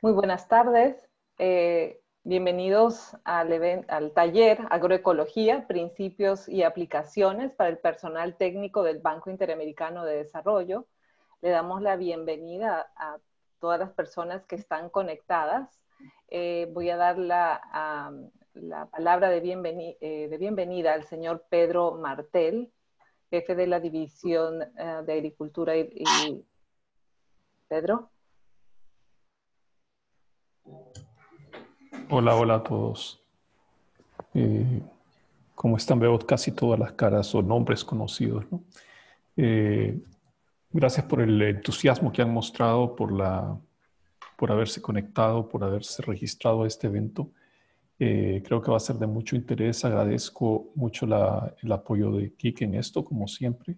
Muy buenas tardes. Eh, bienvenidos al, al, taller Agroecología, Principios y Aplicaciones para el personal técnico del Banco Interamericano de Desarrollo. Le damos la bienvenida a todas las personas que están conectadas. Eh, voy a dar la, la palabra de, eh, de, bienvenida al señor Pedro Martel, jefe de la División de Agricultura y, y Pedro. Hola, hola a todos. Eh, como están, veo casi todas las caras o nombres conocidos. Eh, gracias por el entusiasmo que han mostrado, por, la, por haberse conectado, por haberse registrado a este evento. Eh, creo que va a ser de mucho interés. Agradezco mucho el apoyo de Kik en esto, como siempre.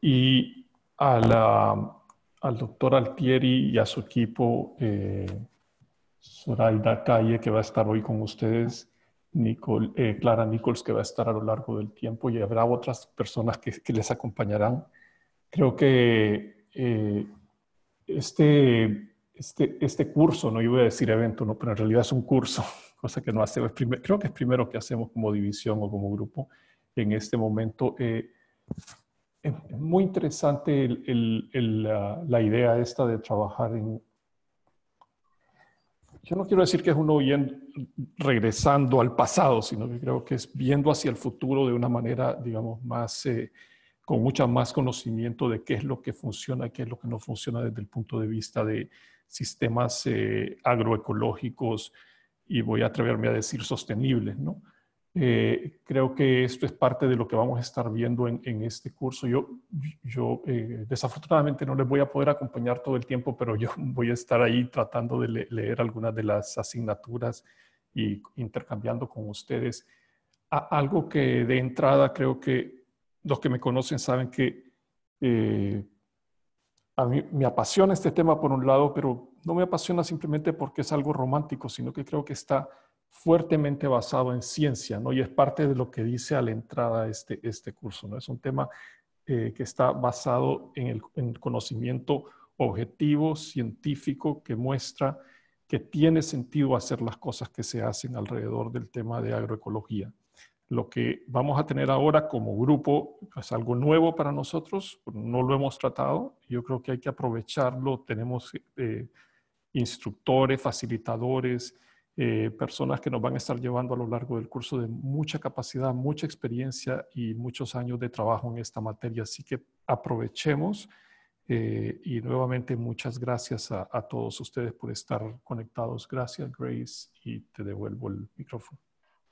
Y a la, al doctor Altieri y a su equipo Zoraida Calle, que va a estar hoy con ustedes, Nicole, eh, Clara Nichols, que va a estar a lo largo del tiempo, y habrá otras personas que, les acompañarán. Creo que eh, este, este, este curso, no yo voy a decir evento, no, pero en realidad es un curso, cosa que no hacemos, creo que es primero que hacemos como división o como grupo en este momento. Eh, es muy interesante la idea esta de trabajar en, yo no quiero decir que es uno bien regresando al pasado, sino que creo que es viendo hacia el futuro de una manera, digamos, más, eh, con mucha más conocimiento de qué es lo que funciona y qué es lo que no funciona desde el punto de vista de sistemas eh, agroecológicos y voy a atreverme a decir sostenibles, ¿no? Eh, creo que esto es parte de lo que vamos a estar viendo en, este curso. Yo, yo eh, desafortunadamente no les voy a poder acompañar todo el tiempo, pero yo voy a estar ahí tratando de leer algunas de las asignaturas y intercambiando con ustedes. algo que de entrada creo que los que me conocen saben que eh, a mí me apasiona este tema por un lado, pero no me apasiona simplemente porque es algo romántico, sino que creo que está fuertemente basado en ciencia, ¿no? Y es parte de lo que dice a la entrada este, este curso, ¿no? Es un tema eh, que está basado en el, en conocimiento objetivo, científico, que muestra que tiene sentido hacer las cosas que se hacen alrededor del tema de agroecología. Lo que vamos a tener ahora como grupo es algo nuevo para nosotros, no lo hemos tratado, yo creo que hay que aprovecharlo, tenemos eh, instructores, facilitadores, eh, personas que nos van a estar llevando a lo largo del curso de mucha capacidad, mucha experiencia y muchos años de trabajo en esta materia. Así que aprovechemos eh, y nuevamente muchas gracias a, todos ustedes por estar conectados. Gracias, Grace, y te devuelvo el micrófono.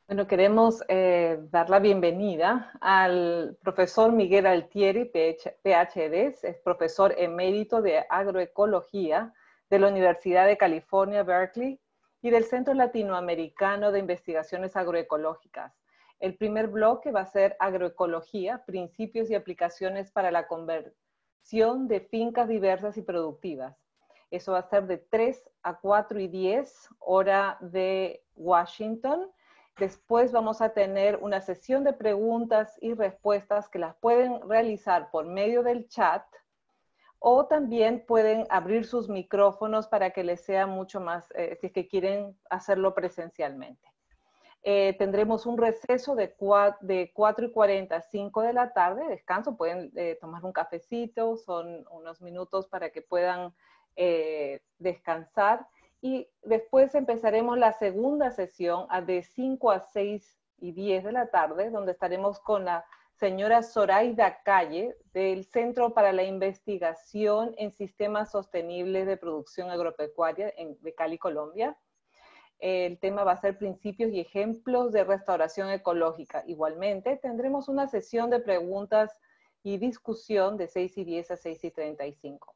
Bueno, queremos eh, dar la bienvenida al profesor Miguel Altieri, PhD, es profesor emérito de agroecología de la Universidad de California, Berkeley, y del Centro Latinoamericano de Investigaciones Agroecológicas. El primer bloque va a ser agroecología, principios y aplicaciones para la conversión de fincas diversas y productivas. Eso va a ser de 3 a 4 y 10 hora de Washington. Después vamos a tener una sesión de preguntas y respuestas que las pueden realizar por medio del chat o también pueden abrir sus micrófonos para que les sea mucho más, eh, si es que quieren hacerlo presencialmente. Eh, tendremos un receso de 4, de 4 y 40 a 5 de la tarde, descanso, pueden eh, tomar un cafecito, son unos minutos para que puedan descansar. Y después empezaremos la segunda sesión de 5 a 6 y 10 de la tarde, donde estaremos con la señora Zoraida Calle, del Centro para la Investigación en Sistemas Sostenibles de Producción Agropecuaria de Cali, Colombia. El tema va a ser principios y ejemplos de restauración ecológica. Igualmente, tendremos una sesión de preguntas y discusión de 6 y 10 a 6 y 35.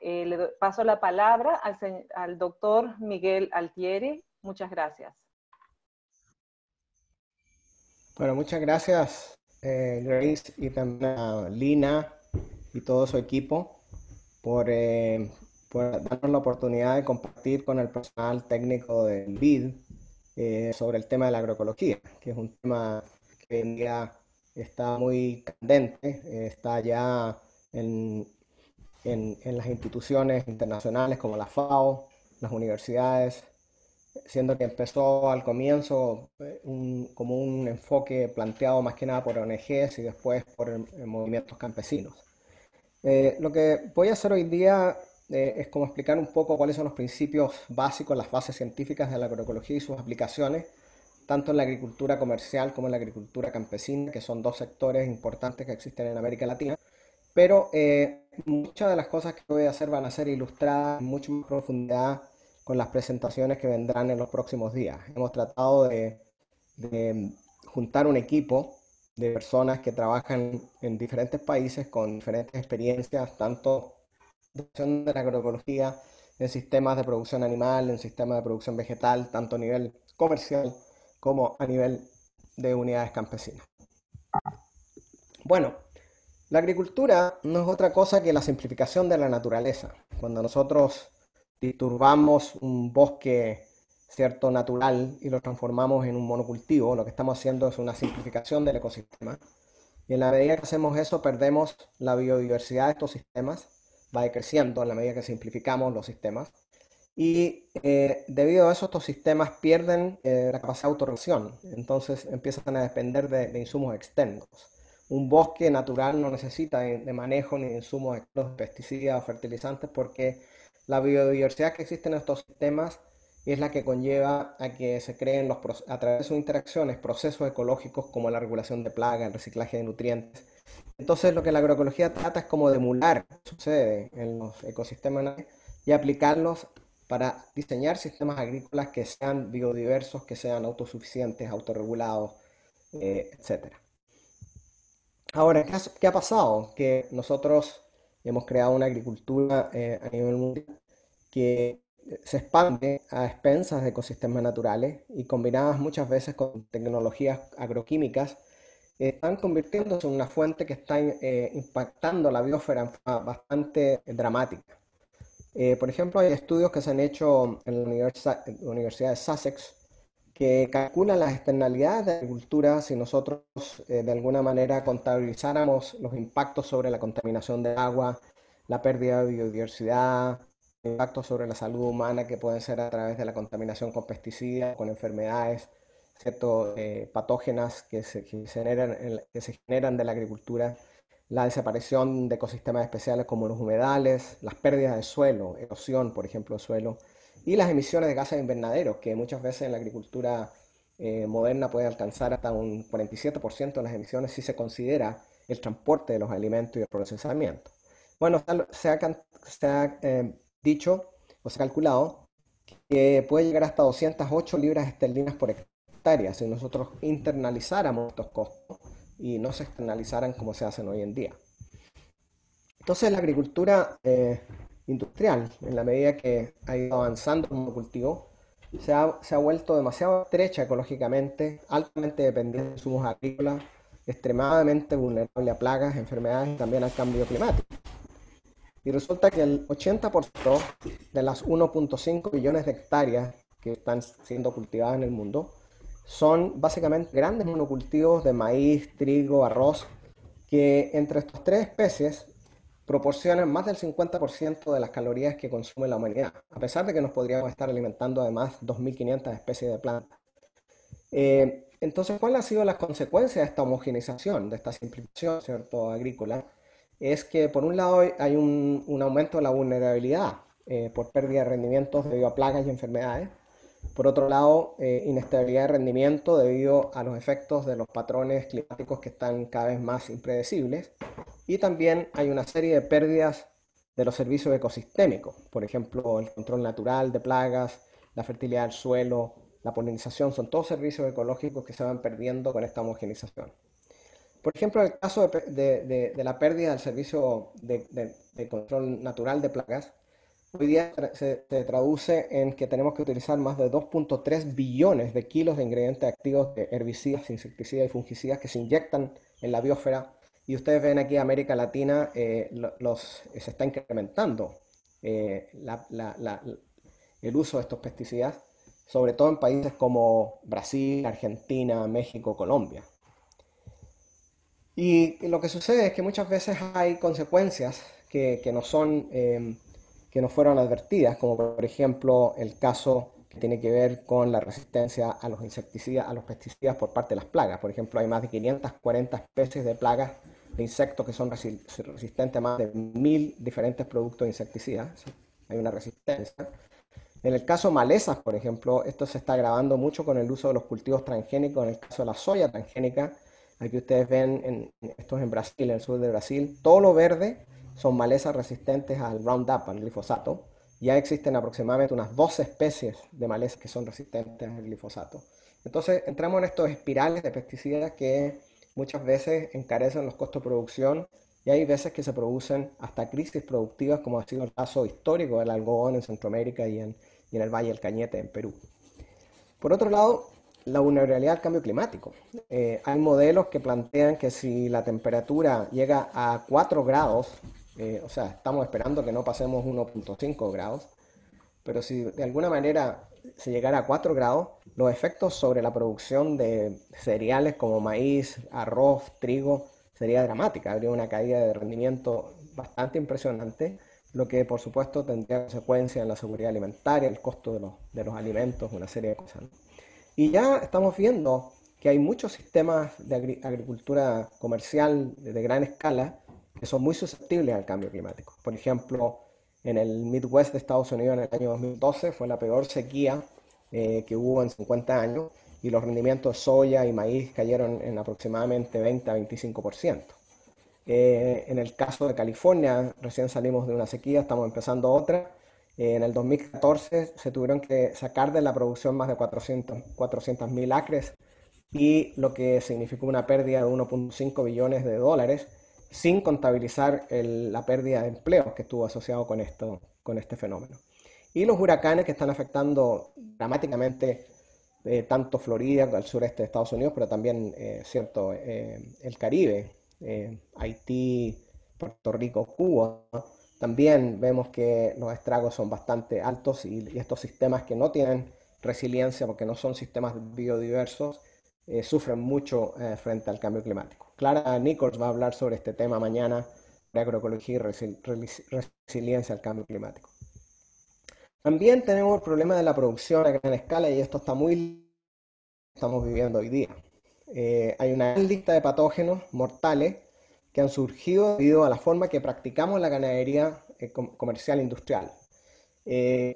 Eh, le paso la palabra al, al doctor Miguel Altieri. Muchas gracias. Bueno, muchas gracias, eh, Grace y también a Lina y todo su equipo por, eh, darnos la oportunidad de compartir con el personal técnico del BID eh, sobre el tema de la agroecología, que es un tema que hoy en día está muy candente, está ya en, en, las instituciones internacionales como la FAO, las universidades, siendo que empezó al comienzo eh, como un enfoque planteado más que nada por ONGs y después por movimientos campesinos. Eh, lo que voy a hacer hoy día eh, es como explicar un poco cuáles son los principios básicos, las bases científicas de la agroecología y sus aplicaciones, tanto en la agricultura comercial como en la agricultura campesina, que son dos sectores importantes que existen en América Latina. Pero muchas de las cosas que voy a hacer van a ser ilustradas en mucha más profundidad con las presentaciones que vendrán en los próximos días. Hemos tratado de, juntar un equipo de personas que trabajan en diferentes países con diferentes experiencias, tanto de la agroecología, en sistemas de producción animal, en sistemas de producción vegetal, tanto a nivel comercial como a nivel de unidades campesinas. Bueno, la agricultura no es otra cosa que la simplificación de la naturaleza. Cuando nosotros disturbamos un bosque cierto natural y lo transformamos en un monocultivo, lo que estamos haciendo es una simplificación del ecosistema. Y en la medida que hacemos eso, perdemos la biodiversidad de estos sistemas, va decreciendo en la medida que simplificamos los sistemas. Y eh, debido a eso, estos sistemas pierden eh, la capacidad de autorregulación, entonces empiezan a depender de, insumos externos. Un bosque natural no necesita de, manejo ni de insumos externos, pesticidas o fertilizantes, porque la biodiversidad que existe en estos sistemas es la que conlleva a que se creen los, a través de sus interacciones procesos ecológicos como la regulación de plagas, el reciclaje de nutrientes. Entonces lo que la agroecología trata es como de emular lo que sucede en los ecosistemas y aplicarlos para diseñar sistemas agrícolas que sean biodiversos, que sean autosuficientes, autorregulados, eh, etc. Ahora, ¿qué ha, ¿qué ha, pasado? Que nosotros hemos creado una agricultura eh, a nivel mundial que se expande a expensas de ecosistemas naturales y combinadas muchas veces con tecnologías agroquímicas, están convirtiéndose en una fuente que está eh, impactando la biosfera en forma bastante dramática. Eh, por ejemplo, hay estudios que se han hecho en la Universidad, de Sussex que calculan las externalidades de la agricultura si nosotros eh, de alguna manera contabilizáramos los impactos sobre la contaminación del agua, la pérdida de biodiversidad, impactos sobre la salud humana que pueden ser a través de la contaminación con pesticidas, con enfermedades eh, patógenas que se, generan, de la agricultura, la desaparición de ecosistemas especiales como los humedales, las pérdidas de suelo, erosión, por ejemplo, de suelo, y las emisiones de gases invernadero, que muchas veces en la agricultura eh, moderna puede alcanzar hasta un 47% de las emisiones si se considera el transporte de los alimentos y el procesamiento. Bueno, se ha, se eh, dicho o se ha calculado que puede llegar hasta 208 libras esterlinas por hectárea si nosotros internalizáramos estos costos y no se externalizaran como se hacen hoy en día. Entonces la agricultura eh, industrial, en la medida que ha ido avanzando como cultivo, se ha, se ha, vuelto demasiado estrecha ecológicamente, altamente dependiente de insumos agrícolas, extremadamente vulnerable a plagas, enfermedades y también al cambio climático. Y resulta que el 80% de las 1.5 billones de hectáreas que están siendo cultivadas en el mundo son básicamente grandes monocultivos de maíz, trigo, arroz, que entre estas tres especies proporcionan más del 50% de las calorías que consume la humanidad, a pesar de que nos podríamos estar alimentando además 2.500 especies de plantas. Eh, entonces, ¿cuáles han sido las consecuencias de esta homogeneización, de esta simplificación ¿cierto? agrícola? Es que por un lado hay un, aumento de la vulnerabilidad eh, por pérdida de rendimientos debido a plagas y enfermedades. Por otro lado, eh, inestabilidad de rendimiento debido a los efectos de los patrones climáticos que están cada vez más impredecibles. Y también hay una serie de pérdidas de los servicios ecosistémicos, por ejemplo, el control natural de plagas, la fertilidad del suelo, la polinización, son todos servicios ecológicos que se van perdiendo con esta homogenización. Por ejemplo, el caso de, la pérdida del servicio de, control natural de plagas, hoy día se, traduce en que tenemos que utilizar más de 2.3 billones de kilos de ingredientes activos de herbicidas, insecticidas y fungicidas que se inyectan en la biosfera. Y ustedes ven aquí América Latina, eh, los, se está incrementando eh, el uso de estos pesticidas, sobre todo en países como Brasil, Argentina, México, Colombia. Y lo que sucede es que muchas veces hay consecuencias que, no son em, que no fueron advertidas, como por ejemplo el caso que tiene que ver con la resistencia a los insecticidas, a los pesticidas por parte de las plagas. Por ejemplo, hay más de 540 especies de plagas de insectos que son resistentes a más de mil diferentes productos insecticidas. Hay una resistencia. En el caso malezas, por ejemplo, esto se está agravando mucho con el uso de los cultivos transgénicos. En el caso de la soya transgénica, aquí ustedes ven, en, esto es en Brasil, en el sur de Brasil, todo lo verde son malezas resistentes al Roundup, al glifosato. Ya existen aproximadamente unas 12 especies de malezas que son resistentes al glifosato. Entonces entramos en estos espirales de pesticidas que muchas veces encarecen los costos de producción y hay veces que se producen hasta crisis productivas, como ha sido el caso histórico del algodón en Centroamérica y en, en el Valle del Cañete en Perú. Por otro lado, la vulnerabilidad al cambio climático. Eh, hay modelos que plantean que si la temperatura llega a 4 grados eh, o sea, estamos esperando que no pasemos 1.5 grados, pero si de alguna manera se llegara a 4 grados, los efectos sobre la producción de cereales como maíz, arroz, trigo, sería dramática. Habría una caída de rendimiento bastante impresionante, lo que por supuesto tendría consecuencias en la seguridad alimentaria, el costo de los, de los alimentos, una serie de cosas. Y ya estamos viendo que hay muchos sistemas de agricultura comercial de gran escala que son muy susceptibles al cambio climático. Por ejemplo, en el Midwest de Estados Unidos en el año 2012 fue la peor sequía eh, que hubo en 50 años y los rendimientos de soya y maíz cayeron en aproximadamente 20 a 25%. Eh, en el caso de California, recién salimos de una sequía, estamos empezando otra. En el 2014 se tuvieron que sacar de la producción más de 400.000 400 acres y lo que significó una pérdida de 1.5 billones de dólares sin contabilizar la pérdida de empleos que estuvo asociado con, esto, con este fenómeno. Y los huracanes que están afectando dramáticamente eh, tanto Florida, el sureste de Estados Unidos, pero también eh, cierto, eh, el Caribe, Haití, Puerto Rico, Cuba. También vemos que los estragos son bastante altos y estos sistemas que no tienen resiliencia porque no son sistemas biodiversos, eh, sufren mucho eh, frente al cambio climático. Clara Nichols va a hablar sobre este tema mañana de agroecología y resiliencia al cambio climático. También tenemos el problema de la producción a gran escala y esto está muy estamos viviendo hoy día. Eh, hay una lista de patógenos mortales que han surgido debido a la forma que practicamos la ganadería comercial industrial,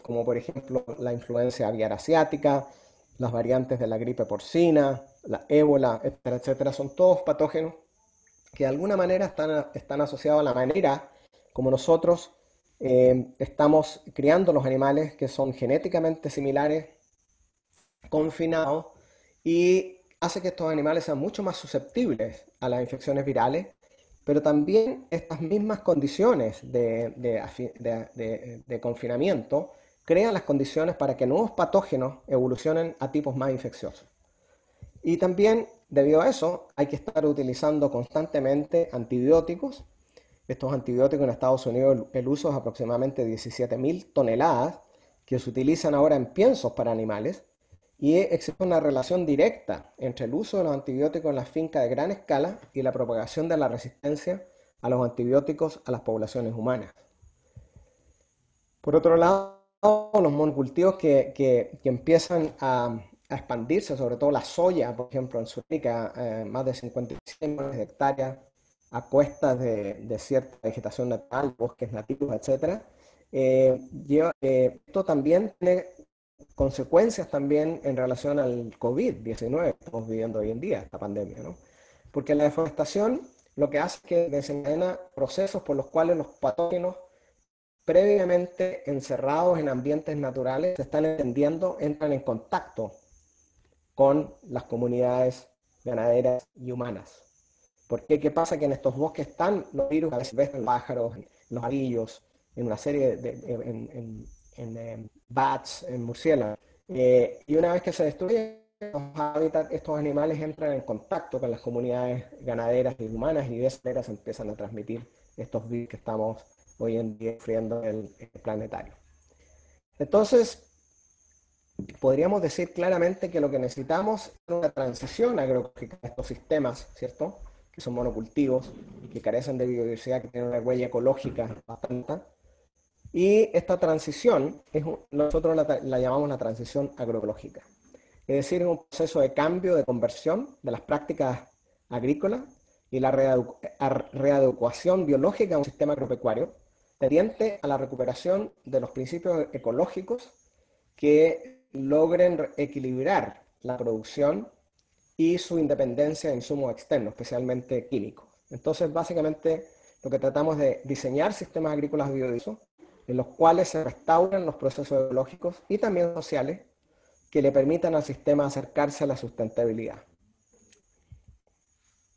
como por ejemplo la influencia aviar asiática, las variantes de la gripe porcina, la ébola, etcétera, etcétera, son todos patógenos que de alguna manera están, están asociados a la manera como nosotros eh, estamos criando los animales que son genéticamente similares, confinados, y hace que estos animales sean mucho más susceptibles a las infecciones virales, pero también estas mismas condiciones de, confinamiento crean las condiciones para que nuevos patógenos evolucionen a tipos más infecciosos. Y también, debido a eso, hay que estar utilizando constantemente antibióticos. Estos antibióticos en Estados Unidos, el uso es aproximadamente 17.000 toneladas que se utilizan ahora en piensos para animales. Y existe una relación directa entre el uso de los antibióticos en las fincas de gran escala y la propagación de la resistencia a los antibióticos a las poblaciones humanas. Por otro lado, los monocultivos que, que, empiezan a, expandirse, sobre todo la soya, por ejemplo, en Sudamérica, eh, más de 56 millones de hectáreas a cuestas de, cierta vegetación natural, bosques nativos, etc. Eh, eh, esto también tiene consecuencias también en relación al COVID-19 que estamos viviendo hoy en día, esta pandemia, ¿no? Porque la deforestación lo que hace es que desencadena procesos por los cuales los patógenos previamente encerrados en ambientes naturales se están entendiendo, entran en contacto con las comunidades ganaderas y humanas. Porque qué pasa que en estos bosques están los virus, a veces ves en pájaros, en los arillos, en una serie de, en, bats, en murciélagos. Eh, y una vez que se destruyen los hábitats, estos animales entran en contacto con las comunidades ganaderas y humanas y de esa manera se empiezan a transmitir estos virus que estamos hoy en día sufriendo el, el planetario. Entonces, podríamos decir claramente que lo que necesitamos es una transición agroecológica de estos sistemas, ¿cierto? Que son monocultivos, que carecen de biodiversidad, que tienen una huella ecológica bastante, Y esta transición, es, nosotros la, llamamos la transición agroecológica. Es decir, es un proceso de cambio, de conversión de las prácticas agrícolas y la readecuación biológica a un sistema agropecuario tendiente a la recuperación de los principios ecológicos que logren equilibrar la producción y su independencia de insumos externos, especialmente químicos. Entonces, básicamente, lo que tratamos de diseñar sistemas agrícolas biodiversos en los cuales se restauran los procesos ecológicos y también sociales que le permitan al sistema acercarse a la sustentabilidad.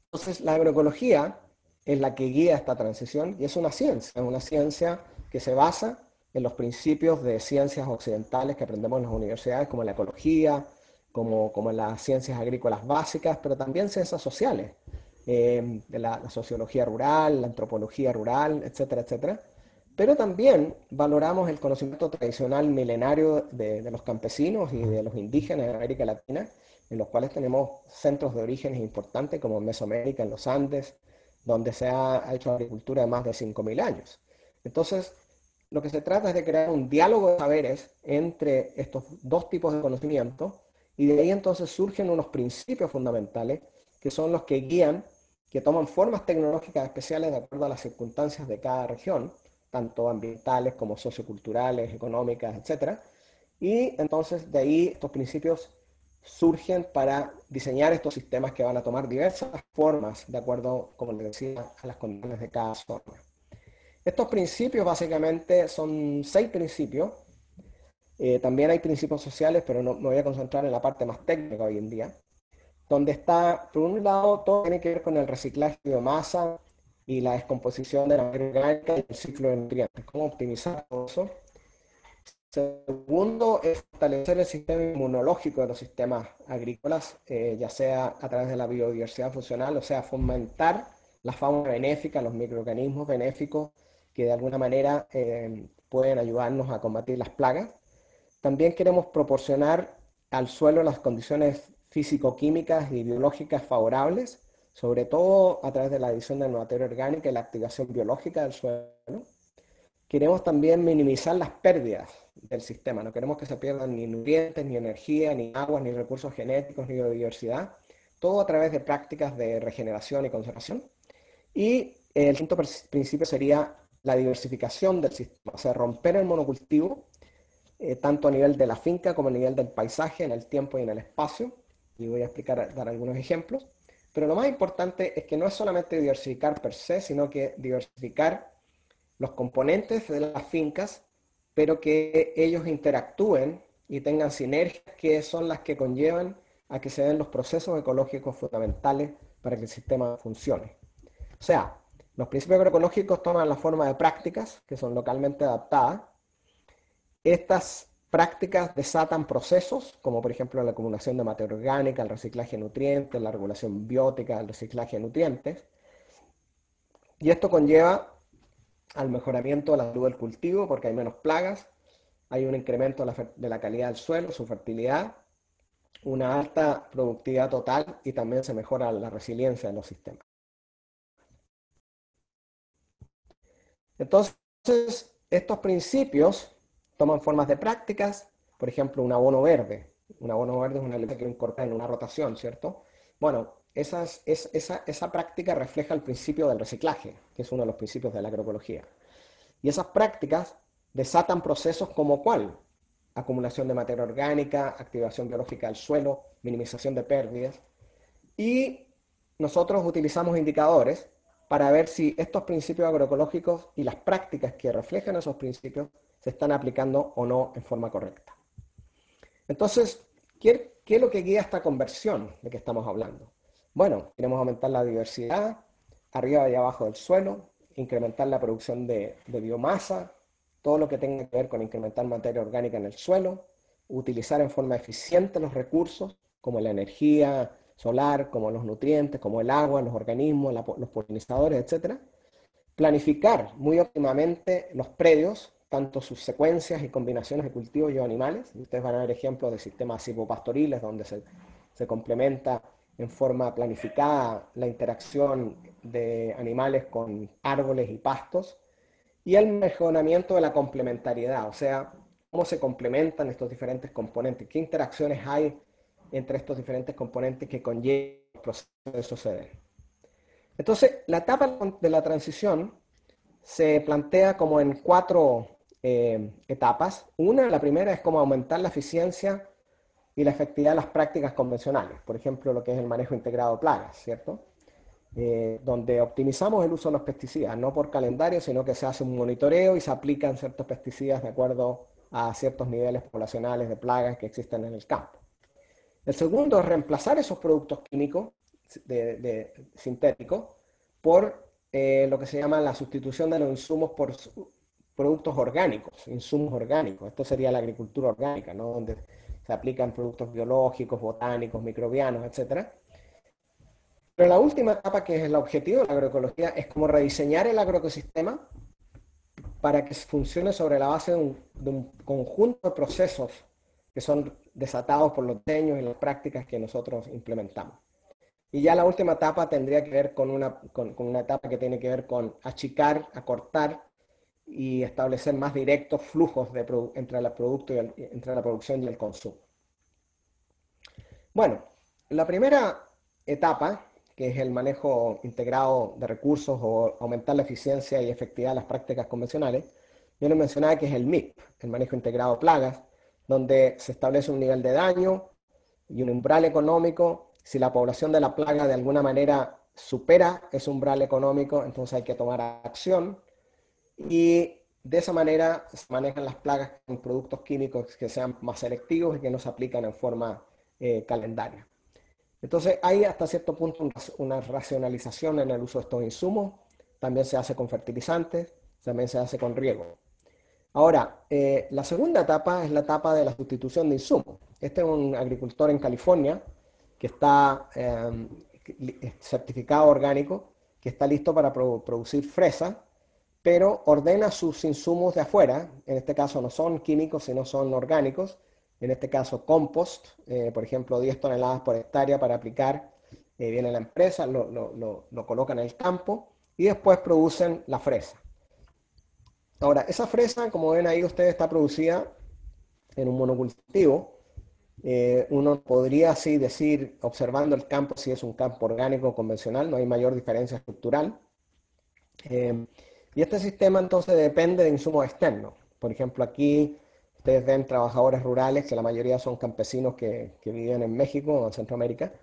Entonces, la agroecología es la que guía esta transición y es una ciencia, es una ciencia que se basa en los principios de ciencias occidentales que aprendemos en las universidades, como la ecología, como, como las ciencias agrícolas básicas, pero también ciencias sociales, eh, de la, sociología rural, la antropología rural, etcétera, etcétera. Pero también valoramos el conocimiento tradicional milenario de, los campesinos y de los indígenas en América Latina, en los cuales tenemos centros de orígenes importantes como en Mesoamérica, en los Andes, donde se ha hecho agricultura de más de 5.000 años. Entonces, lo que se trata es de crear un diálogo de saberes entre estos dos tipos de conocimiento y de ahí entonces surgen unos principios fundamentales que son los que guían, que toman formas tecnológicas especiales de acuerdo a las circunstancias de cada región, tanto ambientales como socioculturales, económicas, etc. Y entonces de ahí estos principios surgen para diseñar estos sistemas que van a tomar diversas formas de acuerdo, como les decía, a las condiciones de cada zona. Estos principios básicamente son seis principios. Eh, también hay principios sociales, pero no me voy a concentrar en la parte más técnica hoy en día. Donde está, por un lado, todo tiene que ver con el reciclaje de biomasa y la descomposición de la materia orgánica y el ciclo de nutrientes. Cómo optimizar todo eso. Segundo es fortalecer el sistema inmunológico de los sistemas agrícolas, eh, ya sea a través de la biodiversidad funcional, o sea, fomentar la fauna benéfica, los microorganismos benéficos que de alguna manera eh, pueden ayudarnos a combatir las plagas. También queremos proporcionar al suelo las condiciones físico-químicas y biológicas favorables, sobre todo a través de la adición de materia orgánica y la activación biológica del suelo. Queremos también minimizar las pérdidas del sistema, no queremos que se pierdan ni nutrientes, ni energía, ni agua, ni recursos genéticos, ni biodiversidad, todo a través de prácticas de regeneración y conservación. Y el quinto principio sería la diversificación del sistema, o sea, romper el monocultivo, eh, tanto a nivel de la finca como a nivel del paisaje, en el tiempo y en el espacio. Y voy a explicar, dar algunos ejemplos. Pero lo más importante es que no es solamente diversificar per se, sino que diversificar los componentes de las fincas, pero que ellos interactúen y tengan sinergias que son las que conllevan a que se den los procesos ecológicos fundamentales para que el sistema funcione. O sea, los principios agroecológicos toman la forma de prácticas que son localmente adaptadas. Estas prácticas desatan procesos, como por ejemplo la acumulación de materia orgánica, el reciclaje de nutrientes, la regulación biótica, el reciclaje de nutrientes. Y esto conlleva al mejoramiento de la salud del cultivo porque hay menos plagas, hay un incremento de la calidad del suelo, su fertilidad, una alta productividad total y también se mejora la resiliencia de los sistemas. Entonces, estos principios toman formas de prácticas, por ejemplo, un abono verde. Un abono verde es una ley que incorpora en una rotación, ¿cierto? Bueno, esa, esa práctica refleja el principio del reciclaje, que es uno de los principios de la agroecología. Y esas prácticas desatan procesos como cuál? Acumulación de materia orgánica, activación biológica del suelo, minimización de pérdidas. Y nosotros utilizamos indicadores para ver si estos principios agroecológicos y las prácticas que reflejan esos principios están aplicando o no en forma correcta. Entonces, ¿qué, es lo que guía esta conversión de que estamos hablando? Bueno, queremos aumentar la diversidad arriba y abajo del suelo, incrementar la producción de, de biomasa, todo lo que tenga que ver con incrementar materia orgánica en el suelo, utilizar en forma eficiente los recursos como la energía, solar, como los nutrientes, como el agua, los organismos, los polinizadores, etc. Planificar muy óptimamente los predios, tanto sus secuencias y combinaciones de cultivos y animales. Ustedes van a ver ejemplos de sistemas silvopastoriles donde se, complementa en forma planificada la interacción de animales con árboles y pastos. y el mejoramiento de la complementariedad, o sea, cómo se complementan estos diferentes componentes, qué interacciones hay entre estos diferentes componentes que conllevan el proceso de suceder. Entonces, la etapa de la transición se plantea como en cuatro eh, etapas. Una, la primera es cómo aumentar la eficiencia y la efectividad de las prácticas convencionales, por ejemplo, lo que es el manejo integrado de plagas, ¿cierto? Eh, donde optimizamos el uso de los pesticidas, no por calendario, sino que se hace un monitoreo y se aplican ciertos pesticidas de acuerdo a ciertos niveles poblacionales de plagas que existen en el campo. El segundo es reemplazar esos productos químicos de, sintéticos por eh, lo que se llama la sustitución de los insumos por productos orgánicos, insumos orgánicos. Esto sería la agricultura orgánica, ¿no? donde se aplican productos biológicos, botánicos, microbianos, etc. Pero la última etapa, que es el objetivo de la agroecología, es como rediseñar el agroecosistema para que funcione sobre la base de un, de un conjunto de procesos que son desatados por los diseños y las prácticas que nosotros implementamos. Y ya la última etapa tendría que ver con una, con, una etapa que tiene que ver con achicar, acortar y establecer más directos flujos de entre, la producto y entre la producción y el consumo. Bueno, la primera etapa, que es el manejo integrado de recursos o aumentar la eficiencia y efectividad de las prácticas convencionales, yo les mencionaba que es el MIP, el manejo integrado de plagas, donde se establece un nivel de daño y un umbral económico si la población de la plaga de alguna manera supera ese umbral económico, entonces hay que tomar acción y de esa manera se manejan las plagas con productos químicos que sean más selectivos y que no se aplican en forma eh, calendaria. Entonces hay hasta cierto punto una racionalización en el uso de estos insumos, también se hace con fertilizantes, también se hace con riego. Ahora, eh, la segunda etapa es la etapa de la sustitución de insumos. Este es un agricultor en California que está em, certificado orgánico, que está listo para producir fresa, pero ordena sus insumos de afuera, en este caso no son químicos, sino son orgánicos, en este caso compost, eh, por ejemplo, 10 toneladas por hectárea para aplicar, eh, viene la empresa, lo, lo, lo, colocan en el campo y después producen la fresa. Ahora, esa fresa, como ven ahí ustedes, está producida en un monocultivo, eh, uno podría así decir, observando el campo, si es un campo orgánico o convencional, no hay mayor diferencia estructural. Eh, y este sistema entonces depende de insumos externos. Por ejemplo, aquí ustedes ven trabajadores rurales, que la mayoría son campesinos que, viven en México o en Centroamérica.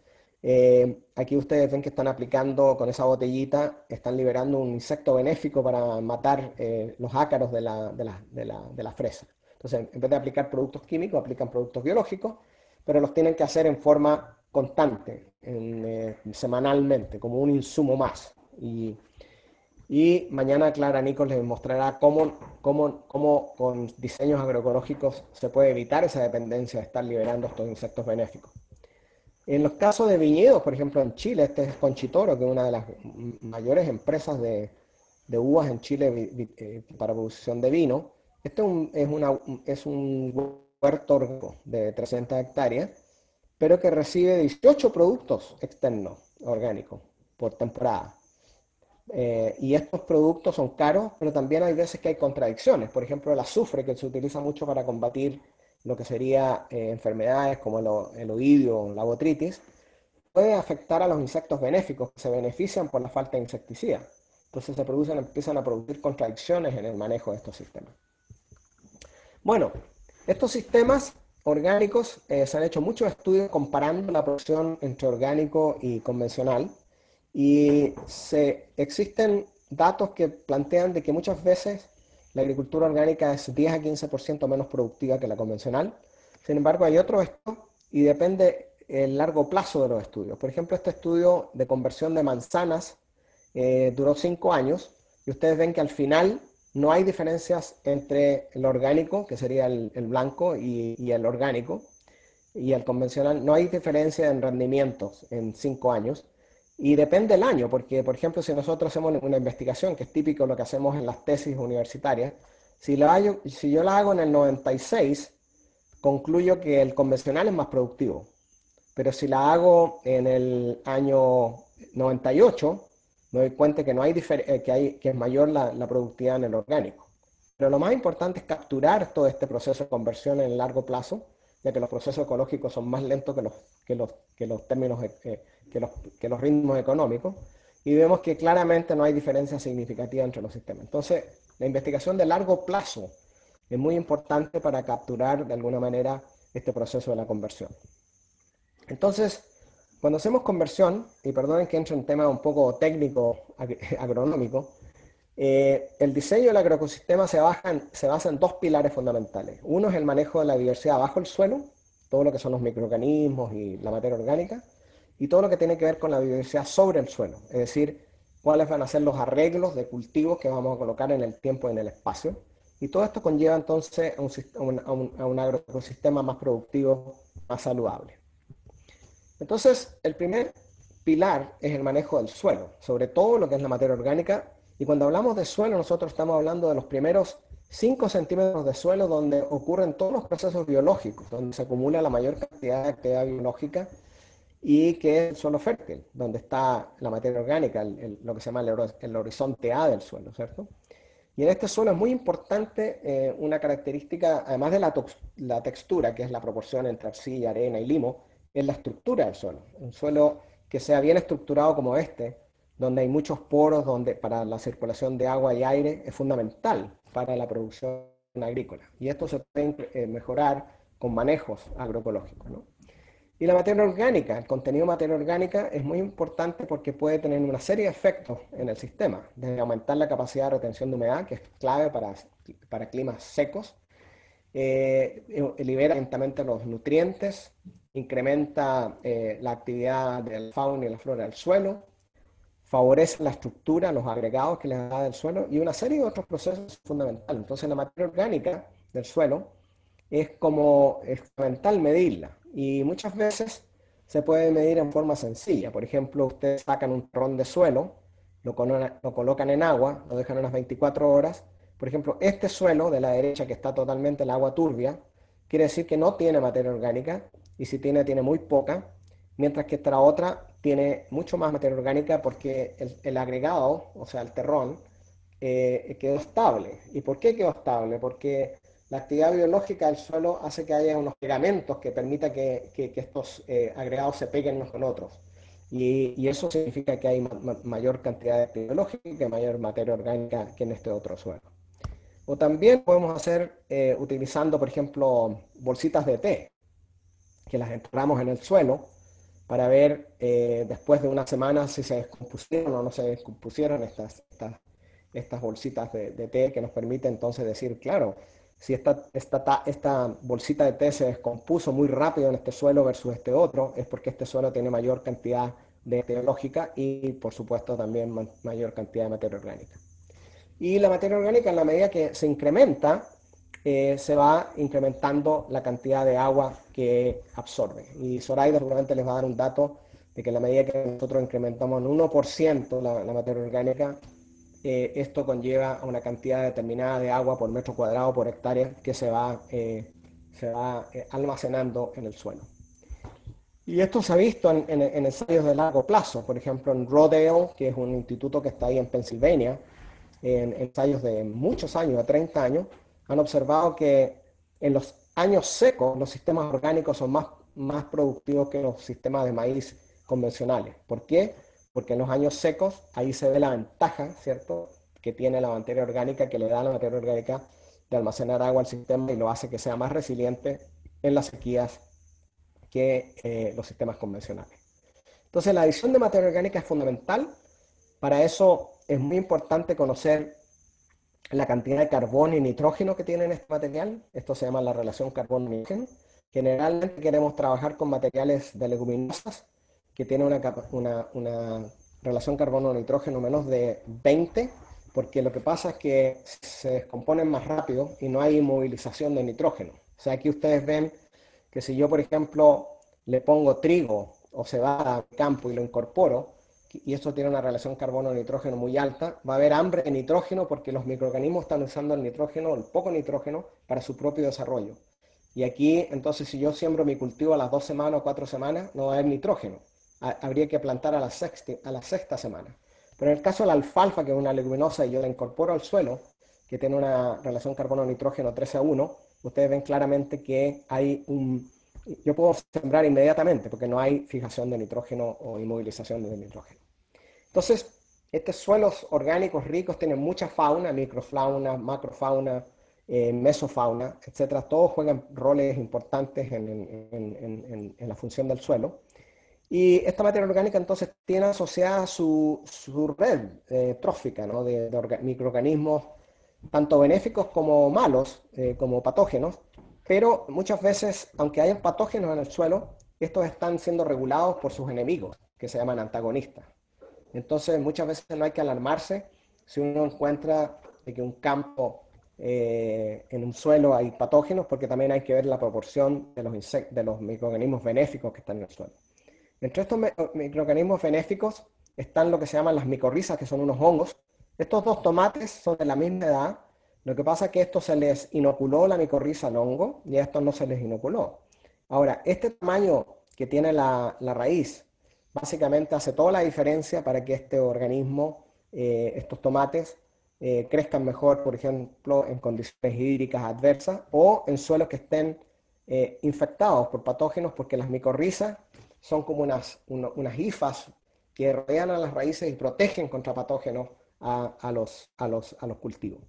Eh, aquí ustedes ven que están aplicando con esa botellita, están liberando un insecto benéfico para matar los ácaros de la, de, la, de, la, de la fresa. Entonces, en vez de aplicar productos químicos, aplican productos biológicos, pero los tienen que hacer en forma constante, eh, semanalmente, como un insumo más. Y, mañana Clara Nico les mostrará cómo, cómo, cómo, con diseños agroecológicos se puede evitar esa dependencia de estar liberando estos insectos benéficos. En los casos de viñedos, por ejemplo en Chile, este es Conchitoro, que es una de las mayores empresas de, uvas en Chile eh, para producción de vino, este es un, es un huerto de 300 hectáreas, pero que recibe 18 productos externos orgánicos por temporada. Eh, y estos productos son caros, pero también hay veces que hay contradicciones. Por ejemplo, el azufre, que se utiliza mucho para combatir lo que sería eh, enfermedades como el, el oidio o la botritis, puede afectar a los insectos benéficos que se benefician por la falta de insecticida. Entonces se producen, empiezan a producir contradicciones en el manejo de estos sistemas. Bueno, estos sistemas orgánicos eh, se han hecho muchos estudios comparando la producción entre orgánico y convencional y se, existen datos que plantean de que muchas veces la agricultura orgánica es 10 a 15% menos productiva que la convencional. Sin embargo, hay otros estudios y depende el largo plazo de los estudios. Por ejemplo, este estudio de conversión de manzanas eh, duró 5 años y ustedes ven que al final no hay diferencias entre el orgánico, que sería el, blanco, y, el orgánico, y el convencional. No hay diferencia en rendimientos en cinco años. Y depende del año, porque, por ejemplo, si nosotros hacemos una investigación, que es típico lo que hacemos en las tesis universitarias, si, si yo la hago en el 96, concluyo que el convencional es más productivo. Pero si la hago en el año 98, me doy cuenta que, no hay eh, que, hay, que es mayor la, la, productividad en el orgánico. Pero lo más importante es capturar todo este proceso de conversión en el largo plazo, ya que los procesos ecológicos son más lentos que los, que los, que los términos, eh, que, los, ritmos económicos, y vemos que claramente no hay diferencia significativa entre los sistemas. Entonces, la investigación de largo plazo es muy importante para capturar de alguna manera este proceso de la conversión. Entonces, cuando hacemos conversión, y perdonen que entre un tema un poco técnico, agronómico, eh, el diseño del agroecosistema se basa en dos pilares fundamentales. Uno es el manejo de la diversidad bajo el suelo, todo lo que son los microorganismos y la materia orgánica, y todo lo que tiene que ver con la biodiversidad sobre el suelo, es decir, cuáles van a ser los arreglos de cultivos que vamos a colocar en el tiempo y en el espacio. Y todo esto conlleva entonces a un, a un, agroecosistema más productivo, más saludable. Entonces, el primer pilar es el manejo del suelo, sobre todo lo que es la materia orgánica. Y cuando hablamos de suelo, nosotros estamos hablando de los primeros 5 centímetros de suelo donde ocurren todos los procesos biológicos, donde se acumula la mayor cantidad de actividad biológica y que es el suelo fértil, donde está la materia orgánica, lo que se llama el, horizonte A del suelo, ¿cierto? Y en este suelo es muy importante eh, una característica, además de la, textura, que es la proporción entre arcilla, arena y limo, es la estructura del suelo. Un suelo que sea bien estructurado como este, donde hay muchos poros donde, para la circulación de agua y aire, es fundamental para la producción agrícola. Y esto se puede eh, mejorar con manejos agroecológicos. ¿no? Y la materia orgánica, el contenido de materia orgánica es muy importante porque puede tener una serie de efectos en el sistema, desde aumentar la capacidad de retención de humedad, que es clave para, para climas secos, eh, libera lentamente los nutrientes, incrementa eh, la actividad del fauna y la flora del suelo, favorece la estructura, los agregados que le da del suelo y una serie de otros procesos fundamentales. Entonces la materia orgánica del suelo es como es fundamental medirla y muchas veces se puede medir en forma sencilla. Por ejemplo, ustedes sacan un ron de suelo, lo, lo colocan en agua, lo dejan unas 24 horas. Por ejemplo, este suelo de la derecha que está totalmente el agua turbia, quiere decir que no tiene materia orgánica y si tiene, tiene muy poca, mientras que esta otra tiene mucho más materia orgánica porque el, agregado, o sea, el terrón, eh, quedó estable. ¿Y por qué quedó estable? Porque la actividad biológica del suelo hace que haya unos pegamentos que permita que, estos eh, agregados se peguen unos con otros. Y, eso significa que hay mayor cantidad de actividad biológica y mayor materia orgánica que en este otro suelo. O también podemos hacer eh, utilizando, por ejemplo, bolsitas de té, que las enterramos en el suelo para ver eh, después de una semana si se descompusieron o no se descompusieron estas, estas, bolsitas de, de, té que nos permite entonces decir, claro, si esta, esta, esta bolsita de té se descompuso muy rápido en este suelo versus este otro, es porque este suelo tiene mayor cantidad de teológica y por supuesto también mayor cantidad de materia orgánica. Y la materia orgánica en la medida que se incrementa, eh, se va incrementando la cantidad de agua que absorbe. Y Zoraida seguramente les va a dar un dato de que en la medida que nosotros incrementamos en 1% la, la materia orgánica, eh, esto conlleva una cantidad determinada de agua por metro cuadrado por hectárea que se va, eh, se va eh, almacenando en el suelo. Y esto se ha visto en, ensayos de largo plazo, por ejemplo en Rodale, que es un instituto que está ahí en Pensilvania, en ensayos de muchos años, de 30 años, han observado que en los años secos los sistemas orgánicos son más, más productivos que los sistemas de maíz convencionales. ¿Por qué? Porque en los años secos ahí se ve la ventaja, ¿cierto?, que tiene la materia orgánica, que le da la materia orgánica de almacenar agua al sistema y lo hace que sea más resiliente en las sequías que eh, los sistemas convencionales. Entonces la adición de materia orgánica es fundamental. Para eso es muy importante conocer la cantidad de carbono y nitrógeno que tiene este material. Esto se llama la relación carbono-nitrógeno. Generalmente queremos trabajar con materiales de leguminosas que tiene una, relación carbono-nitrógeno menos de 20, porque lo que pasa es que se descomponen más rápido y no hay movilización de nitrógeno. O sea, aquí ustedes ven que si yo, por ejemplo, le pongo trigo o se va al campo y lo incorporo, y esto tiene una relación carbono-nitrógeno muy alta, va a haber hambre de nitrógeno porque los microorganismos están usando el nitrógeno, el poco nitrógeno, para su propio desarrollo. Y aquí, entonces, si yo siembro mi cultivo a las dos semanas o cuatro semanas, no va a haber nitrógeno habría que plantar a la, sexta, semana. Pero en el caso de la alfalfa, que es una leguminosa y yo la incorporo al suelo, que tiene una relación carbono-nitrógeno 13 a 1, ustedes ven claramente que hay un... Yo puedo sembrar inmediatamente porque no hay fijación de nitrógeno o inmovilización de nitrógeno. Entonces, estos suelos orgánicos ricos tienen mucha fauna, microfauna, macrofauna, eh, mesofauna, etcétera. Todos juegan roles importantes en, la función del suelo. Y esta materia orgánica entonces tiene asociada su, red eh, trófica de, microorganismos tanto benéficos como malos, eh, como patógenos, pero muchas veces, aunque haya patógenos en el suelo, estos están siendo regulados por sus enemigos, que se llaman antagonistas. Entonces, muchas veces no hay que alarmarse si uno encuentra que un campo, eh, en un suelo hay patógenos, porque también hay que ver la proporción de los, de los microorganismos benéficos que están en el suelo. Entre estos microorganismos benéficos están lo que se llaman las micorrizas, que son unos hongos, estos dos tomates son de la misma edad. Lo que pasa es que esto se les inoculó la micorriza al hongo y a estos no se les inoculó. Ahora, este tamaño que tiene la, raíz básicamente hace toda la diferencia para que este organismo, eh, estos tomates, eh, crezcan mejor, por ejemplo, en condiciones hídricas adversas o en suelos que estén eh, infectados por patógenos, porque las micorrizas son como unas, unas hifas que rodean a las raíces y protegen contra patógenos a, los, a, los, a los cultivos.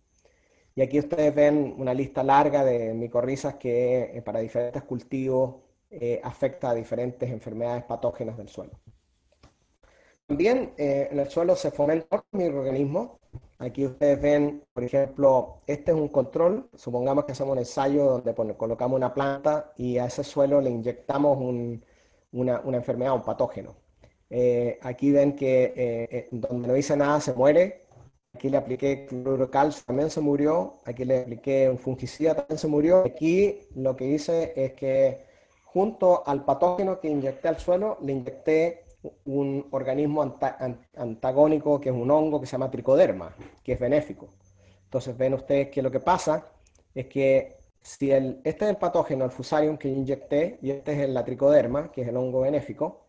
Y aquí ustedes ven una lista larga de micorrizas que eh, para diferentes cultivos eh, afecta a diferentes enfermedades patógenas del suelo. También eh, en el suelo se fomentan microorganismos. Aquí ustedes ven, por ejemplo, este es un control. Supongamos que hacemos un ensayo donde colocamos una planta y a ese suelo le inyectamos una, una, enfermedad, un patógeno. aquí ven que donde no dice nada se muere, Aquí le apliqué clorocalcio, también se murió. Aquí le apliqué un fungicida, también se murió. Aquí lo que hice es que junto al patógeno que inyecté al suelo, le inyecté un organismo antagónico que es un hongo que se llama tricoderma, que es benéfico. Entonces ven ustedes que lo que pasa es que si el, este es el patógeno, el fusarium que inyecté, y este es la tricoderma, que es el hongo benéfico,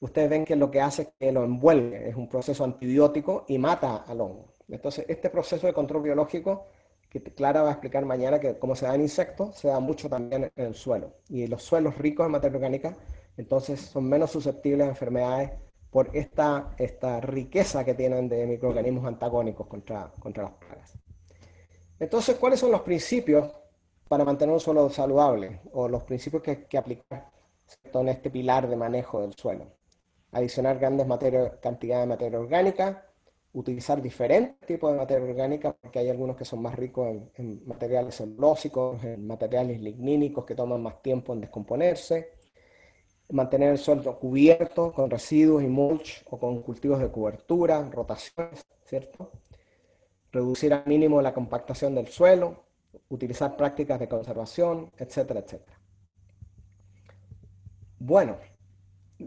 ustedes ven que lo que hace es que lo envuelve, es un proceso antibiótico y mata al hongo. Entonces, este proceso de control biológico, que Clara va a explicar mañana, que como se da en insectos, se da mucho también en el suelo. Y los suelos ricos en materia orgánica, entonces son menos susceptibles a enfermedades por esta, esta riqueza que tienen de microorganismos antagónicos contra, contra las plagas. Entonces, ¿cuáles son los principios para mantener un suelo saludable? O los principios que hay que aplicar en este pilar de manejo del suelo. Adicionar grandes cantidades de materia orgánica, utilizar diferentes tipos de materia orgánica, porque hay algunos que son más ricos en, materiales celulósicos, en materiales lignínicos que toman más tiempo en descomponerse, mantener el suelo cubierto con residuos y mulch o con cultivos de cobertura, rotaciones, ¿cierto? Reducir al mínimo la compactación del suelo, utilizar prácticas de conservación, etcétera, etcétera. Bueno,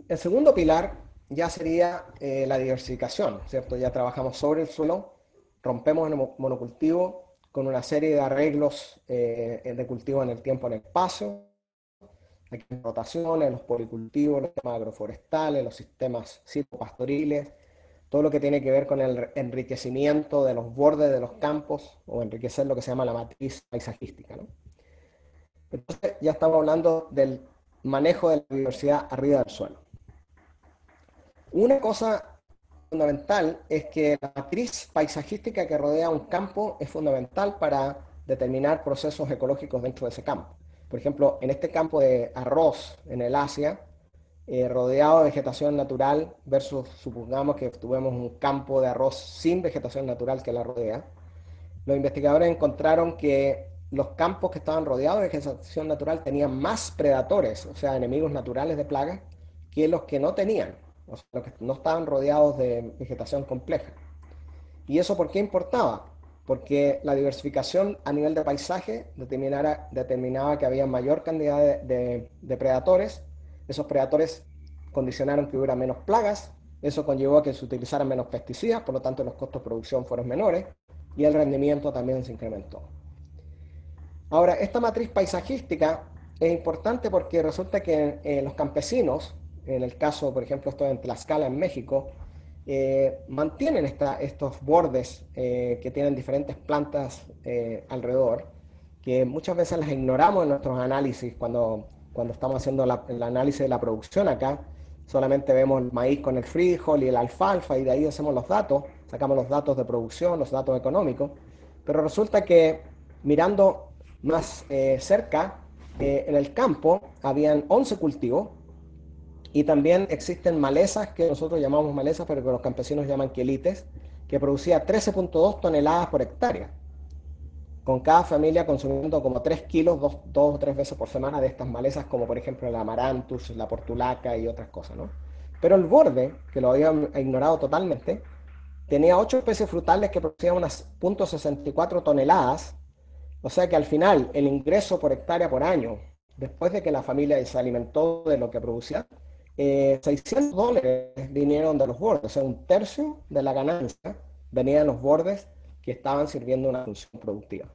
el segundo pilar ya sería eh, la diversificación, ¿cierto? Ya trabajamos sobre el suelo, rompemos el monocultivo con una serie de arreglos eh, de cultivo en el tiempo, en el espacio, aquí rotaciones, los policultivos, los sistemas agroforestales, los sistemas pastoriles, todo lo que tiene que ver con el enriquecimiento de los bordes de los campos o enriquecer lo que se llama la matriz paisajística. Entonces ya estamos hablando del manejo de la biodiversidad arriba del suelo. Una cosa fundamental es que la matriz paisajística que rodea un campo es fundamental para determinar procesos ecológicos dentro de ese campo. Por ejemplo, en este campo de arroz en el Asia, eh, rodeado de vegetación natural, versus supongamos que tuvimos un campo de arroz sin vegetación natural que la rodea, los investigadores encontraron que los campos que estaban rodeados de vegetación natural tenían más predadores, o sea, enemigos naturales de plagas, que los que no tenían o sea, que no estaban rodeados de vegetación compleja. ¿Y eso por qué importaba? Porque la diversificación a nivel de paisaje determinaba que había mayor cantidad de, de, predatores, esos predatores condicionaron que hubiera menos plagas, eso conllevó a que se utilizaran menos pesticidas, por lo tanto los costos de producción fueron menores y el rendimiento también se incrementó. Ahora, esta matriz paisajística es importante porque resulta que eh, los campesinos en el caso, por ejemplo, esto en Tlaxcala, en México, eh, mantienen estos bordes eh, que tienen diferentes plantas alrededor, que muchas veces las ignoramos en nuestros análisis cuando, cuando estamos haciendo el análisis de la producción acá. Solamente vemos el maíz con el frijol y el alfalfa y de ahí hacemos los datos, sacamos los datos de producción, los datos económicos, pero resulta que mirando más cerca, en el campo habían 11 cultivos y también existen malezas que nosotros llamamos malezas, pero que los campesinos llaman quelites, que producía 13.2 toneladas por hectárea, con cada familia consumiendo como 3 kilos dos, o tres veces por semana de estas malezas, como por ejemplo el amarantus, la portulaca y otras cosas. ¿no? Pero el borde, que lo habían ignorado totalmente, tenía 8 especies frutales que producían unas 0.64 toneladas, o sea que al final el ingreso por hectárea por año, después de que la familia se alimentó de lo que producía, 600 eh, dólares vinieron de los bordes, o sea, un tercio de la ganancia venía de los bordes que estaban sirviendo una función productiva.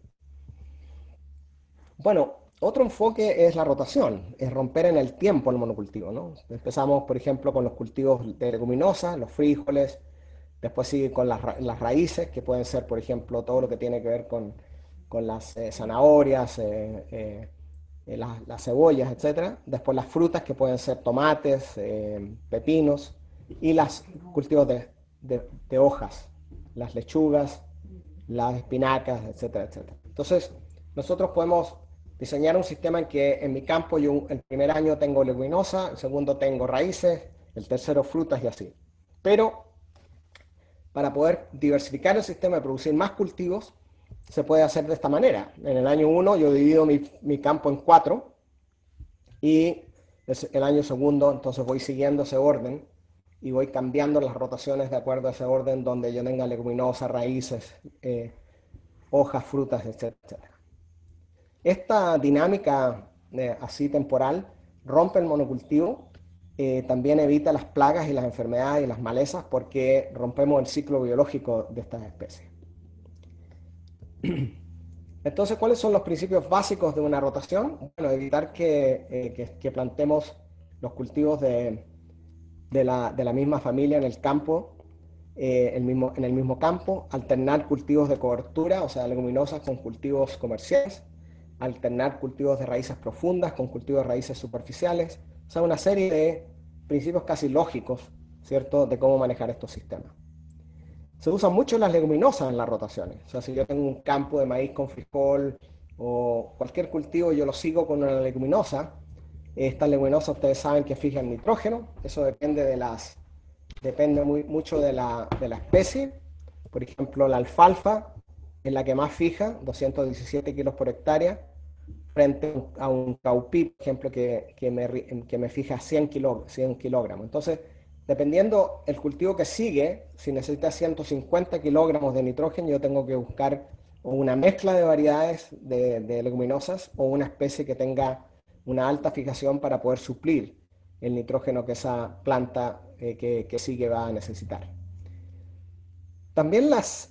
Bueno, otro enfoque es la rotación, es romper en el tiempo el monocultivo. ¿no? Empezamos, por ejemplo, con los cultivos de leguminosas, los frijoles, después sigue con las, raíces, que pueden ser, por ejemplo, todo lo que tiene que ver con, las eh, zanahorias, eh, eh, las, cebollas, etcétera. Después las frutas que pueden ser tomates, pepinos y los cultivos de, hojas, las lechugas, las espinacas, etcétera, etcétera. Entonces, nosotros podemos diseñar un sistema en que en mi campo yo el primer año tengo leguminosa, el segundo tengo raíces, el tercero frutas y así. Pero para poder diversificar el sistema y producir más cultivos, se puede hacer de esta manera. En el año 1 yo divido mi, campo en cuatro y el año segundo entonces voy siguiendo ese orden y voy cambiando las rotaciones de acuerdo a ese orden donde yo tenga leguminosas, raíces, eh, hojas, frutas, etc. Esta dinámica eh, así temporal rompe el monocultivo, eh, también evita las plagas y las enfermedades y las malezas porque rompemos el ciclo biológico de estas especies. Entonces, ¿cuáles son los principios básicos de una rotación? Bueno, evitar que, eh, plantemos los cultivos de, la, misma familia en el campo, en el mismo campo, alternar cultivos de cobertura, o sea, leguminosas con cultivos comerciales, alternar cultivos de raíces profundas con cultivos de raíces superficiales, o sea, una serie de principios casi lógicos, ¿cierto?, de cómo manejar estos sistemas. Se usan mucho las leguminosas en las rotaciones. O sea, si yo tengo un campo de maíz con frijol o cualquier cultivo, yo lo sigo con una leguminosa. Estas leguminosas ustedes saben que fijan nitrógeno. Eso depende de las depende mucho de la, de la especie. Por ejemplo, la alfalfa es la que más fija, 217 kilos por hectárea, frente a un caupí, por ejemplo, que, que, me, que me fija 100, 100 kilogramos. Entonces, Dependiendo el cultivo que sigue, si necesita 150 kilogramos de nitrógeno, yo tengo que buscar una mezcla de variedades de, leguminosas o una especie que tenga una alta fijación para poder suplir el nitrógeno que esa planta eh, que, sigue va a necesitar. También las,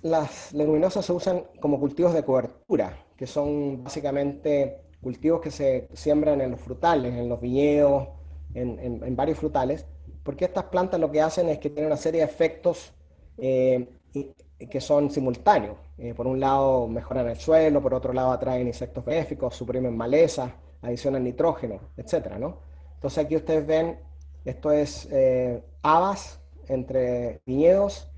leguminosas se usan como cultivos de cobertura, que son básicamente cultivos que se siembran en los frutales, en los viñedos, en varios frutales, porque estas plantas lo que hacen es que tienen una serie de efectos eh, que son simultáneos. Eh, por un lado mejoran el suelo, por otro lado atraen insectos benéficos, suprimen malezas, adicionan nitrógeno, etc. ¿no? Entonces aquí ustedes ven, esto es eh, habas entre viñedos,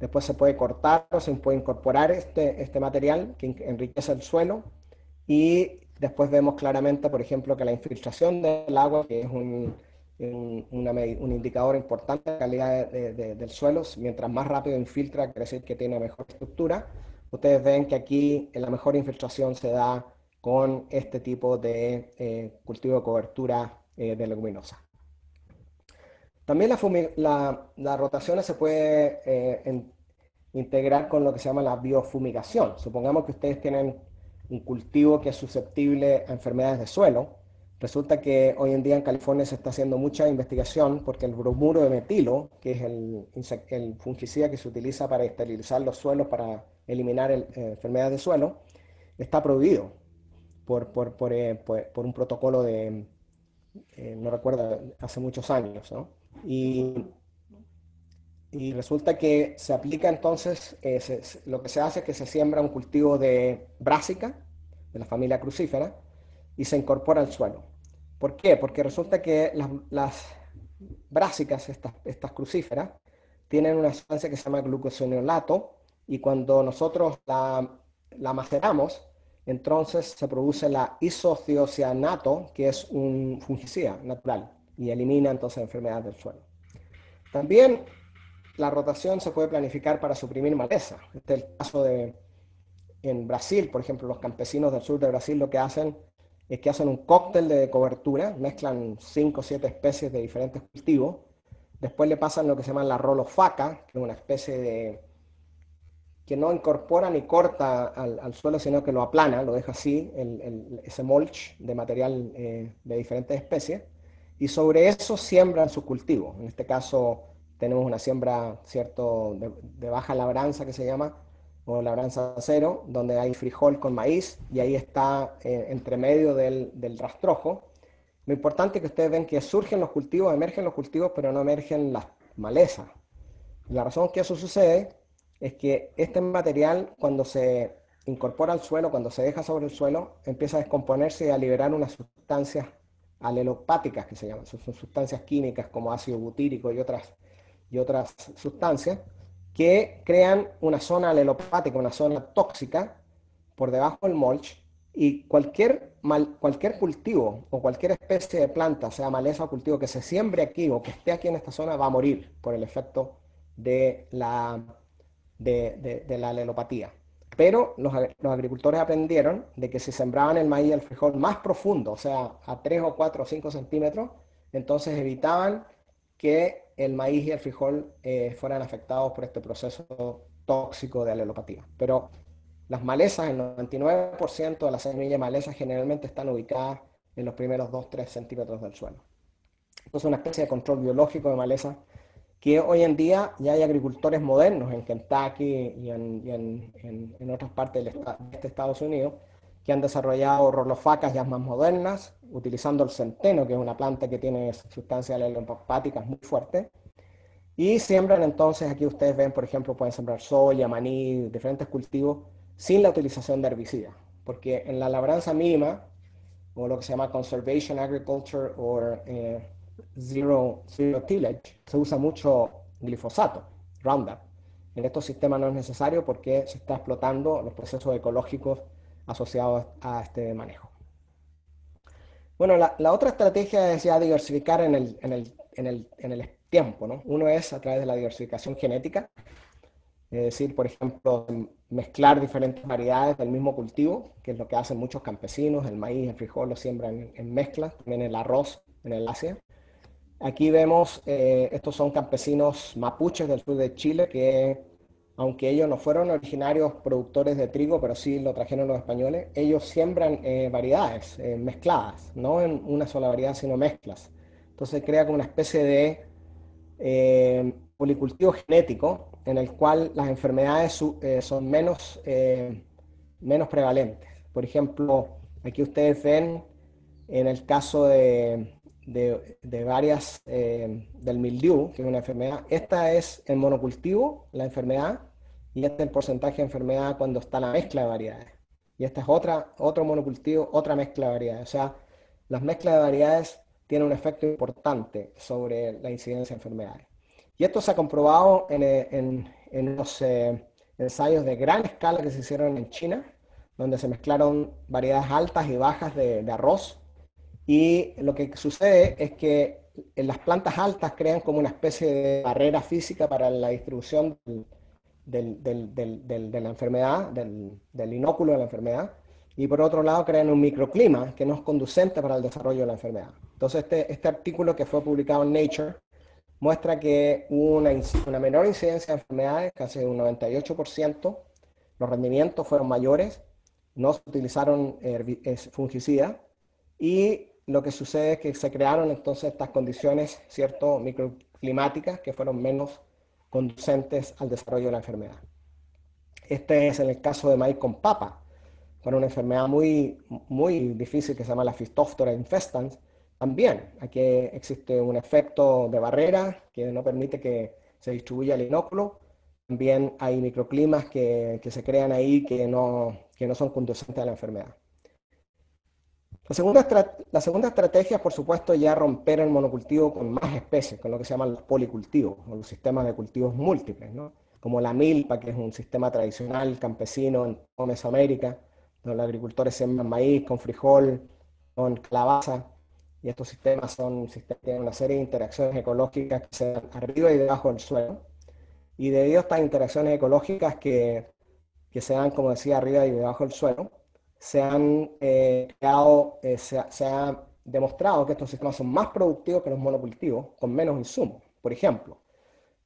después se puede cortar o se puede incorporar este, este material que enriquece el suelo y después vemos claramente, por ejemplo, que la infiltración del agua, que es un un, indicador importante de calidad del suelo. Mientras más rápido infiltra, quiere decir que tiene mejor estructura. Ustedes ven que aquí la mejor infiltración se da con este tipo de eh, cultivo de cobertura eh, de leguminosa. También la, la, rotaciones se puede eh, integrar con lo que se llama la biofumigación. Supongamos que ustedes tienen un cultivo que es susceptible a enfermedades de suelo Resulta que hoy en día en California se está haciendo mucha investigación porque el bromuro de metilo, que es el, fungicida que se utiliza para esterilizar los suelos, para eliminar eh, enfermedades de suelo, está prohibido por, por, eh, un protocolo de, no recuerdo, hace muchos años. Y resulta que se aplica entonces, eh, lo que se hace es que se siembra un cultivo de brásica, de la familia crucífera, y se incorpora al suelo. ¿Por qué? Porque resulta que las, brásicas, estas, estas crucíferas, tienen una sustancia que se llama glucosinolato, y cuando nosotros la, la maceramos, entonces se produce la isocianato, que es un fungicida natural, y elimina entonces enfermedades del suelo. También la rotación se puede planificar para suprimir maleza. Este es el caso de en Brasil, por ejemplo, los campesinos del sur de Brasil lo que hacen es que hacen un cóctel de cobertura, mezclan 5 o 7 especies de diferentes cultivos, después le pasan lo que se llama la rolofaca, que es una especie de que no incorpora ni corta al, suelo, sino que lo aplana, lo deja así, ese mulch de material eh, de diferentes especies, y sobre eso siembran sus cultivos. En este caso tenemos una siembra cierto de, baja labranza que se llama, o labranza cero, donde hay frijol con maíz y ahí está eh, entre medio del, del, rastrojo. Lo importante es que ustedes ven que surgen los cultivos, emergen los cultivos, pero no emergen las malezas. La razón que eso sucede es que este material, cuando se incorpora al suelo, cuando se deja sobre el suelo, empieza a descomponerse y a liberar unas sustancias alelopáticas que se llaman, son sustancias químicas como ácido butírico y otras, y otras sustancias que crean una zona alelopática, una zona tóxica por debajo del mulch y cualquier, mal, cualquier cultivo o cualquier especie de planta, sea maleza o cultivo que se siembre aquí o que esté aquí en esta zona va a morir por el efecto de la, de, de la alelopatía. Pero los, agricultores aprendieron de que si sembraban el maíz y el frijol más profundo, o sea, a 3 o 4 o 5 centímetros, entonces evitaban que el maíz y el frijol eh, fueran afectados por este proceso tóxico de alelopatía. Pero las malezas, el 99% de las semillas malezas generalmente están ubicadas en los primeros 2-3 centímetros del suelo. Entonces, una especie de control biológico de maleza que hoy en día ya hay agricultores modernos en Kentucky y en, otras partes de este Estados Unidos que han desarrollado rolofacas ya más modernas, utilizando el centeno, que es una planta que tiene sustancias alelopáticas muy fuertes, y siembran entonces, aquí ustedes ven, por ejemplo, pueden sembrar soya, maní, diferentes cultivos, sin la utilización de herbicidas, porque en la labranza mínima, o lo que se llama conservation agriculture o eh, zero, tillage, se usa mucho glifosato, Roundup. En estos sistemas no es necesario porque se está explotando los procesos ecológicos asociados a este manejo. Bueno, la, otra estrategia es ya diversificar en el, en el, en el, en el tiempo. ¿no? Uno es a través de la diversificación genética, es decir, por ejemplo, mezclar diferentes variedades del mismo cultivo, que es lo que hacen muchos campesinos, el maíz, el frijol lo siembran en, en mezclas, también el arroz en el Asia. Aquí vemos, eh, estos son campesinos mapuches del sur de Chile que, aunque ellos no fueron originarios productores de trigo, pero sí lo trajeron los españoles, ellos siembran eh, variedades eh, mezcladas, no en una sola variedad, sino mezclas. Entonces crea como una especie de policultivo genético en el cual las enfermedades son menos, menos prevalentes. Por ejemplo, aquí ustedes ven en el caso de, de, varias, eh, del mildiu, que es una enfermedad. Esta es el monocultivo, la enfermedad, y este es el porcentaje de enfermedad cuando está la mezcla de variedades. Y esta es otra, otro monocultivo, otra mezcla de variedades. O sea, las mezclas de variedades tienen un efecto importante sobre la incidencia de enfermedades. Y esto se ha comprobado en, en, en los eh, ensayos de gran escala que se hicieron en China, donde se mezclaron variedades altas y bajas de, de arroz y lo que sucede es que en las plantas altas crean como una especie de barrera física para la distribución del, de la enfermedad, del, inóculo de la enfermedad, y por otro lado crean un microclima que no es conducente para el desarrollo de la enfermedad. Entonces este, este artículo que fue publicado en Nature muestra que una, una menor incidencia de enfermedades, casi un 98%, los rendimientos fueron mayores, no se utilizaron fungicidas, y lo que sucede es que se crearon entonces estas condiciones, ¿cierto?, microclimáticas que fueron menos conducentes al desarrollo de la enfermedad. Este es en el caso de maíz con papa, con una enfermedad muy, muy difícil que se llama la Phytophthora infestans. También aquí existe un efecto de barrera que no permite que, se distribuye al inóculo. También hay microclimas que, que se crean ahí que no, que no son conducentes a la enfermedad. La segunda, la segunda estrategia es, por supuesto, ya romper el monocultivo con más especies, con lo que se llaman los policultivos, o los sistemas de cultivos múltiples, ¿no? como la milpa, que es un sistema tradicional campesino en Mesoamérica, donde los agricultores siembran maíz con frijol, con calabaza, y estos sistemas son sistemas, tienen una serie de interacciones ecológicas que se dan arriba y debajo del suelo. Y debido a estas interacciones ecológicas que, que se dan, como decía, arriba y debajo del suelo, se han eh, creado, eh, se, ha demostrado que estos sistemas son más productivos que los monocultivos, con menos insumos. Por ejemplo,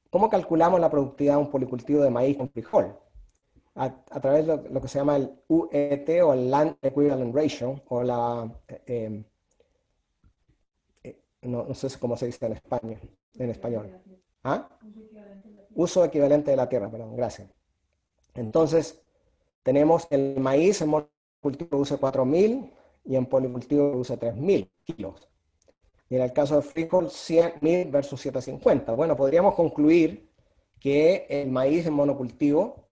¿cómo calculamos la productividad de un policultivo de maíz con frijol? A, través de lo, que se llama el UET o el Land Equivalent Ratio, o la... Eh, no, sé cómo se dice en España, en español. ¿Ah? Uso equivalente de la tierra, perdón, gracias. Entonces, tenemos el maíz en cultivo produce 4.000 y en policultivo produce 3.000 kilos. Y en el caso de frijol, 100.000 versus 750. Bueno, podríamos concluir que el maíz en monocultivo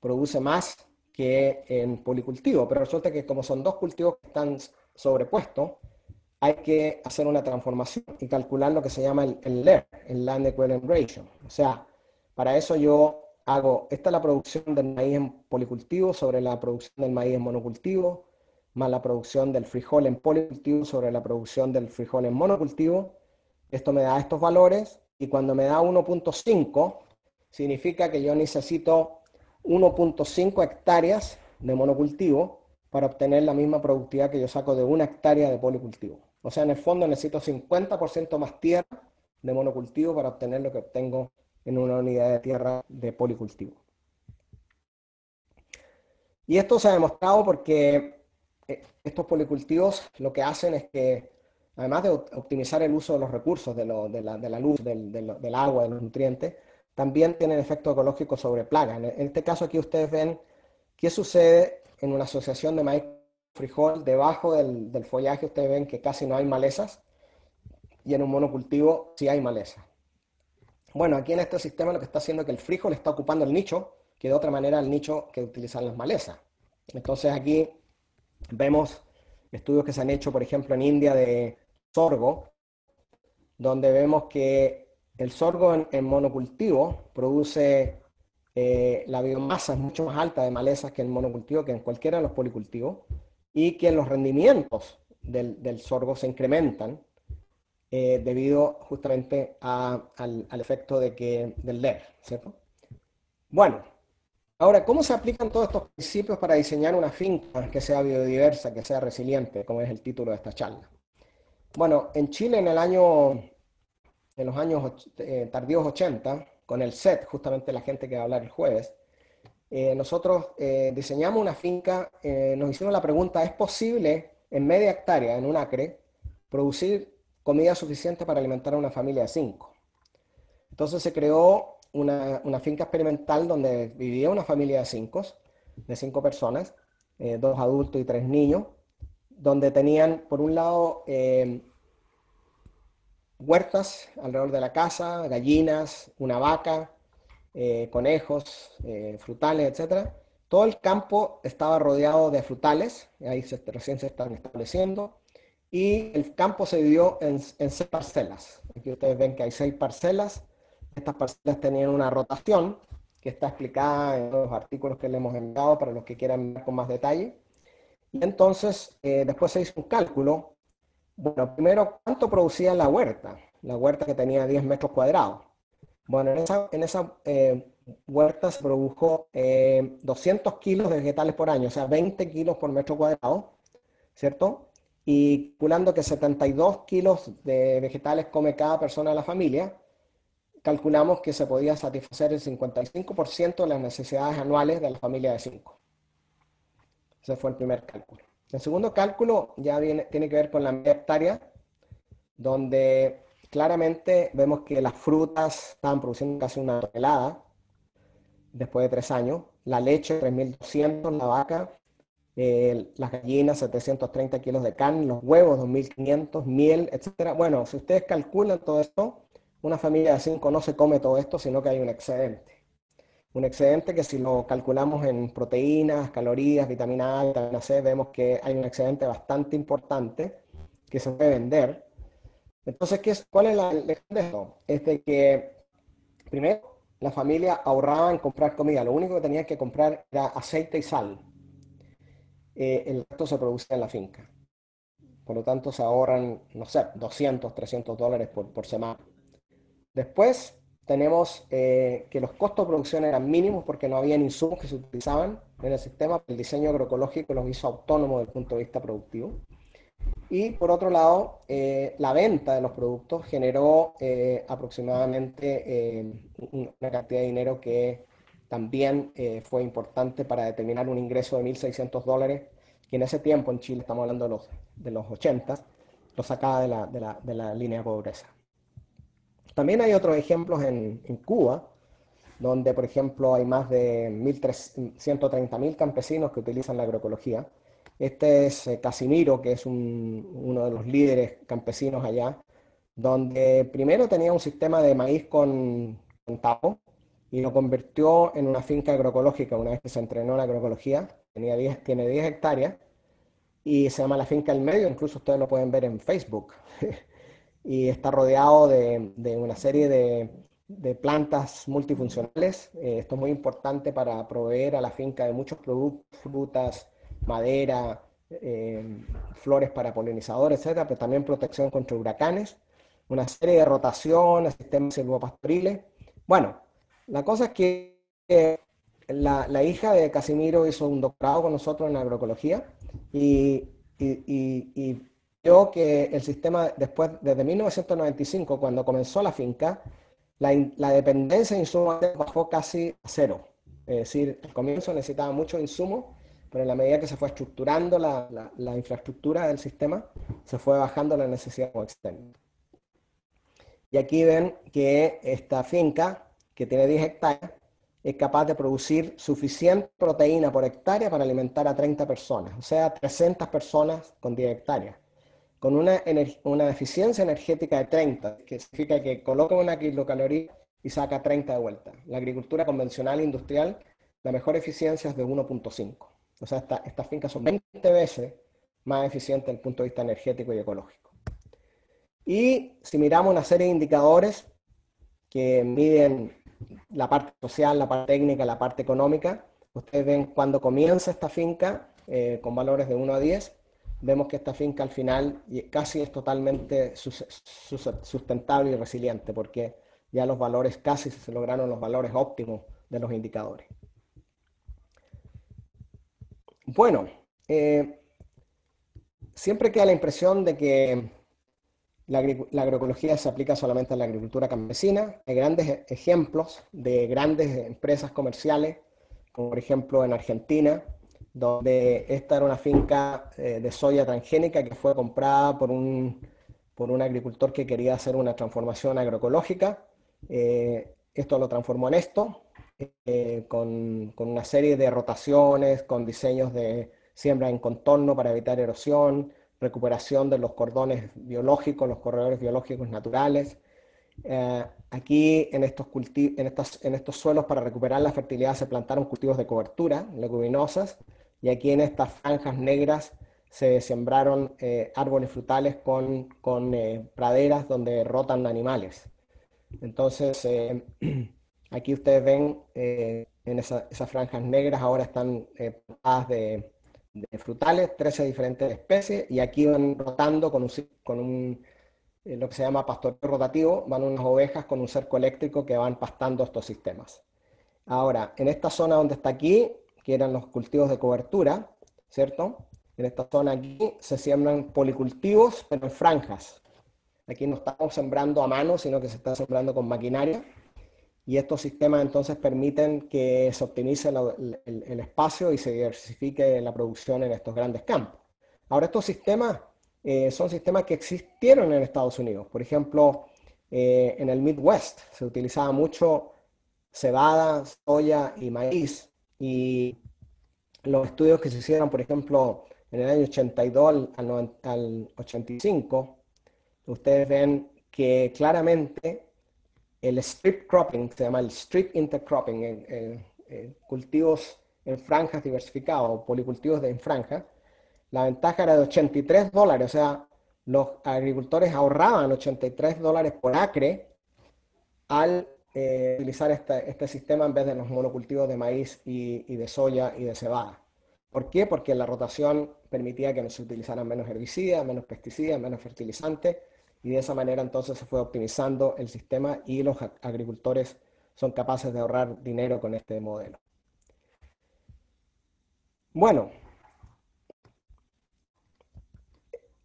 produce más que en policultivo, pero resulta que como son dos cultivos que están sobrepuestos, hay que hacer una transformación y calcular lo que se llama el, el LER, el Land Equivalent Ratio. O sea, para eso yo hago, esta es la producción del maíz en policultivo sobre la producción del maíz en monocultivo, más la producción del frijol en policultivo sobre la producción del frijol en monocultivo. Esto me da estos valores y cuando me da 1.5, significa que yo necesito 1.5 hectáreas de monocultivo para obtener la misma productividad que yo saco de una hectárea de policultivo. O sea, en el fondo necesito 50% más tierra de monocultivo para obtener lo que obtengo en una unidad de tierra de policultivo. Y esto se ha demostrado porque eh, estos policultivos lo que hacen es que, además de optimizar el uso de los recursos, de, la, luz, del, agua, de los nutrientes, también tienen efecto ecológico sobre plagas. En este caso aquí ustedes ven qué sucede en una asociación de maíz frijol. Debajo del, del follaje ustedes ven que casi no hay malezas y en un monocultivo sí hay malezas. Bueno, aquí en este sistema lo que está haciendo es que el frijol está ocupando el nicho, que de otra manera el nicho que utilizan las malezas. Entonces aquí vemos estudios que se han hecho, por ejemplo, en India de sorgo, donde vemos que el sorgo en, monocultivo produce eh, la biomasa mucho más alta de malezas que en monocultivo, que en cualquiera de los policultivos, y que los rendimientos del sorgo se incrementan eh, debido justamente al, efecto de que, del LER, ¿cierto? Bueno, ahora, ¿cómo se aplican todos estos principios para diseñar una finca que sea biodiversa, que sea resiliente, como es el título de esta charla? Bueno, en Chile en el año, en los años eh, tardíos 80, con el SET, justamente la gente que va a hablar el jueves, eh, nosotros diseñamos una finca, nos hicimos la pregunta, ¿es posible en media hectárea, en un acre, producir comida suficiente para alimentar a una familia de cinco. Entonces se creó una, finca experimental donde vivía una familia de cinco, de cinco personas, eh, dos adultos y tres niños, donde tenían, por un lado, eh, huertas alrededor de la casa, gallinas, una vaca, eh, conejos, frutales, etc. Todo el campo estaba rodeado de frutales, ahí se, recién se están estableciendo, y el campo se dividió en, seis parcelas. Aquí ustedes ven que hay seis parcelas. Estas parcelas tenían una rotación que está explicada en los artículos que le hemos enviado para los que quieran ver con más detalle. Y entonces, eh, después se hizo un cálculo. Bueno, primero, ¿cuánto producía la huerta? La huerta que tenía 10 metros cuadrados. Bueno, en esa, en esa eh, huerta se produjo 200 eh, kilos de vegetales por año, o sea, 20 kilos por metro cuadrado, ¿cierto? Y calculando que 72 kilos de vegetales come cada persona de la familia, calculamos que se podía satisfacer el 55% de las necesidades anuales de la familia de 5. Ese fue el primer cálculo. El segundo cálculo ya viene, tiene que ver con la media hectárea, donde claramente vemos que las frutas estaban produciendo casi una tonelada después de tres años, la leche 3.200, la vaca las gallinas 730 kilos de carne, los huevos 2500, miel, etcétera. Bueno, si ustedes calculan todo esto, una familia de cinco no se come todo esto, sino que hay un excedente. Un excedente que si lo calculamos en proteínas, calorías, vitamina A, vitamina C, vemos que hay un excedente bastante importante que se puede vender. Entonces, ¿qué es, ¿cuál es la lección de esto? Es de que, primero, la familia ahorraba en comprar comida. Lo único que tenía que comprar era aceite y sal. Eh, el resto se produce en la finca. Por lo tanto, se ahorran, no sé, 200, 300 dólares por, semana. Después tenemos eh, que los costos de producción eran mínimos porque no había insumos que se utilizaban en el sistema. El diseño agroecológico los hizo autónomos desde el punto de vista productivo. Y por otro lado, eh, la venta de los productos generó eh, aproximadamente una cantidad de dinero que también fue importante para determinar un ingreso de 1.600 dólares que en ese tiempo en Chile, estamos hablando de los, de los 80, lo sacaba de la, de, la, de la, línea de pobreza. También hay otros ejemplos en, en Cuba, donde, por ejemplo, hay más de 130.000 campesinos que utilizan la agroecología. Este es eh, Casimiro, que es un, uno de los líderes campesinos allá, donde primero tenía un sistema de maíz con, con tapo y lo convirtió en una finca agroecológica una vez que se entrenó en agroecología Tenía 10, tiene 10 hectáreas y se llama La Finca del Medio, incluso ustedes lo pueden ver en Facebook. y está rodeado de, una serie de, plantas multifuncionales. Eh, esto es muy importante para proveer a la finca de muchos productos, frutas, madera, eh, flores para polinizadores, etcétera, pero también protección contra huracanes, una serie de rotación, sistemas silvopastoriles. Bueno, la cosa es que la, hija de Casimiro hizo un doctorado con nosotros en agroecología y, y, vio que el sistema, después, desde 1995, cuando comenzó la finca, la, dependencia de insumos bajó casi a cero. Es decir, al comienzo necesitaba mucho insumo, pero en la medida que se fue estructurando la, la infraestructura del sistema, se fue bajando la necesidad externa. Y aquí ven que esta finca, que tiene 10 hectáreas, es capaz de producir suficiente proteína por hectárea para alimentar a 30 personas, o sea, 300 personas con 10 hectáreas, con una, una eficiencia energética de 30, que significa que coloca una kilocaloría y saca 30 de vuelta. La agricultura convencional e industrial, la mejor eficiencia es de 1.5. O sea, estas fincas son 20 veces más eficientes desde el punto de vista energético y ecológico. Y si miramos una serie de indicadores que miden la parte social, la parte técnica, la parte económica. Ustedes ven cuando comienza esta finca eh, con valores de 1 a 10, vemos que esta finca al final casi es totalmente sustentable y resiliente porque ya los valores casi se lograron los valores óptimos de los indicadores. Bueno, eh, siempre queda la impresión de que la, agroecología se aplica solamente a la agricultura campesina. Hay grandes e-, ejemplos de grandes empresas comerciales, como por ejemplo en Argentina, donde esta era una finca eh, de soya transgénica que fue comprada por un, agricultor que quería hacer una transformación agroecológica. Eh, esto lo transformó en esto, eh, con, una serie de rotaciones, con diseños de siembra en contorno para evitar erosión, recuperación de los cordones biológicos, los corredores biológicos naturales. Eh, aquí en estos, en, estas, en estos suelos para recuperar la fertilidad se plantaron cultivos de cobertura, leguminosas, y aquí en estas franjas negras se sembraron eh, árboles frutales con, con eh, praderas donde rotan animales. Entonces, aquí ustedes ven en esas franjas negras ahora están plantadas de, de frutales, 13 diferentes especies, y aquí van rotando con un, con un eh, lo que se llama pastoreo rotativo, van unas ovejas con un cerco eléctrico que van pastando estos sistemas. Ahora, en esta zona donde está aquí, que eran los cultivos de cobertura, ¿cierto? En esta zona aquí se siembran policultivos, pero en franjas. Aquí no estamos sembrando a mano, sino que se está sembrando con maquinaria y estos sistemas entonces permiten que se optimice el, espacio y se diversifique la producción en estos grandes campos. Ahora, estos sistemas eh, son sistemas que existieron en Estados Unidos. Por ejemplo, eh, en el Midwest se utilizaba mucho cebada, soya y maíz. Y los estudios que se hicieron, por ejemplo, en el año 82 al, al 85, ustedes ven que claramente el strip cropping, se llama el strip intercropping, cultivos en franjas diversificados, policultivos de en franja, la ventaja era de 83 dólares, o sea, los agricultores ahorraban 83 dólares por acre al eh, utilizar este, sistema en vez de los monocultivos de maíz y, de soya y de cebada. ¿Por qué? Porque la rotación permitía que se utilizaran menos herbicidas, menos pesticidas, menos fertilizantes, y de esa manera entonces se fue optimizando el sistema y los agricultores son capaces de ahorrar dinero con este modelo. Bueno,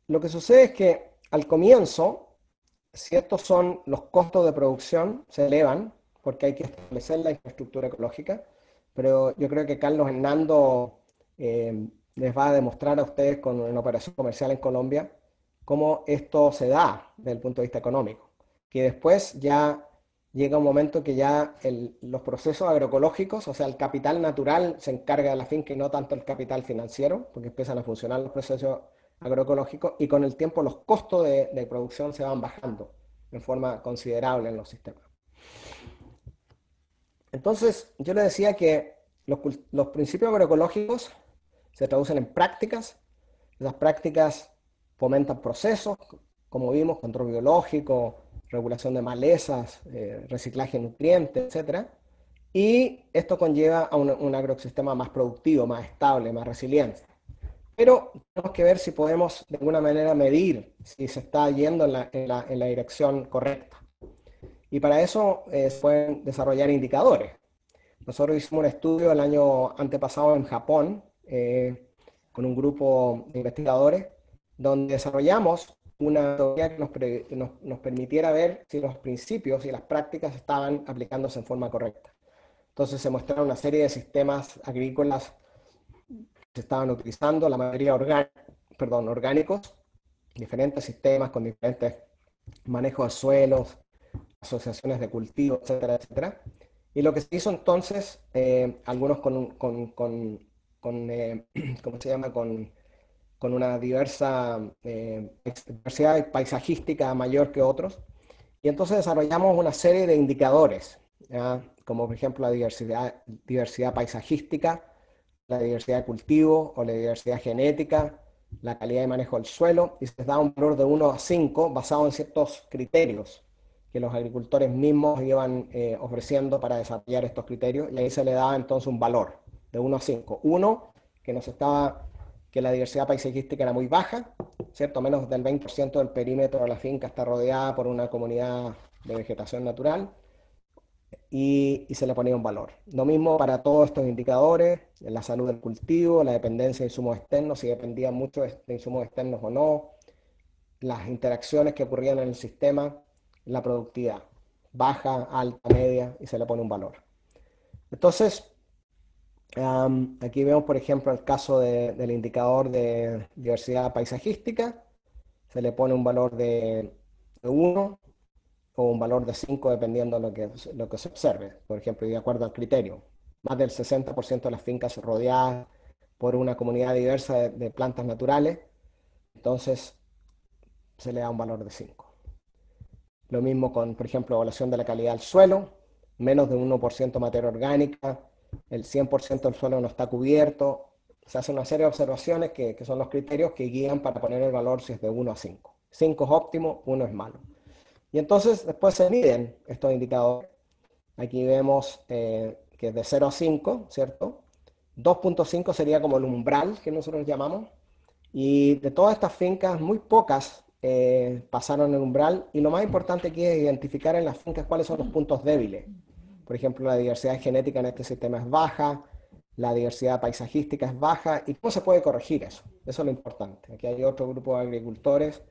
lo que sucede es que al comienzo, si estos son los costos de producción, se elevan porque hay que establecer la infraestructura ecológica, pero yo creo que Carlos Hernando eh, les va a demostrar a ustedes con una operación comercial en Colombia cómo esto se da desde el punto de vista económico, que después ya llega un momento que ya los procesos agroecológicos, o sea, el capital natural se encarga de la finca y no tanto el capital financiero, porque empiezan a funcionar los procesos agroecológicos y con el tiempo los costos de, producción se van bajando en forma considerable en los sistemas. Entonces, yo le decía que los, los principios agroecológicos se traducen en prácticas, esas prácticas fomentan procesos, como vimos, control biológico, regulación de malezas, eh, reciclaje de nutrientes, etc. Y esto conlleva a un, agroecosistema más productivo, más estable, más resiliente. Pero tenemos que ver si podemos de alguna manera medir si se está yendo en la, dirección correcta. Y para eso eh, se pueden desarrollar indicadores. Nosotros hicimos un estudio el año antepasado en Japón eh, con un grupo de investigadores donde desarrollamos una teoría que nos, permitiera ver si los principios y las prácticas estaban aplicándose en forma correcta. Entonces se muestra una serie de sistemas agrícolas que se estaban utilizando, la mayoría perdón, orgánicos, diferentes sistemas con diferentes manejos de suelos, asociaciones de cultivo, etcétera, etcétera. Y lo que se hizo entonces, eh, algunos con, con, con, eh, ¿cómo se llama? Con con una diversa eh, diversidad paisajística mayor que otros. Y entonces desarrollamos una serie de indicadores, como por ejemplo la diversidad, diversidad paisajística, la diversidad de cultivo o la diversidad genética, la calidad de manejo del suelo, y se da un valor de 1 a 5 basado en ciertos criterios que los agricultores mismos iban eh, ofreciendo para desarrollar estos criterios, y ahí se le daba entonces un valor de 1 a 5. Uno, que nos estaba que la diversidad paisajística era muy baja, ¿cierto? Menos del 20% del perímetro de la finca está rodeada por una comunidad de vegetación natural y, se le ponía un valor. Lo mismo para todos estos indicadores, la salud del cultivo, la dependencia de insumos externos, si dependía mucho de insumos externos o no, las interacciones que ocurrían en el sistema, la productividad, baja, alta, media, y se le pone un valor. Entonces, aquí vemos, por ejemplo, el caso del indicador de diversidad paisajística. Se le pone un valor de 1 o un valor de 5 dependiendo de lo que, lo que se observe. Por ejemplo, de acuerdo al criterio. Más del 60% de las fincas rodeadas por una comunidad diversa de, de plantas naturales. Entonces, se le da un valor de 5. Lo mismo con, por ejemplo, evaluación de la calidad del suelo. Menos de 1% materia orgánica, el 100% del suelo no está cubierto. Se hace una serie de observaciones que, son los criterios que guían para poner el valor si es de 1 a 5. 5 es óptimo, 1 es malo. Y entonces después se miden estos indicadores. Aquí vemos eh, que de 0 a 5, ¿cierto? 2.5 sería como el umbral que nosotros llamamos. Y de todas estas fincas, muy pocas eh, pasaron el umbral. Y lo más importante aquí es identificar en las fincas cuáles son los puntos débiles. Por ejemplo, la diversidad genética en este sistema es baja, la diversidad paisajística es baja. ¿Y cómo se puede corregir eso? Eso es lo importante. Aquí hay otro grupo de agricultores,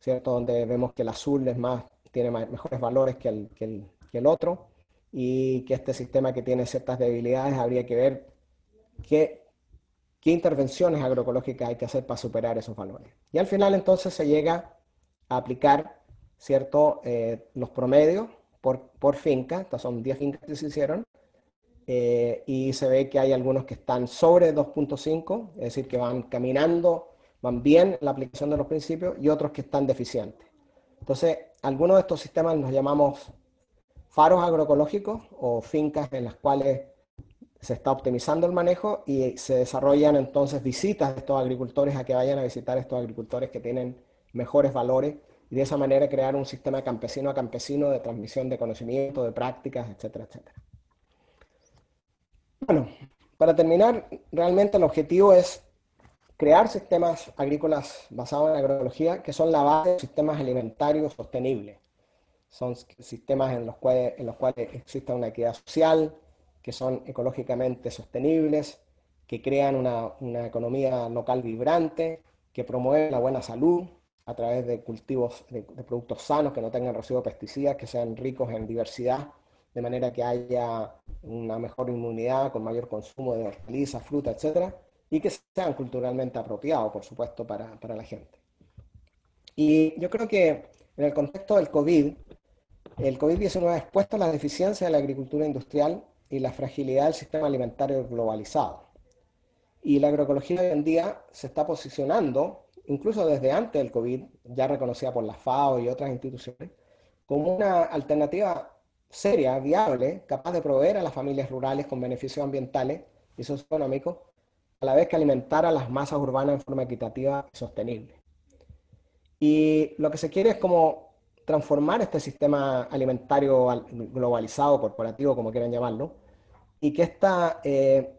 ¿cierto? Donde vemos que el azul es más, tiene mejores valores que el, que, el, otro y que este sistema que tiene ciertas debilidades habría que ver qué, qué intervenciones agroecológicas hay que hacer para superar esos valores. Y al final entonces se llega a aplicar ¿cierto? Eh, los promedios por, finca, estas son 10 fincas que se hicieron, eh, y se ve que hay algunos que están sobre 2.5, es decir, que van caminando, van bien en la aplicación de los principios, y otros que están deficientes. Entonces, algunos de estos sistemas los llamamos faros agroecológicos o fincas en las cuales se está optimizando el manejo y se desarrollan entonces visitas de estos agricultores a que vayan a visitar estos agricultores que tienen mejores valores y de esa manera crear un sistema campesino a campesino de transmisión de conocimiento, de prácticas, etcétera, etcétera. Bueno, para terminar, realmente el objetivo es crear sistemas agrícolas basados en agroecología que son la base de sistemas alimentarios sostenibles. Son sistemas en los cuales, en los cuales una equidad social, que son ecológicamente sostenibles, que crean una, una economía local vibrante, que promueven la buena salud, a través de cultivos de, productos sanos que no tengan residuos de pesticidas, que sean ricos en diversidad, de manera que haya una mejor inmunidad con mayor consumo de hortalizas, fruta, etcétera, y que sean culturalmente apropiados, por supuesto, para, para la gente. Y yo creo que en el contexto del COVID, el COVID-19 ha expuesto la deficiencia de la agricultura industrial y la fragilidad del sistema alimentario globalizado. Y la agroecología hoy en día se está posicionando incluso desde antes del COVID, ya reconocida por la FAO y otras instituciones, como una alternativa seria, viable, capaz de proveer a las familias rurales con beneficios ambientales y socioeconómicos, a la vez que alimentar a las masas urbanas en forma equitativa y sostenible. Y lo que se quiere es como transformar este sistema alimentario globalizado, corporativo, como quieran llamarlo, y que esta eh,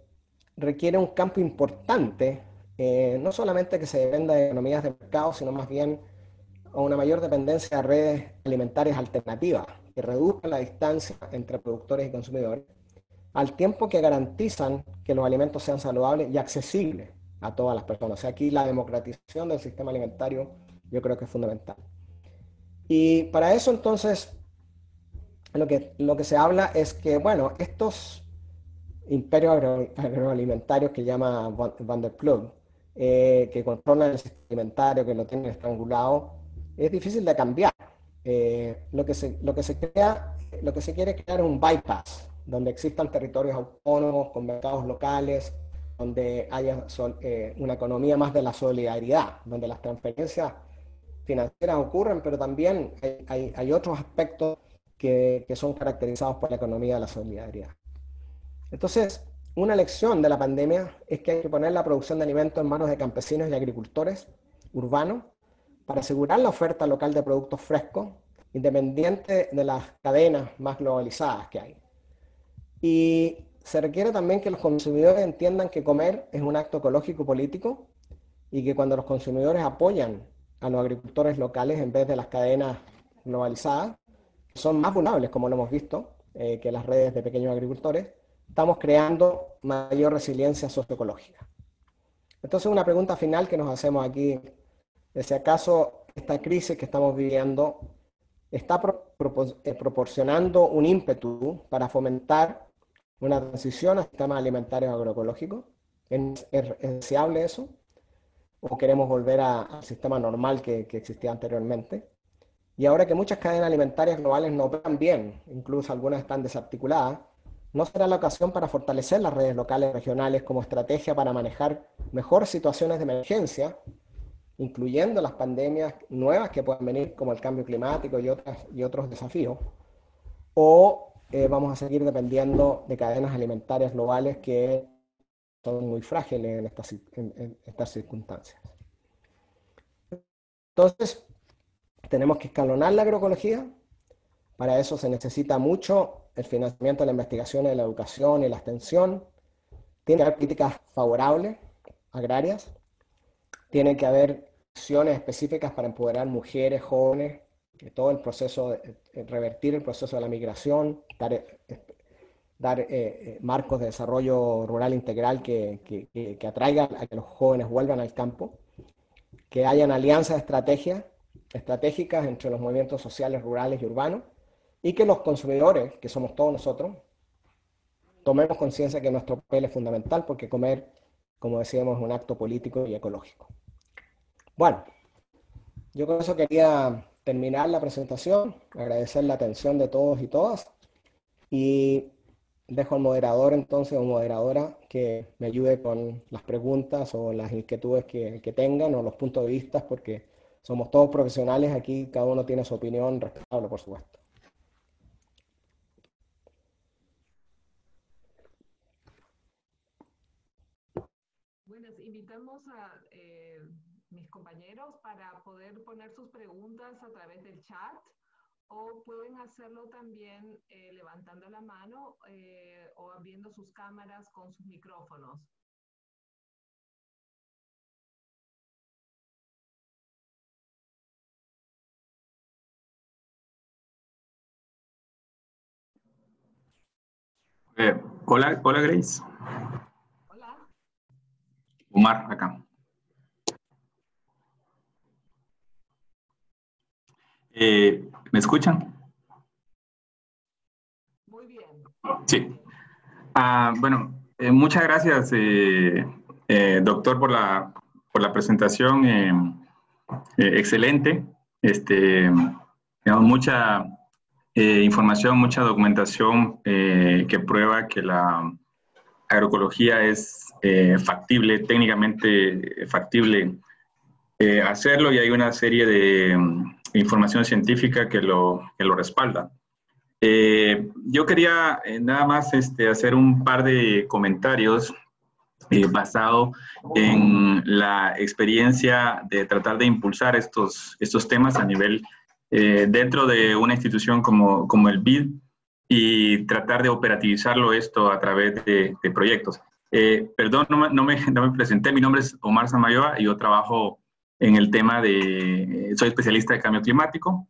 requiere un campo importante eh, no solamente que se dependa de economías de mercado, sino más bien a una mayor dependencia de redes alimentarias alternativas que reduzcan la distancia entre productores y consumidores, al tiempo que garantizan que los alimentos sean saludables y accesibles a todas las personas. O sea, aquí la democratización del sistema alimentario yo creo que es fundamental. Y para eso entonces lo que, lo que se habla es que, bueno, estos imperios agroalimentarios que llama Van der Plug, eh, que controlan el sistema alimentario, que lo tienen estrangulado, es difícil de cambiar. Eh, lo, que se, lo, que se crea, lo que se quiere crear es un bypass, donde existan territorios autónomos con mercados locales, donde haya eh, una economía más de la solidaridad, donde las transferencias financieras ocurren, pero también hay, hay, otros aspectos que, que, son caracterizados por la economía de la solidaridad. Entonces, una lección de la pandemia es que hay que poner la producción de alimentos en manos de campesinos y agricultores urbanos para asegurar la oferta local de productos frescos, independiente de las cadenas más globalizadas que hay. Y se requiere también que los consumidores entiendan que comer es un acto ecológico político y que cuando los consumidores apoyan a los agricultores locales en vez de las cadenas globalizadas, son más vulnerables, como lo hemos visto, eh, que las redes de pequeños agricultores, estamos creando mayor resiliencia socioecológica. Entonces, una pregunta final que nos hacemos aquí es si acaso esta crisis que estamos viviendo está eh, proporcionando un ímpetu para fomentar una transición a sistemas alimentarios agroecológicos. ¿Es, deseable eso? ¿O queremos volver al sistema normal que, que existía anteriormente? Y ahora que muchas cadenas alimentarias globales no operan bien, incluso algunas están desarticuladas, no será la ocasión para fortalecer las redes locales y regionales como estrategia para manejar mejor situaciones de emergencia, incluyendo las pandemias nuevas que puedan venir, como el cambio climático y, otras, y otros desafíos, o eh, vamos a seguir dependiendo de cadenas alimentarias globales que son muy frágiles en estas, en estas circunstancias. Entonces, tenemos que escalonar la agroecología, para eso se necesita mucho el financiamiento de la investigación y la educación y la extensión. Tiene que haber políticas favorables, agrarias. Tiene que haber acciones específicas para empoderar mujeres, jóvenes, que todo el proceso, revertir el proceso de la migración, dar, eh, eh, eh, marcos de desarrollo rural integral que, que, atraigan a que los jóvenes vuelvan al campo, que hayan alianzas estratégicas entre los movimientos sociales rurales y urbanos, y que los consumidores, que somos todos nosotros, tomemos conciencia que nuestro papel es fundamental porque comer, como decíamos, es un acto político y ecológico. Bueno, yo con eso quería terminar la presentación, agradecer la atención de todos y todas y dejo al moderador entonces o moderadora que me ayude con las preguntas o las inquietudes que, que tengan o los puntos de vista porque somos todos profesionales aquí, cada uno tiene su opinión respetable, por supuesto. Bueno, a eh, mis compañeros para poder poner sus preguntas a través del chat o pueden hacerlo también eh, levantando la mano eh, o abriendo sus cámaras con sus micrófonos. hola, hola Grace. Omar, acá. Eh, ¿Me escuchan? Muy bien. Sí. Ah, bueno, eh, muchas gracias, eh, doctor, por la, por la presentación. excelente. Este, tenemos mucha información, mucha documentación que prueba que la agroecología es eh, factible, técnicamente factible eh, hacerlo y hay una serie de mm, información científica que lo, que lo respalda. Eh, yo quería nada más este, hacer un par de comentarios basado en la experiencia de tratar de impulsar estos, estos temas a nivel dentro de una institución como, como el BID y tratar de operativizarlo esto a través de, de proyectos. Eh, perdón, no me, no, me, presenté. Mi nombre es Omar Samayoa y yo trabajo en el tema de, soy especialista de cambio climático.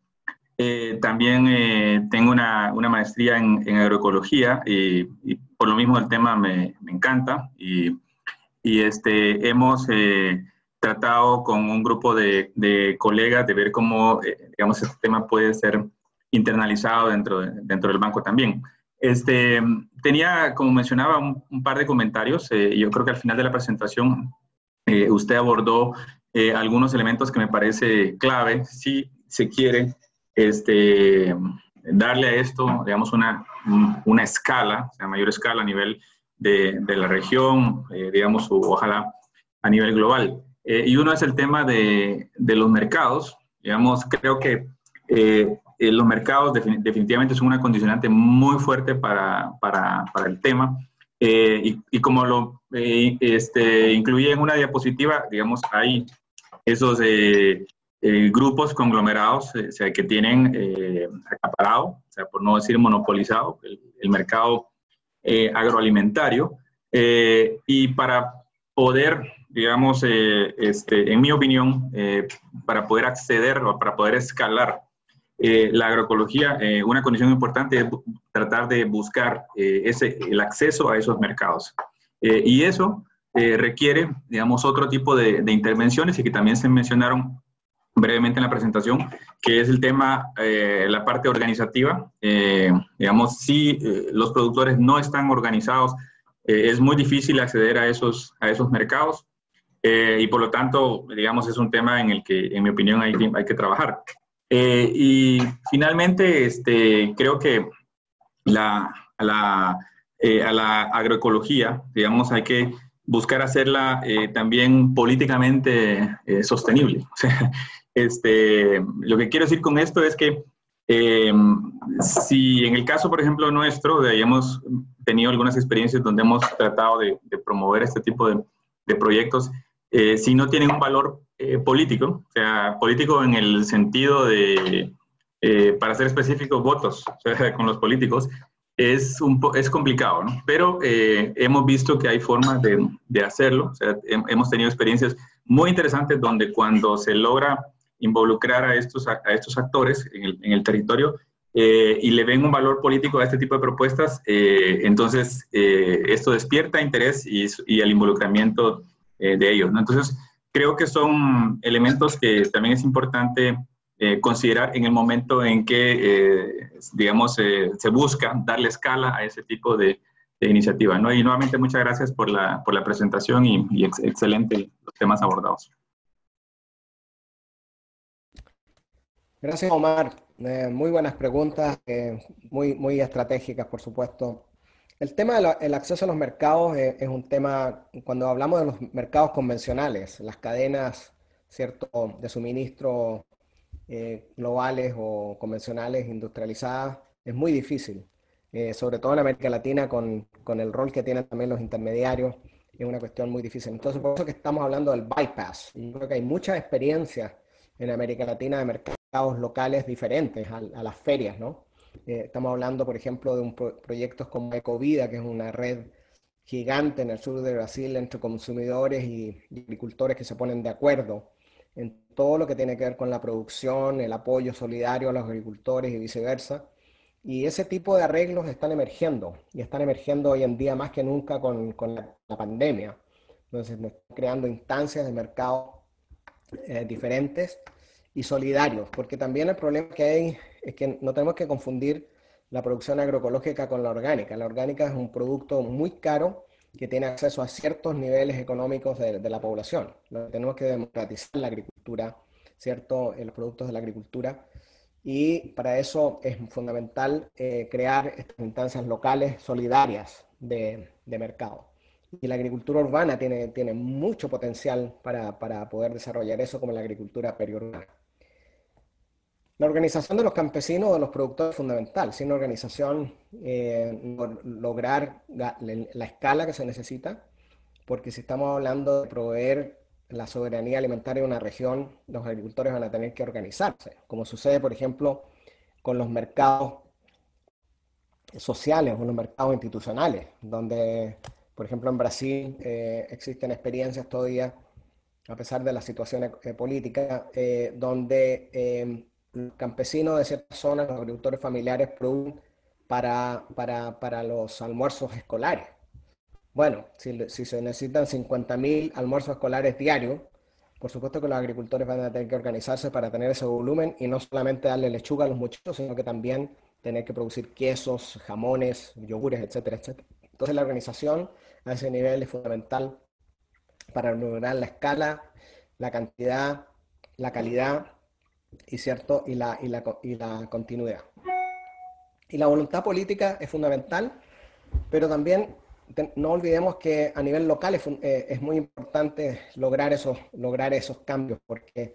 Eh, también eh, tengo una, una, maestría en, en agroecología y, por lo mismo el tema me, me encanta. Y, y, este, hemos tratado con un grupo de, de, colegas de ver cómo, digamos, este tema puede ser internalizado dentro, dentro del banco también. Este, tenía, como mencionaba, un, par de comentarios. Eh, yo creo que al final de la presentación eh, usted abordó eh, algunos elementos que me parece clave si se quiere este, darle a esto, digamos, una, escala, sea, mayor escala a nivel de, de la región, digamos, o ojalá a nivel global. y uno es el tema de, de los mercados. Digamos, creo que eh, los mercados definitivamente son una condicionante muy fuerte para, para, para el tema. Eh, y, y, como lo eh, este, en una diapositiva, digamos, hay esos grupos conglomerados o sea, que tienen acaparado, o sea, por no decir monopolizado, el, el mercado agroalimentario. y para poder, digamos, este, en mi opinión, para poder acceder o para poder escalar eh, la agroecología, eh, una condición importante es tratar de buscar eh, ese, el acceso a esos mercados. y eso requiere, digamos, otro tipo de, intervenciones y que también se mencionaron brevemente en la presentación, que es el tema, la parte organizativa. digamos, si los productores no están organizados, es muy difícil acceder a esos, a esos mercados. y por lo tanto, digamos, es un tema en el que, en mi opinión, hay que trabajar. Eh, y finalmente, este, creo que la, la, eh, a la agroecología, digamos, hay que buscar hacerla eh, también políticamente sostenible. Este, lo que quiero decir con esto es que si en el caso, por ejemplo, nuestro, de hemos tenido algunas experiencias donde hemos tratado de, promover este tipo de proyectos, si no tienen un valor eh, político, o sea, político en el sentido de, eh, para ser específico, votos o sea, con los políticos, es, un es complicado, ¿no? Pero eh, hemos visto que hay formas de, de hacerlo, o sea, hemos tenido experiencias muy interesantes donde cuando se logra involucrar a estos, a, estos actores en el, en el territorio y le ven un valor político a este tipo de propuestas, entonces esto despierta interés y, y el involucramiento de ellos. Entonces, creo que son elementos que también es importante eh, considerar en el momento en que, eh, digamos, eh, se busca darle escala a ese tipo de, de iniciativa. ¿no? Y nuevamente muchas gracias por la, por la presentación y, y ex, excelente los temas abordados. Gracias, Omar. muy buenas preguntas, muy, muy estratégicas, por supuesto. El tema del acceso a los mercados es, un tema, cuando hablamos de los mercados convencionales, las cadenas ¿cierto? de suministro eh, globales o convencionales industrializadas, es muy difícil, eh, sobre todo en América Latina con, con, el rol que tienen también los intermediarios. es una cuestión muy difícil. Entonces, por eso que estamos hablando del bypass. Y creo que hay mucha experiencia en América Latina de mercados locales diferentes a, las ferias, ¿no? Eh, estamos hablando, por ejemplo, de un proyectos como Ecovida, que es una red gigante en el sur de Brasil entre consumidores y, agricultores que se ponen de acuerdo en todo lo que tiene que ver con la producción, el apoyo solidario a los agricultores y viceversa. Y ese tipo de arreglos están emergiendo y están emergiendo hoy en día más que nunca con, con la, pandemia. Entonces, están creando instancias de mercado eh, diferentes y solidarios, porque también el problema que hay es que no tenemos que confundir la producción agroecológica con la orgánica. La orgánica es un producto muy caro que tiene acceso a ciertos niveles económicos de, la población. Tenemos que democratizar la agricultura, ¿cierto? Los productos de la agricultura. Y para eso es fundamental eh, crear estas instancias locales solidarias de, mercado. Y la agricultura urbana tiene, tiene mucho potencial para, para poder desarrollar eso como la agricultura periurbana. La organización de los campesinos o de los productores es fundamental. Sin organización, eh, lograr la, escala que se necesita, porque si estamos hablando de proveer la soberanía alimentaria de una región, los agricultores van a tener que organizarse, como sucede, por ejemplo, con los mercados sociales o los mercados institucionales, donde, por ejemplo, en Brasil eh, existen experiencias todavía, a pesar de la situación eh, política, donde campesinos de ciertas zonas, los agricultores familiares, para, para, para los almuerzos escolares. Bueno, si, si se necesitan 50.000 almuerzos escolares diarios, por supuesto que los agricultores van a tener que organizarse para tener ese volumen y no solamente darle lechuga a los muchachos, sino que también tener que producir quesos, jamones, yogures, etcétera, etcétera. Entonces la organización a ese nivel es fundamental para lograr la escala, la cantidad, la calidad y, cierto, y, la, y, la, y la continuidad. Y la voluntad política es fundamental, pero también no olvidemos que a nivel local es, eh, es, muy importante lograr esos, lograr esos cambios, porque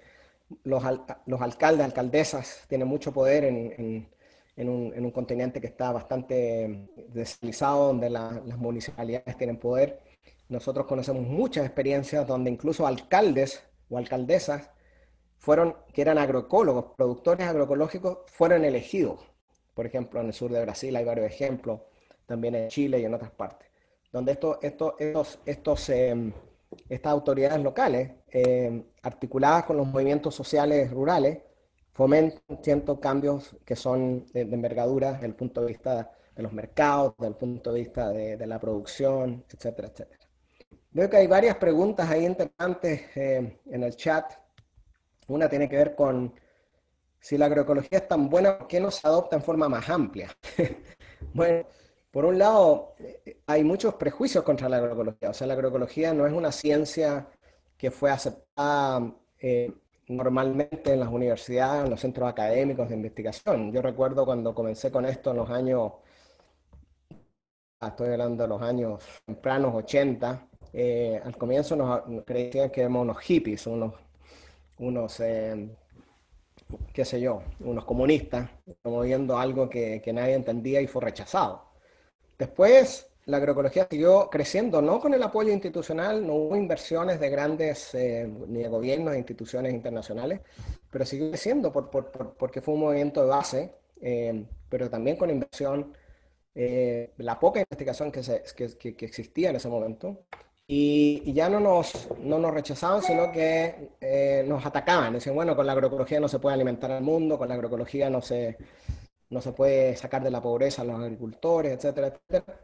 los, los alcaldes, alcaldesas tienen mucho poder en, en, un, en un, continente que está bastante deslizado, donde las municipalidades tienen poder. Nosotros conocemos muchas experiencias donde incluso alcaldes o alcaldesas fueron, que eran agroecólogos, productores agroecológicos, fueron elegidos. Por ejemplo, en el sur de Brasil hay varios ejemplos, también en Chile y en otras partes, donde esto, esto, estos, estos, em, estas autoridades locales, em, articuladas con los movimientos sociales rurales, fomentan ciertos cambios que son de, envergadura desde el punto de vista de los mercados, desde el punto de vista de, la producción, etcétera, etcétera. Veo que hay varias preguntas ahí interesantes em, en el chat. Una tiene que ver con si la agroecología es tan buena, ¿por qué no se adopta en forma más amplia? bueno, por un lado, hay muchos prejuicios contra la agroecología. O sea, la agroecología no es una ciencia que fue aceptada eh, normalmente en las universidades, en los centros académicos de investigación. Yo recuerdo cuando comencé con esto en los años, estoy hablando de los años tempranos 80, eh, al comienzo nos creían que éramos unos hippies, unos unos, eh, qué sé yo, unos comunistas promoviendo algo que, que, nadie entendía y fue rechazado. Después, la agroecología siguió creciendo, no con el apoyo institucional, no hubo inversiones de grandes, eh, ni de gobiernos e instituciones internacionales, pero siguió creciendo por, por, porque fue un movimiento de base, eh, pero también con inversión, la poca investigación que, se, que, que existía en ese momento, y, ya no nos, no nos rechazaban, sino que eh, nos atacaban. Decían, bueno, con la agroecología no se puede alimentar al mundo, con la agroecología no se, no se puede sacar de la pobreza a los agricultores, etcétera, etcétera.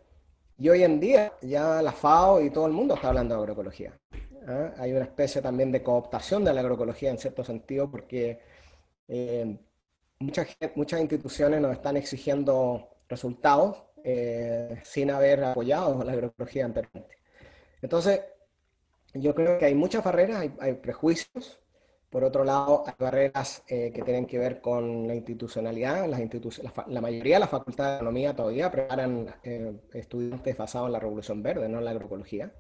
Y hoy en día ya la FAO y todo el mundo está hablando de agroecología. ¿ah? Hay una especie también de cooptación de la agroecología en cierto sentido porque eh, muchas, muchas instituciones nos están exigiendo resultados eh, sin haber apoyado la agroecología anteriormente. Entonces, yo creo que hay muchas barreras, hay, prejuicios. Por otro lado, hay barreras eh, que tienen que ver con la institucionalidad. La, mayoría de las facultades de economía todavía preparan eh, estudiantes basados en la revolución verde, no en la agroecología.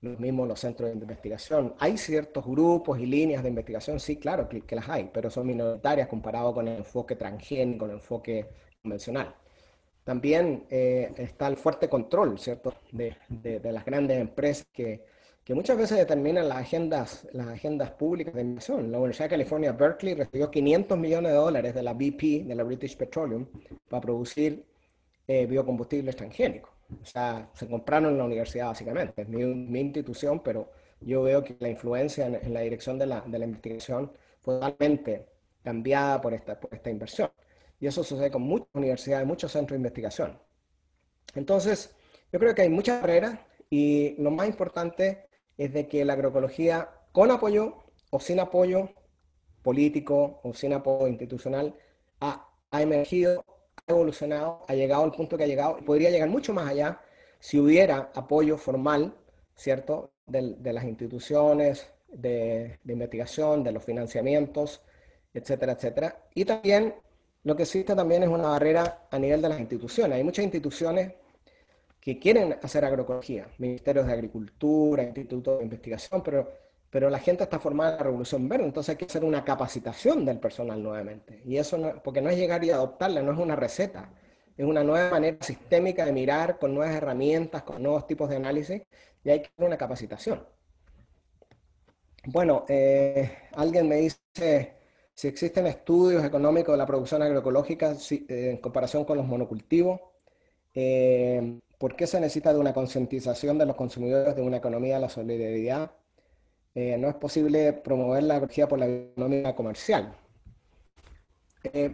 Los mismos los centros de investigación. Hay ciertos grupos y líneas de investigación, sí, claro que, que las hay, pero son minoritarias comparado con el enfoque transgénico, el enfoque convencional. También eh, está el fuerte control, ¿cierto?, de, de, las grandes empresas que, que, muchas veces determinan las agendas, las agendas públicas de inversión. La Universidad de California, Berkeley, recibió 500 millones de dólares de la BP, de la British Petroleum, para producir eh, biocombustibles transgénicos. O sea, se compraron en la universidad básicamente. Es mi, mi institución, pero yo veo que la influencia en, la dirección de la, de la, investigación fue totalmente cambiada por esta, por esta inversión. Y eso sucede con muchas universidades, muchos centros de investigación. Entonces, yo creo que hay muchas barreras y lo más importante es de que la agroecología, con apoyo o sin apoyo político o sin apoyo institucional, ha, emergido, ha evolucionado, ha llegado al punto que ha llegado y podría llegar mucho más allá si hubiera apoyo formal, ¿cierto?, de, las instituciones de investigación, de los financiamientos, etcétera, etcétera. Y también lo que existe también es una barrera a nivel de las instituciones. Hay muchas instituciones que quieren hacer agroecología, ministerios de agricultura, institutos de investigación, pero, pero la gente está formada en la revolución verde, entonces hay que hacer una capacitación del personal nuevamente. Y eso, no, porque no es llegar y adoptarla, no es una receta, es una nueva manera sistémica de mirar con nuevas herramientas, con nuevos tipos de análisis, y hay que hacer una capacitación. Bueno, eh, alguien me dice si existen estudios económicos de la producción agroecológica eh, en comparación con los monocultivos, eh, ¿por qué se necesita de una concientización de los consumidores de una economía de la solidaridad? Eh, no es posible promover la agroecología por la economía comercial.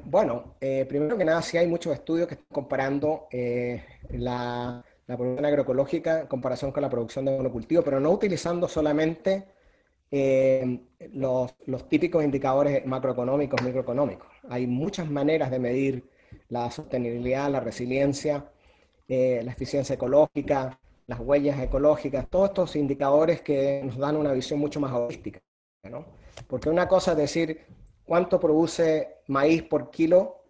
bueno, primero que nada, sí hay muchos estudios que están comparando la, la producción agroecológica en comparación con la producción de monocultivo, pero no utilizando solamente eh, los, típicos indicadores macroeconómicos, microeconómicos. Hay muchas maneras de medir la sostenibilidad, la resiliencia, eh, la eficiencia ecológica, las huellas ecológicas, todos estos indicadores que nos dan una visión mucho más holística. ¿no? Porque una cosa es decir cuánto produce maíz por kilo,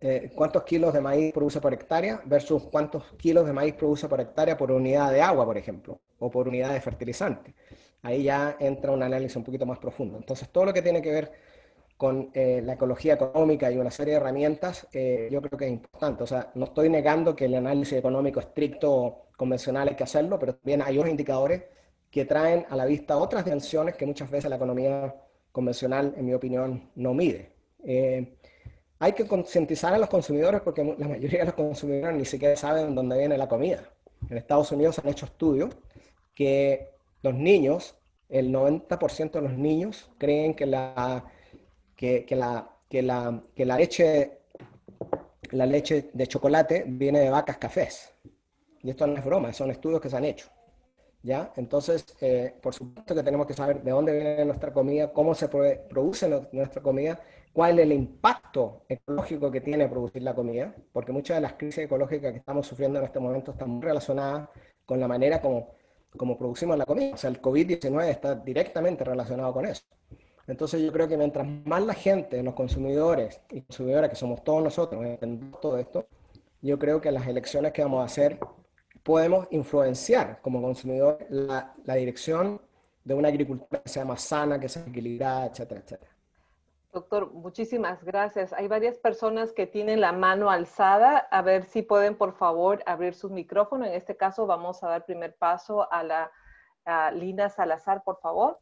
eh, cuántos kilos de maíz produce por hectárea versus cuántos kilos de maíz produce por hectárea por unidad de agua, por ejemplo, o por unidad de fertilizante ahí ya entra un análisis un poquito más profundo. Entonces, todo lo que tiene que ver con eh, la ecología económica y una serie de herramientas, eh, yo creo que es importante. O sea, no estoy negando que el análisis económico estricto convencional hay que hacerlo, pero también hay unos indicadores que traen a la vista otras dimensiones que muchas veces la economía convencional, en mi opinión, no mide. Eh, hay que concientizar a los consumidores porque la mayoría de los consumidores ni siquiera saben dónde viene la comida. En Estados Unidos han hecho estudios que los niños, el 90% de los niños creen que la, que, la, que la, que la leche la leche de chocolate viene de vacas cafés. Y esto no es broma, son estudios que se han hecho. ¿Ya? Entonces, eh, por supuesto que tenemos que saber de dónde viene nuestra comida, cómo se produce nuestra comida, cuál es el impacto ecológico que tiene producir la comida, porque muchas de las crisis ecológicas que estamos sufriendo en este momento están muy relacionadas con la manera como como producimos la comida. O sea, el COVID-19 está directamente relacionado con eso. Entonces yo creo que mientras más la gente, los consumidores y consumidoras, que somos todos nosotros, entendemos todo esto, yo creo que las elecciones que vamos a hacer podemos influenciar como consumidor la, la dirección de una agricultura que sea más sana, que sea equilibrada, etcétera, etcétera. Doctor, muchísimas gracias. Hay varias personas que tienen la mano alzada. A ver si pueden, por favor, abrir su micrófono. En este caso, vamos a dar primer paso a la Linda Salazar, por favor.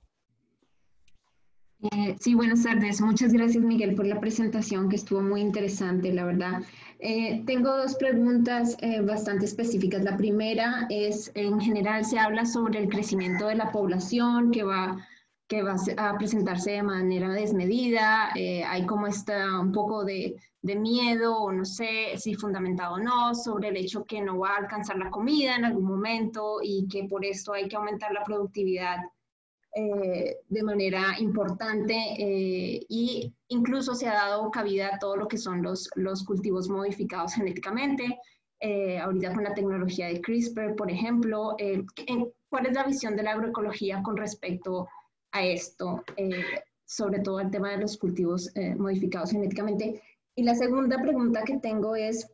Eh, sí, buenas tardes. Muchas gracias, Miguel, por la presentación, que estuvo muy interesante, la verdad. Eh, tengo dos preguntas eh, bastante específicas. La primera es, en general, se habla sobre el crecimiento de la población que va que va a presentarse de manera desmedida, eh, hay como está un poco de, de, miedo, o no sé si fundamentado o no, sobre el hecho que no va a alcanzar la comida en algún momento y que por esto hay que aumentar la productividad eh, de manera importante eh, y incluso se ha dado cabida a todo lo que son los, los cultivos modificados genéticamente. ahorita con la tecnología de CRISPR, por ejemplo, ¿cuál es la visión de la agroecología con respecto a a esto, eh, sobre todo el tema de los cultivos eh, modificados genéticamente. Y la segunda pregunta que tengo es,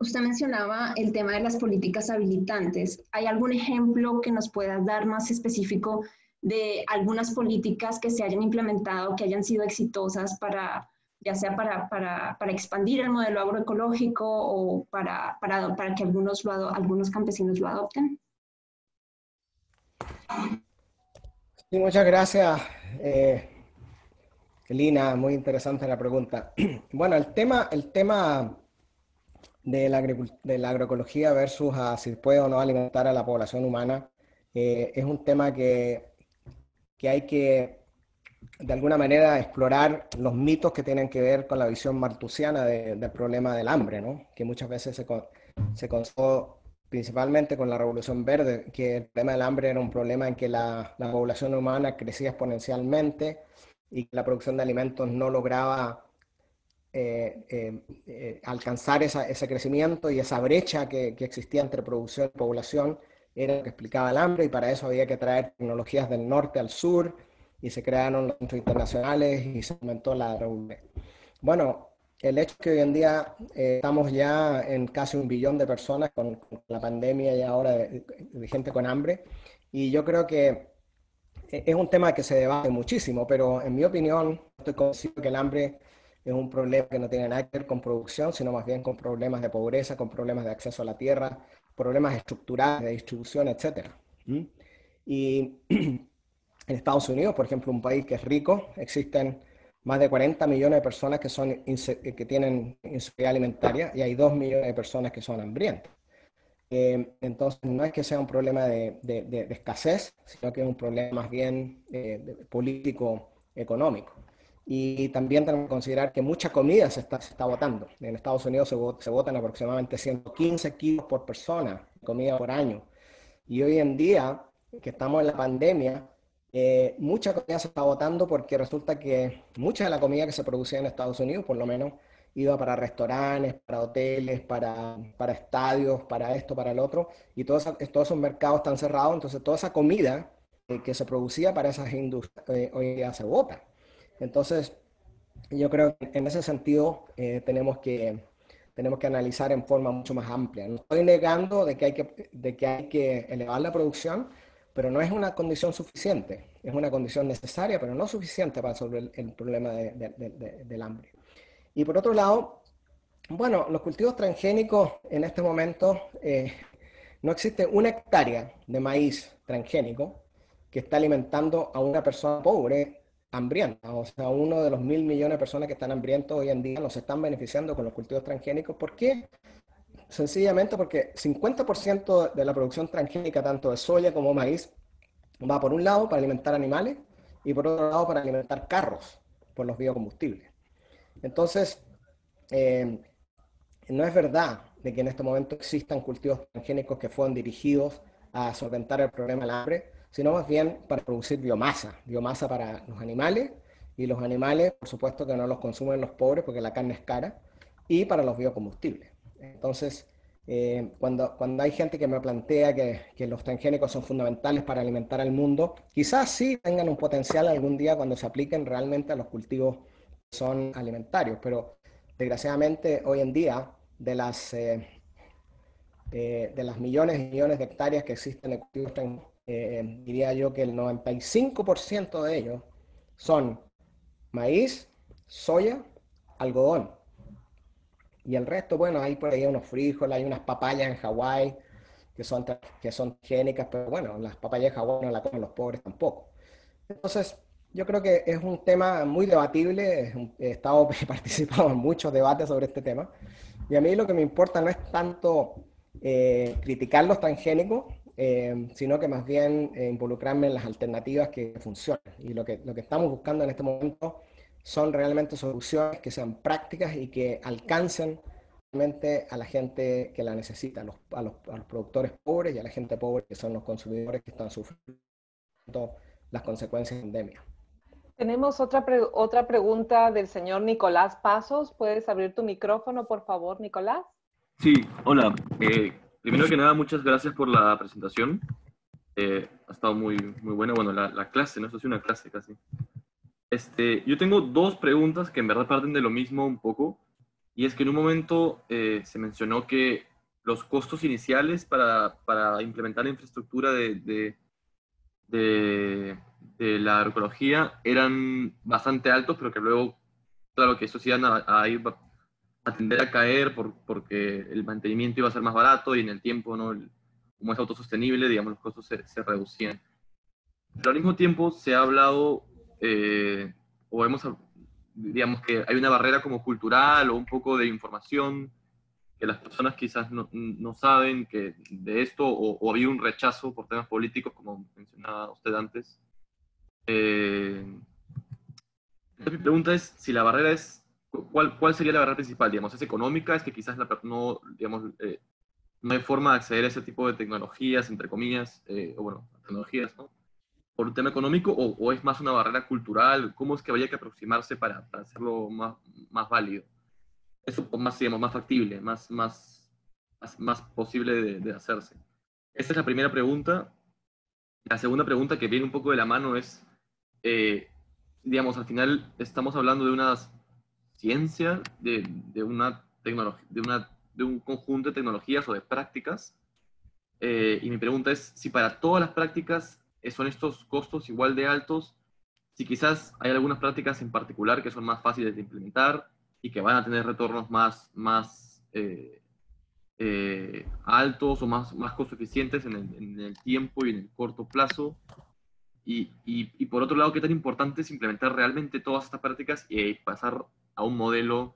usted mencionaba el tema de las políticas habilitantes. ¿Hay algún ejemplo que nos pueda dar más específico de algunas políticas que se hayan implementado, que hayan sido exitosas para, ya sea para, para, para expandir el modelo agroecológico o para, para, para que algunos, lo, algunos campesinos lo adopten? Sí, muchas gracias, eh, Lina, muy interesante la pregunta. Bueno, el tema, el tema de la, de la agroecología versus a si puede o no alimentar a la población humana eh, es un tema que, que hay que de alguna manera explorar los mitos que tienen que ver con la visión martusiana del problema del hambre, ¿no? que muchas veces se, se constó principalmente con la Revolución Verde, que el problema del hambre era un problema en que la, la población humana crecía exponencialmente y la producción de alimentos no lograba eh, eh, eh, alcanzar ese crecimiento y esa brecha que, que, existía entre producción y población era lo que explicaba el hambre y para eso había que traer tecnologías del norte al sur y se crearon los centros internacionales y se aumentó la reunión. Bueno, el hecho que hoy en día eh, estamos ya en casi un billón de personas con, la pandemia y ahora de, gente con hambre, y yo creo que es un tema que se debate muchísimo, pero en mi opinión estoy convencido que el hambre es un problema que no tiene nada que ver con producción, sino más bien con problemas de pobreza, con problemas de acceso a la tierra, problemas estructurales de distribución, etc. ¿Mm? Y En Estados Unidos, por ejemplo, un país que es rico, existen más de 40 millones de personas que, son, que tienen inseguridad alimentaria y hay 2 millones de personas que son hambrientas. Eh, entonces, no es que sea un problema de, de, escasez, sino que es un problema más bien eh, político-económico. Y también tenemos que considerar que mucha comida se está, se está botando. En Estados Unidos se, se botan aproximadamente 115 kilos por persona de comida por año. Y hoy en día, que estamos en la pandemia, eh, mucha comida se está botando porque resulta que mucha de la comida que se producía en Estados Unidos, por lo menos, iba para restaurantes, para hoteles, para, para estadios, para esto, para el otro, y todos, esos mercados están cerrados, entonces toda esa comida eh, que se producía para esas industrias eh, hoy día se bota. Entonces, yo creo que en ese sentido tenemos, que, tenemos que analizar en forma mucho más amplia. No estoy negando de que hay que, de que, hay que elevar la producción, pero no es una condición suficiente, es una condición necesaria, pero no suficiente para resolver el, problema del hambre. Y por otro lado, bueno, los cultivos transgénicos en este momento, eh, no existe una hectárea de maíz transgénico que está alimentando a una persona pobre hambrienta. O sea, uno de los mil millones de personas que están hambrientos hoy en día nos están beneficiando con los cultivos transgénicos. ¿Por qué? Sencillamente porque 50% de la producción transgénica, tanto de soya como maíz, va por un lado para alimentar animales y por otro lado para alimentar carros por los biocombustibles. Entonces, eh, no es verdad de que en este momento existan cultivos transgénicos que fueron dirigidos a solventar el problema del hambre, sino más bien para producir biomasa, biomasa para los animales, y los animales, por supuesto que no los consumen los pobres porque la carne es cara, y para los biocombustibles. Entonces, eh, cuando, cuando hay gente que me plantea que, que, los transgénicos son fundamentales para alimentar al mundo, quizás sí tengan un potencial algún día cuando se apliquen realmente a los cultivos que son alimentarios, pero desgraciadamente hoy en día de las, eh, eh, de las millones y millones de hectáreas que existen de cultivos diría yo que el 95% de ellos son maíz, soya, algodón. Y el resto, bueno, hay por ahí unos frijoles, hay unas papayas en Hawái que son, que son génicas, pero bueno, las papayas de Hawái no las comen los pobres tampoco. Entonces, yo creo que es un tema muy debatible, he estado participando en muchos debates sobre este tema, y a mí lo que me importa no es tanto eh, criticar los transgénicos, eh, sino que más bien eh, involucrarme en las alternativas que funcionan. Y lo que, lo que estamos buscando en este momento son realmente soluciones que sean prácticas y que alcancen realmente a la gente que la necesita, a los, a los, productores pobres y a la gente pobre que son los consumidores que están sufriendo las consecuencias de la pandemia. Tenemos otra, otra pregunta del señor Nicolás Pasos. ¿Puedes abrir tu micrófono, por favor, Nicolás? Sí, hola. Eh, primero que nada, muchas gracias por la presentación. Eh, ha estado muy, muy buena. Bueno, la, la clase, ¿no? Esto es una clase casi. Este, yo tengo dos preguntas que en verdad parten de lo mismo un poco. Y es que en un momento eh, se mencionó que los costos iniciales para, para implementar la infraestructura de, de, de, la agroecología eran bastante altos, pero que luego claro que eso sí a, a ir a tender a caer por, porque el mantenimiento iba a ser más barato y en el tiempo, ¿no? como es autosostenible, digamos, los costos se, se reducían. Pero al mismo tiempo se ha hablado, eh, o hemos, digamos que hay una barrera como cultural o un poco de información que las personas quizás no, no saben que de esto o, o, había un rechazo por temas políticos, como mencionaba usted antes. Eh, mi pregunta es si la barrera es, ¿cuál, ¿cuál sería la barrera principal? Digamos, ¿es económica? ¿Es que quizás la, no, digamos, eh, no hay forma de acceder a ese tipo de tecnologías, entre comillas, eh, o bueno, tecnologías, ¿no? ¿Por un tema económico o, o, es más una barrera cultural? ¿Cómo es que habría que aproximarse para, para hacerlo más, más válido? Eso más, digamos, más factible, más, más, más, más posible de, de hacerse. Esta es la primera pregunta. La segunda pregunta que viene un poco de la mano es, eh, digamos, al final estamos hablando de una ciencia, de, de una tecnología, de, una, de un conjunto de tecnologías o de prácticas. Eh, y mi pregunta es si para todas las prácticas son estos costos igual de altos, si quizás hay algunas prácticas en particular que son más fáciles de implementar y que van a tener retornos más, más eh, eh, altos o más, más costo eficientes en el, en el, tiempo y en el corto plazo. Y, y, y, por otro lado, qué tan importante es implementar realmente todas estas prácticas y pasar a un modelo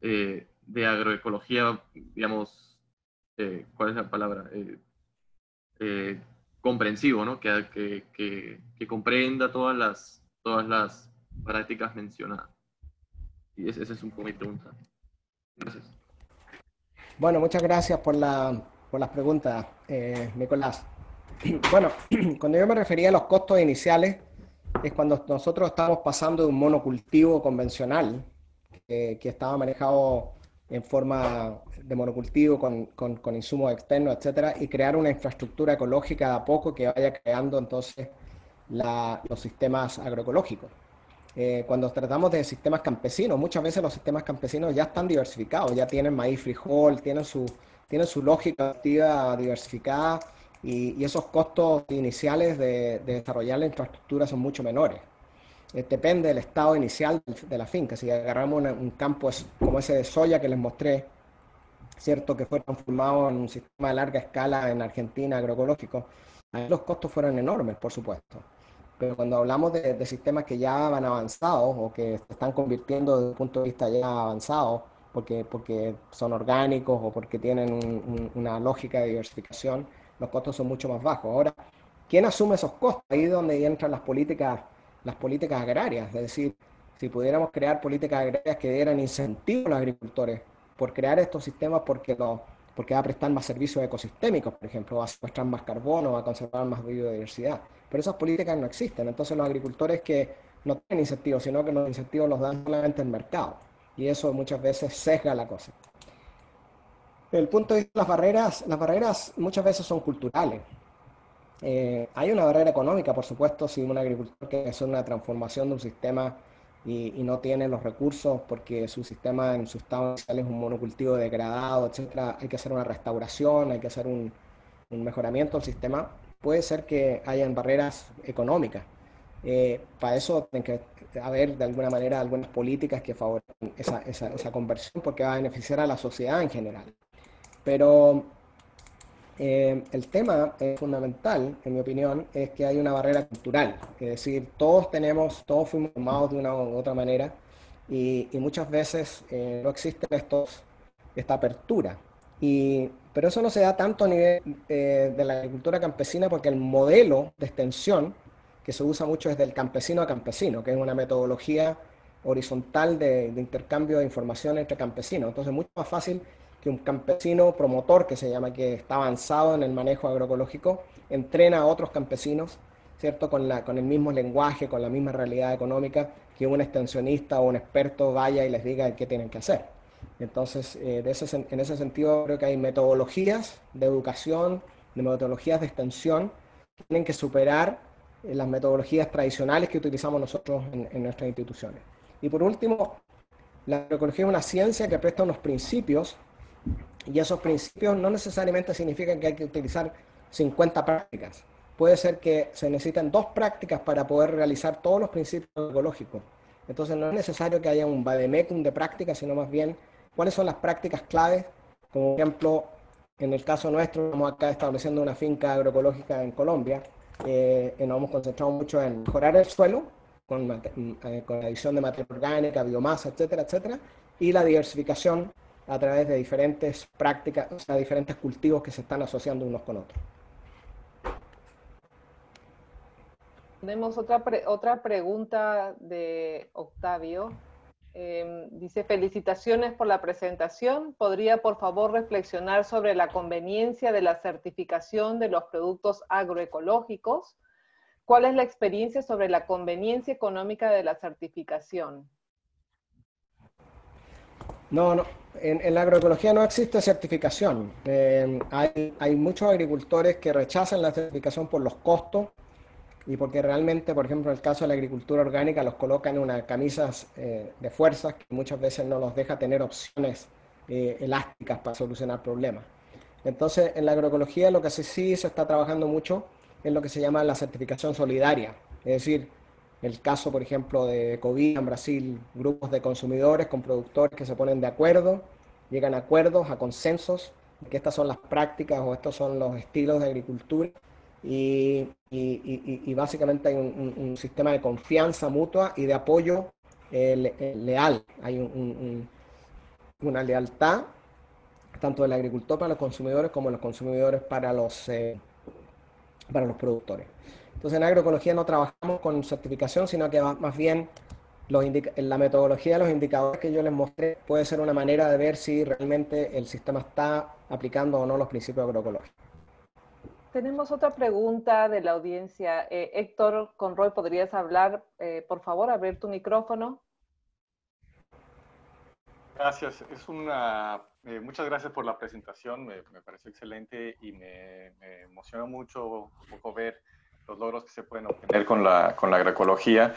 eh, de agroecología, digamos, eh, ¿cuál es la palabra? Comprensivo, ¿no? Que, que, que, que, comprenda todas las, todas las prácticas mencionadas. Y esa es un poco mi pregunta. Gracias. Bueno, muchas gracias por, la, por las preguntas, eh, Nicolás. Bueno, cuando yo me refería a los costos iniciales, es cuando nosotros estamos pasando de un monocultivo convencional, que estaba manejado en forma de monocultivo con, con, con, insumos externos, etcétera, y crear una infraestructura ecológica de a poco que vaya creando entonces los sistemas agroecológicos. Eh, cuando tratamos de sistemas campesinos, muchas veces los sistemas campesinos ya están diversificados, ya tienen maíz, frijol, tienen su, tienen su lógica activa diversificada y, esos costos iniciales de, desarrollar la infraestructura son mucho menores. Eh, depende del estado inicial de la finca. Si agarramos un campo como ese de soya que les mostré, cierto que fue transformado en un sistema de larga escala en Argentina agroecológico, ahí los costos fueron enormes, por supuesto. Pero cuando hablamos de, sistemas que ya van avanzados o que se están convirtiendo desde un punto de vista ya avanzado, porque, porque son orgánicos o porque tienen un, un, una lógica de diversificación, los costos son mucho más bajos. Ahora, ¿quién asume esos costos? Ahí es donde entran las políticas, las políticas agrarias. Es decir, si pudiéramos crear políticas agrarias que dieran incentivos a los agricultores por crear estos sistemas porque, lo, porque va a prestar más servicios ecosistémicos, por ejemplo, va a secuestrar más carbono, va a conservar más biodiversidad pero esas políticas no existen. Entonces los agricultores que no tienen incentivos, sino que los incentivos los dan solamente el mercado. Y eso muchas veces sesga la cosa. El punto de las barreras, las barreras muchas veces son culturales. Eh, hay una barrera económica, por supuesto, si un agricultor quiere hacer una transformación de un sistema y, y, no tiene los recursos porque su sistema en su estado inicial es un monocultivo degradado, etc. Hay que hacer una restauración, hay que hacer un, un mejoramiento del sistema puede ser que hayan barreras económicas. Eh, para eso tienen que haber de alguna manera algunas políticas que favorezcan esa, esa, esa, conversión porque va a beneficiar a la sociedad en general. Pero eh, el tema fundamental, en mi opinión, es que hay una barrera cultural. Es decir, todos tenemos, todos fuimos formados de una u otra manera y, muchas veces eh, no existe estos, esta apertura. Y pero eso no se da tanto a nivel eh, de la agricultura campesina porque el modelo de extensión que se usa mucho es del campesino a campesino, que es una metodología horizontal de, de intercambio de información entre campesinos. Entonces es mucho más fácil un campesino promotor, que se llama, que está avanzado en el manejo agroecológico, entrena a otros campesinos, ¿cierto? Con, la, con el mismo lenguaje, con la misma realidad económica, que un extensionista o un experto vaya y les diga qué tienen que hacer. Entonces, eh, de ese, en ese sentido, creo que hay metodologías de educación, de metodologías de extensión, que tienen que superar eh, las metodologías tradicionales que utilizamos nosotros en, en, nuestras instituciones. Y por último, la agroecología es una ciencia que presta unos principios, y esos principios no necesariamente significan que hay que utilizar 50 prácticas. Puede ser que se necesiten dos prácticas para poder realizar todos los principios ecológicos. Entonces no es necesario que haya un vademecum de prácticas, sino más bien cuáles son las prácticas claves, como ejemplo, en el caso nuestro, estamos acá estableciendo una finca agroecológica en Colombia, eh, nos hemos concentrado mucho en mejorar el suelo, con, eh, con la adición de materia orgánica, biomasa, etcétera, etcétera, y la diversificación a través de diferentes prácticas, o sea, diferentes cultivos que se están asociando unos con otros. Tenemos otra, otra pregunta de Octavio. Em, dice, felicitaciones por la presentación. ¿Podría, por favor, reflexionar sobre la conveniencia de la certificación de los productos agroecológicos? ¿Cuál es la experiencia sobre la conveniencia económica de la certificación? No, no. En, la agroecología no existe certificación. Em, hay, muchos agricultores que rechazan la certificación por los costos y porque realmente, por ejemplo, en el caso de la agricultura orgánica, los colocan en unas camisas eh, de fuerzas que muchas veces no los deja tener opciones eh, elásticas para solucionar problemas. Entonces, en la agroecología lo que sí se está trabajando mucho es lo que se llama la certificación solidaria, es decir, el caso, por ejemplo, de COVID en Brasil, grupos de consumidores con productores que se ponen de acuerdo, llegan a acuerdos, a consensos, que estas son las prácticas o estos son los estilos de agricultura y, y, básicamente hay un, sistema de confianza mutua y de apoyo eh, eh, leal. Hay una lealtad tanto del agricultor para los consumidores como de los consumidores para los, eh, para los productores. Entonces en agroecología no trabajamos con certificación, sino que más bien los la metodología de los indicadores que yo les mostré puede ser una manera de ver si realmente el sistema está aplicando o no los principios agroecológicos. Tenemos otra pregunta de la audiencia. Eh, Héctor Conroy, ¿podrías hablar? Eh, por favor, abrir tu micrófono. Gracias. Es una, eh, muchas gracias por la presentación. Me, pareció excelente y me, emociona mucho un poco ver los logros que se pueden obtener con la, con la agroecología.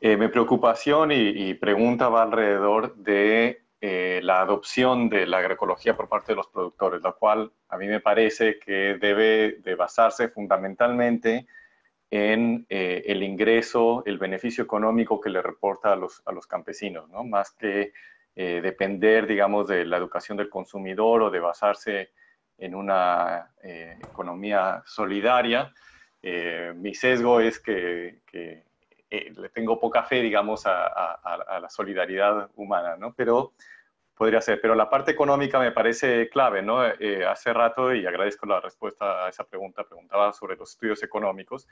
mi preocupación y, y pregunta va alrededor de eh, la adopción de la agroecología por parte de los productores, lo cual a mí me parece que debe de basarse fundamentalmente en eh, el ingreso, el beneficio económico que le reporta a los, a los campesinos, ¿no? más que eh, depender, digamos, de la educación del consumidor o de basarse en una economía solidaria. Mi sesgo es que, que le tengo poca fe, digamos, a, a, la solidaridad humana, ¿no? Pero podría ser. Pero la parte económica me parece clave, ¿no? Eh, hace rato, y agradezco la respuesta a esa pregunta, preguntaba sobre los estudios económicos,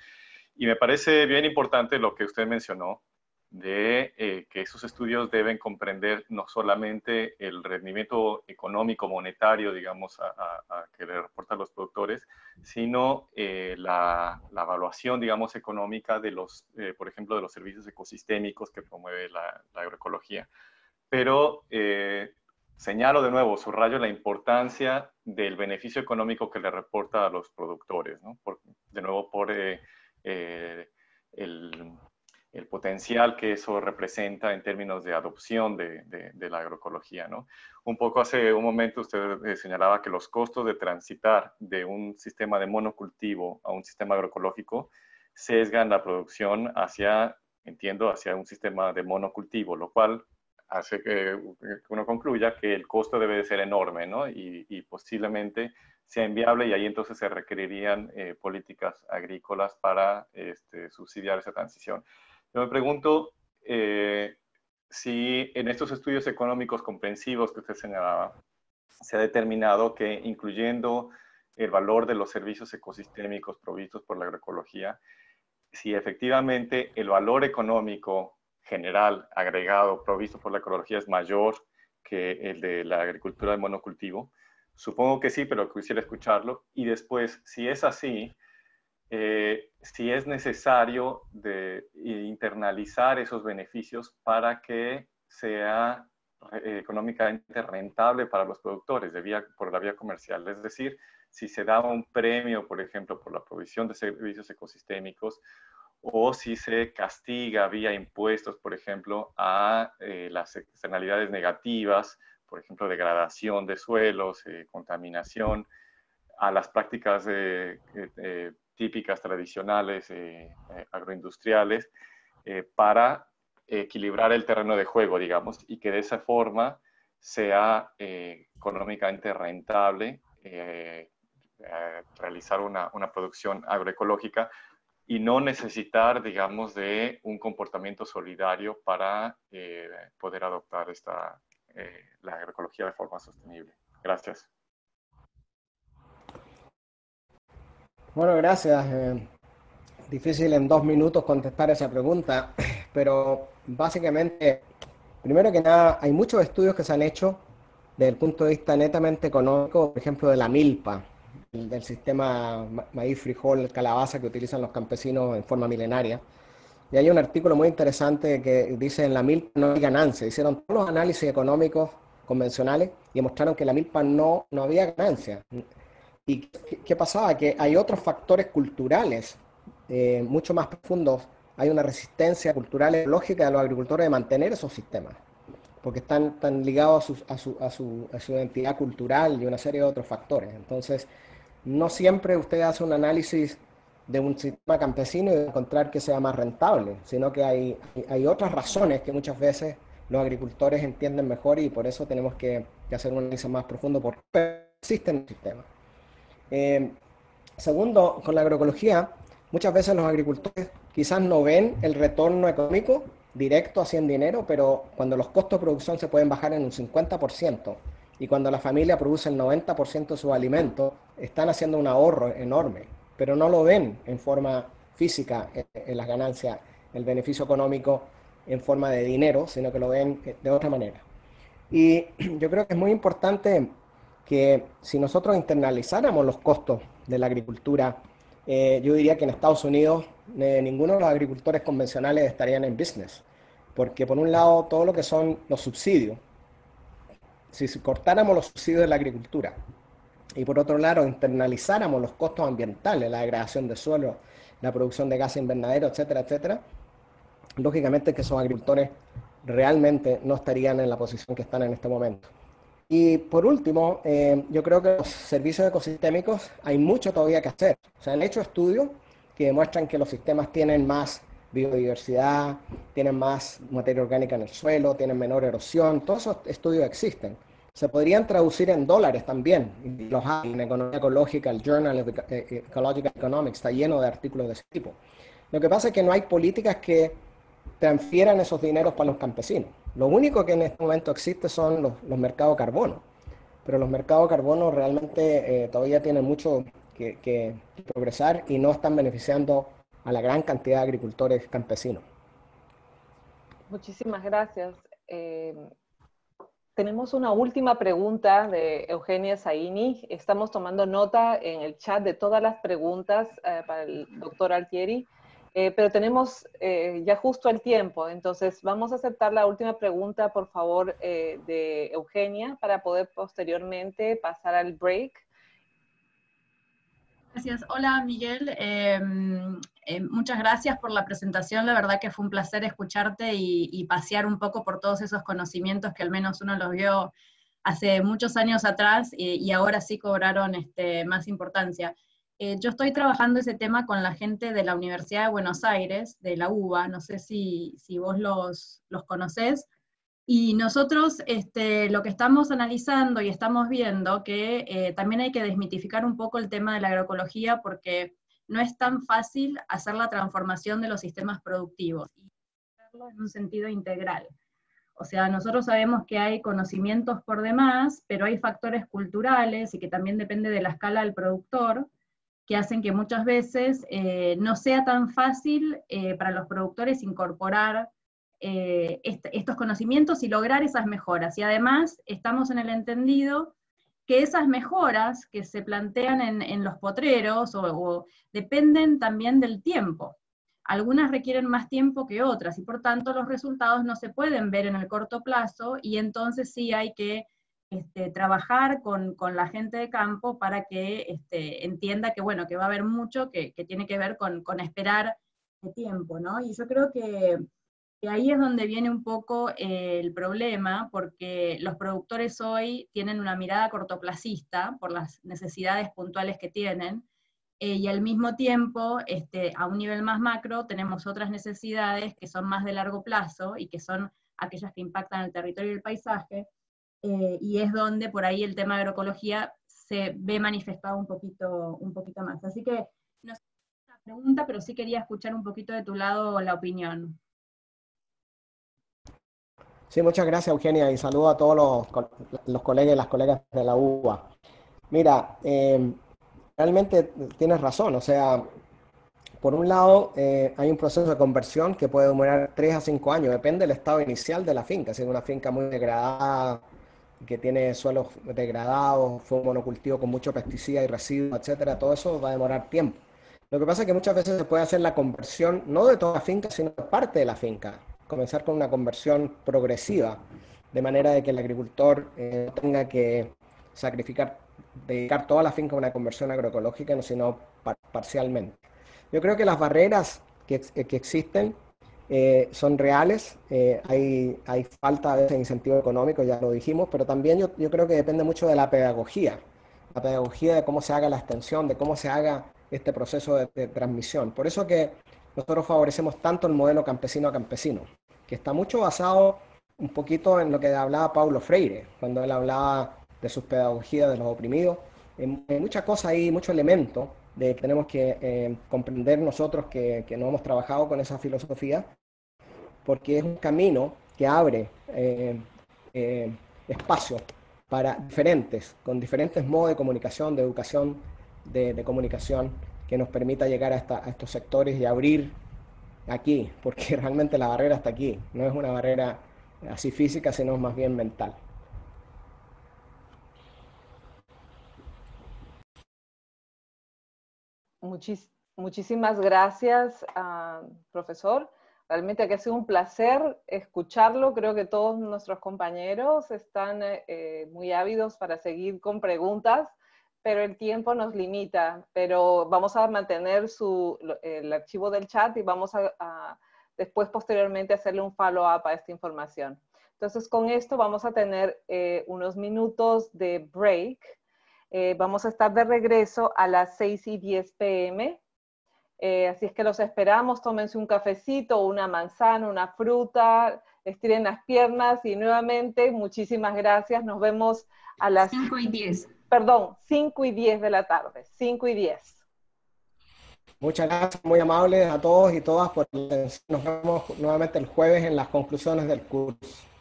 y me parece bien importante lo que usted mencionó, de eh, que esos estudios deben comprender no solamente el rendimiento económico, monetario, digamos, a, que le reportan los productores, sino eh, la, evaluación, digamos, económica de los, por ejemplo, de los servicios ecosistémicos que promueve la, la agroecología pero eh, señalo de nuevo, subrayo la importancia del beneficio económico que le reporta a los productores, ¿no? de nuevo por eh, eh, el, potencial que eso representa en términos de adopción de, de, la agroecología. ¿no? Un poco hace un momento usted señalaba que los costos de transitar de un sistema de monocultivo a un sistema agroecológico sesgan la producción hacia, entiendo, hacia un sistema de monocultivo, lo cual hace que uno concluya que el costo debe de ser enorme, ¿no? Y, posiblemente sea inviable y ahí entonces se requerirían eh, políticas agrícolas para este, subsidiar esa transición. Yo me pregunto eh, si en estos estudios económicos comprensivos que usted señalaba, se ha determinado que incluyendo el valor de los servicios ecosistémicos provistos por la agroecología, si efectivamente el valor económico general agregado provisto por la ecología es mayor que el de la agricultura de monocultivo? Supongo que sí, pero quisiera escucharlo. Y después, si es así, eh, si es necesario de internalizar esos beneficios para que sea eh, económicamente rentable para los productores de vía, por la vía comercial. Es decir, si se da un premio, por ejemplo, por la provisión de servicios ecosistémicos o si se castiga vía impuestos, por ejemplo, a eh, las externalidades negativas, por ejemplo, degradación de suelos, eh, contaminación, a las prácticas típicas, tradicionales, agroindustriales, para equilibrar el terreno de juego, digamos, y que de esa forma sea económicamente rentable realizar una, una, producción agroecológica y no necesitar, digamos, de un comportamiento solidario para poder adoptar esta, la agroecología de forma sostenible. Gracias. Bueno, gracias. Eh, difícil en dos minutos contestar esa pregunta, pero básicamente, primero que nada, hay muchos estudios que se han hecho desde el punto de vista netamente económico, por ejemplo, de la milpa, del sistema maíz, frijol, calabaza que utilizan los campesinos en forma milenaria. Y hay un artículo muy interesante que dice en la milpa no hay ganancia. Hicieron todos los análisis económicos convencionales y demostraron que la milpa no, no había ganancia. ¿Y qué, pasaba? Que hay otros factores culturales eh, mucho más profundos. Hay una resistencia cultural y lógica de los agricultores de mantener esos sistemas, porque están, tan ligados a su, a, su, a su identidad cultural y una serie de otros factores. Entonces, no siempre usted hace un análisis de un sistema campesino y encontrar que sea más rentable, sino que hay, hay otras razones que muchas veces los agricultores entienden mejor y por eso tenemos que, hacer un análisis más profundo por qué existe el sistema. Eh, segundo, con la agroecología, muchas veces los agricultores quizás no ven el retorno económico directo así en dinero, pero cuando los costos de producción se pueden bajar en un 50% y cuando la familia produce el 90% de sus alimentos, están haciendo un ahorro enorme, pero no lo ven en forma física en las ganancias, el beneficio económico en forma de dinero, sino que lo ven de otra manera. Y yo creo que es muy importante que si nosotros internalizáramos los costos de la agricultura, eh, yo diría que en Estados Unidos eh, ninguno de los agricultores convencionales estarían en business, porque por un lado todo lo que son los subsidios, si cortáramos los subsidios de la agricultura y por otro lado internalizáramos los costos ambientales, la degradación de suelo, la producción de gases invernadero, etcétera, etcétera, lógicamente que esos agricultores realmente no estarían en la posición que están en este momento. Y por último, eh, yo creo que los servicios ecosistémicos hay mucho todavía que hacer. O han hecho estudios que demuestran que los sistemas tienen más biodiversidad, tienen más materia orgánica en el suelo, tienen menor erosión, todos esos estudios existen. Se podrían traducir en dólares también, los hay en Economía Ecológica, el Journal of Ecological Economics está lleno de artículos de ese tipo. Lo que pasa es que no hay políticas que transfieran esos dineros para los campesinos. Lo único que en este momento existe son los, mercados carbono, pero los mercados carbono realmente eh, todavía tienen mucho que, progresar y no están beneficiando a la gran cantidad de agricultores campesinos. Muchísimas gracias. Eh, tenemos una última pregunta de Eugenia Zaini. Estamos tomando nota en el chat de todas las preguntas eh, para el doctor Altieri. Eh, pero tenemos eh, ya justo el tiempo, entonces vamos a aceptar la última pregunta, por favor, eh, de Eugenia, para poder posteriormente pasar al break. Gracias. Hola, Miguel. Em, em, muchas gracias por la presentación. La verdad que fue un placer escucharte y, pasear un poco por todos esos conocimientos que al menos uno los vio hace muchos años atrás y, ahora sí cobraron este, más importancia. Eh, yo estoy trabajando ese tema con la gente de la Universidad de Buenos Aires, de la UBA, no sé si, vos los, los conocés, y nosotros este, lo que estamos analizando y estamos viendo que eh, también hay que desmitificar un poco el tema de la agroecología porque no es tan fácil hacer la transformación de los sistemas productivos y hacerlo en un sentido integral. O sea, nosotros sabemos que hay conocimientos por demás, pero hay factores culturales y que también depende de la escala del productor, que hacen que muchas veces eh, no sea tan fácil eh, para los productores incorporar eh, estos conocimientos y lograr esas mejoras. Y además estamos en el entendido que esas mejoras que se plantean en, los potreros o, dependen también del tiempo. Algunas requieren más tiempo que otras y por tanto los resultados no se pueden ver en el corto plazo y entonces sí hay que este, trabajar con, la gente de campo para que este, entienda que, bueno, que va a haber mucho que, tiene que ver con, esperar el tiempo, ¿no? Y yo creo que, ahí es donde viene un poco el problema, porque los productores hoy tienen una mirada cortoplacista por las necesidades puntuales que tienen, eh, y al mismo tiempo, este, a un nivel más macro, tenemos otras necesidades que son más de largo plazo y que son aquellas que impactan el territorio y el paisaje, eh, y es donde por ahí el tema de agroecología se ve manifestado un poquito, un poquito más. Así que no sé una pregunta, pero sí quería escuchar un poquito de tu lado la opinión. Sí, muchas gracias Eugenia y saludo a todos los, los colegas y las colegas de la UBA. Mira, eh, realmente tienes razón, o sea, por un lado, eh, hay un proceso de conversión que puede demorar 3 a 5 años, depende del estado inicial de la finca. Si es una finca muy degradada, que tiene suelos degradados, fue monocultivo con mucho pesticida y residuos, etcétera, todo eso va a demorar tiempo. Lo que pasa es que muchas veces se puede hacer la conversión, no de toda la finca, sino parte de la finca. Comenzar con una conversión progresiva, de manera de que el agricultor eh, tenga que sacrificar dedicar toda la finca a una conversión agroecológica, sino parcialmente. Yo creo que las barreras que, existen eh, son reales, eh, hay, hay, falta de incentivo económico, ya lo dijimos, pero también yo, yo, creo que depende mucho de la pedagogía, la pedagogía de cómo se haga la extensión, de cómo se haga este proceso de, de transmisión. Por eso que nosotros favorecemos tanto el modelo campesino a campesino, que está mucho basado un poquito en lo que hablaba Paulo Freire, cuando él hablaba de sus pedagogías de los oprimidos. Hay muchas cosas ahí, muchos elementos de que tenemos que eh, comprender nosotros que, que, no hemos trabajado con esa filosofía, porque es un camino que abre eh, eh, espacio para diferentes, con diferentes modos de comunicación, de educación, de, comunicación, que nos permita llegar a, a estos sectores y abrir aquí, porque realmente la barrera está aquí, no es una barrera así física, sino más bien mental. muchísimas gracias, ah, profesor. Realmente que ha sido un placer escucharlo. Creo que todos nuestros compañeros están eh, muy ávidos para seguir con preguntas, pero el tiempo nos limita. Pero vamos a mantener su, el archivo del chat y vamos a, después posteriormente hacerle un follow-up a esta información. Entonces, con esto vamos a tener eh, unos minutos de break eh, vamos a estar de regreso a las 6 y 10 pm. Eh, así es que los esperamos, tómense un cafecito, una manzana, una fruta, estiren las piernas y nuevamente muchísimas gracias. Nos vemos a las 5 y 10. Perdón, 5 y 10 de la tarde, 5 y 10. Muchas gracias, muy amables a todos y todas por Nos vemos nuevamente el jueves en las conclusiones del curso.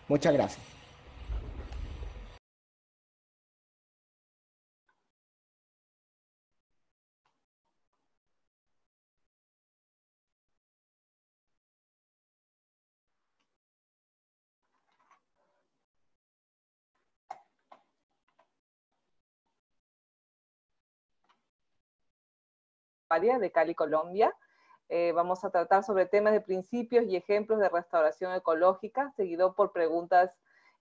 Muchas gracias. De Cali, Colombia. Eh, vamos a tratar sobre temas de principios y ejemplos de restauración ecológica, seguido por preguntas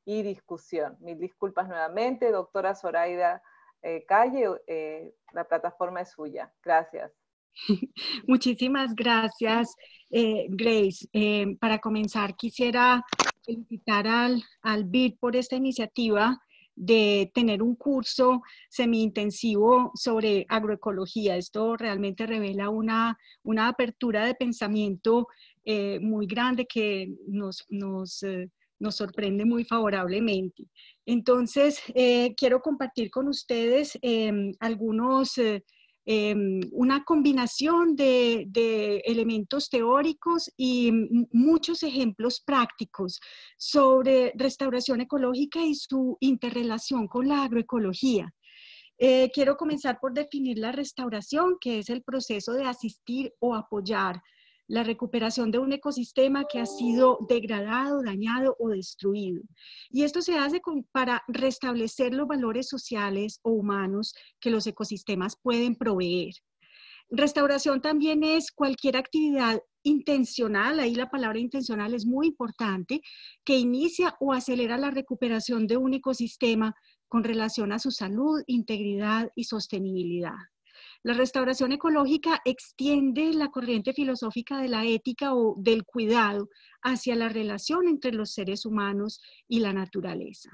y discusión. Mil disculpas nuevamente, doctora Zoraida eh, Calle, eh, la plataforma es suya. Gracias. Muchísimas gracias, Grace. para comenzar, quisiera felicitar al, al BID por esta iniciativa de tener un curso semi-intensivo sobre agroecología. Esto realmente revela una, una apertura de pensamiento eh, muy grande que nos, nos, eh, nos, sorprende muy favorablemente. Entonces, eh, quiero compartir con ustedes em, algunos Em, una combinación de, elementos teóricos y muchos ejemplos prácticos sobre restauración ecológica y su interrelación con la agroecología. Eh, quiero comenzar por definir la restauración, que es el proceso de asistir o apoyar la recuperación de un ecosistema que ha sido degradado, dañado o destruido. Y esto se hace para restablecer los valores sociales o humanos que los ecosistemas pueden proveer. Restauración también es cualquier actividad intencional, ahí la palabra intencional es muy importante, que inicia o acelera la recuperación de un ecosistema con relación a su salud, integridad y sostenibilidad. La restauración ecológica extiende la corriente filosófica de la ética o del cuidado hacia la relación entre los seres humanos y la naturaleza.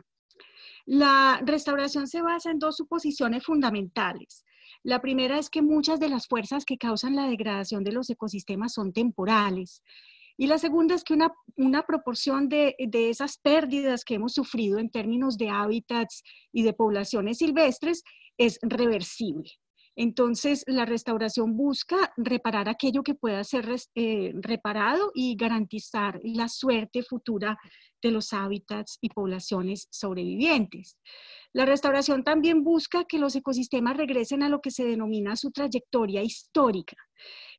La restauración se basa en dos suposiciones fundamentales. La primera es que muchas de las fuerzas que causan la degradación de los ecosistemas son temporales. Y la segunda es que una, una proporción de, de, esas pérdidas que hemos sufrido en términos de hábitats y de poblaciones silvestres es reversible. Entonces, la restauración busca reparar aquello que pueda ser eh, reparado y garantizar la suerte futura de los hábitats y poblaciones sobrevivientes. La restauración también busca que los ecosistemas regresen a lo que se denomina su trayectoria histórica.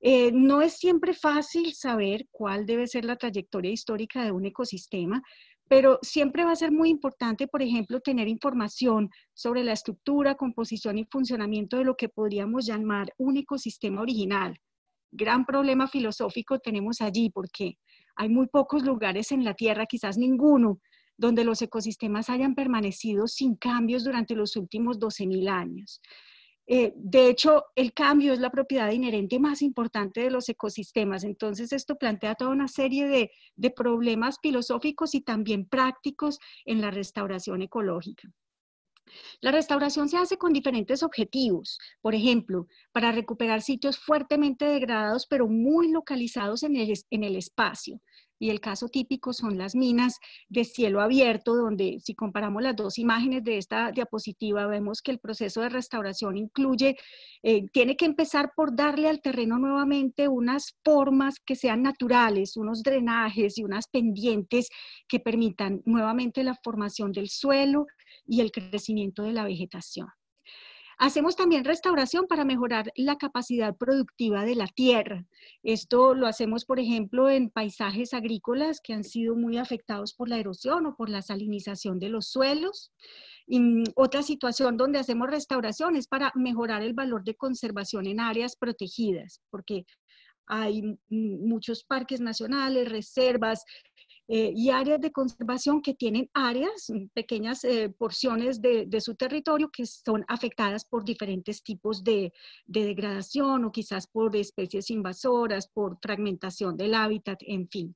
Eh, no es siempre fácil saber cuál debe ser la trayectoria histórica de un ecosistema, pero siempre va a ser muy importante, por ejemplo, tener información sobre la estructura, composición y funcionamiento de lo que podríamos llamar un ecosistema original. Gran problema filosófico tenemos allí porque hay muy pocos lugares en la Tierra, quizás ninguno, donde los ecosistemas hayan permanecido sin cambios durante los últimos 12.000 años. Eh, de hecho, el cambio es la propiedad inherente más importante de los ecosistemas. Entonces, esto plantea toda una serie de, de problemas filosóficos y también prácticos en la restauración ecológica. La restauración se hace con diferentes objetivos, por ejemplo, para recuperar sitios fuertemente degradados pero muy localizados en el, en el espacio y el caso típico son las minas de cielo abierto, donde si comparamos las dos imágenes de esta diapositiva, vemos que el proceso de restauración incluye, eh, tiene que empezar por darle al terreno nuevamente unas formas que sean naturales, unos drenajes y unas pendientes que permitan nuevamente la formación del suelo y el crecimiento de la vegetación. Hacemos también restauración para mejorar la capacidad productiva de la tierra. Esto lo hacemos, por ejemplo, en paisajes agrícolas que han sido muy afectados por la erosión o por la salinización de los suelos. Y mm, otra situación donde hacemos restauración es para mejorar el valor de conservación en áreas protegidas, porque hay muchos parques nacionales, reservas, eh, y áreas de conservación que tienen áreas, mm, pequeñas eh, porciones de, de, su territorio que son afectadas por diferentes tipos de, de, degradación o quizás por especies invasoras, por fragmentación del hábitat, en fin.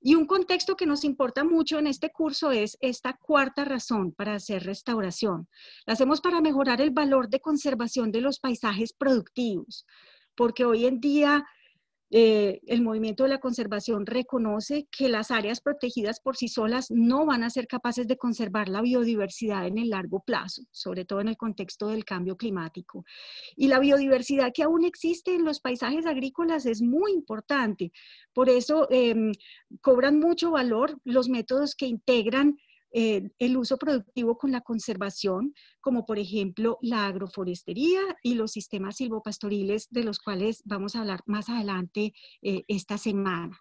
Y un contexto que nos importa mucho en este curso es esta cuarta razón para hacer restauración. La hacemos para mejorar el valor de conservación de los paisajes productivos, porque hoy en día eh, el movimiento de la conservación reconoce que las áreas protegidas por sí solas no van a ser capaces de conservar la biodiversidad en el largo plazo, sobre todo en el contexto del cambio climático. Y la biodiversidad que aún existe en los paisajes agrícolas es muy importante. Por eso em, cobran mucho valor los métodos que integran eh, el uso productivo con la conservación, como por ejemplo la agroforestería y los sistemas silvopastoriles de los cuales vamos a hablar más adelante eh, esta semana.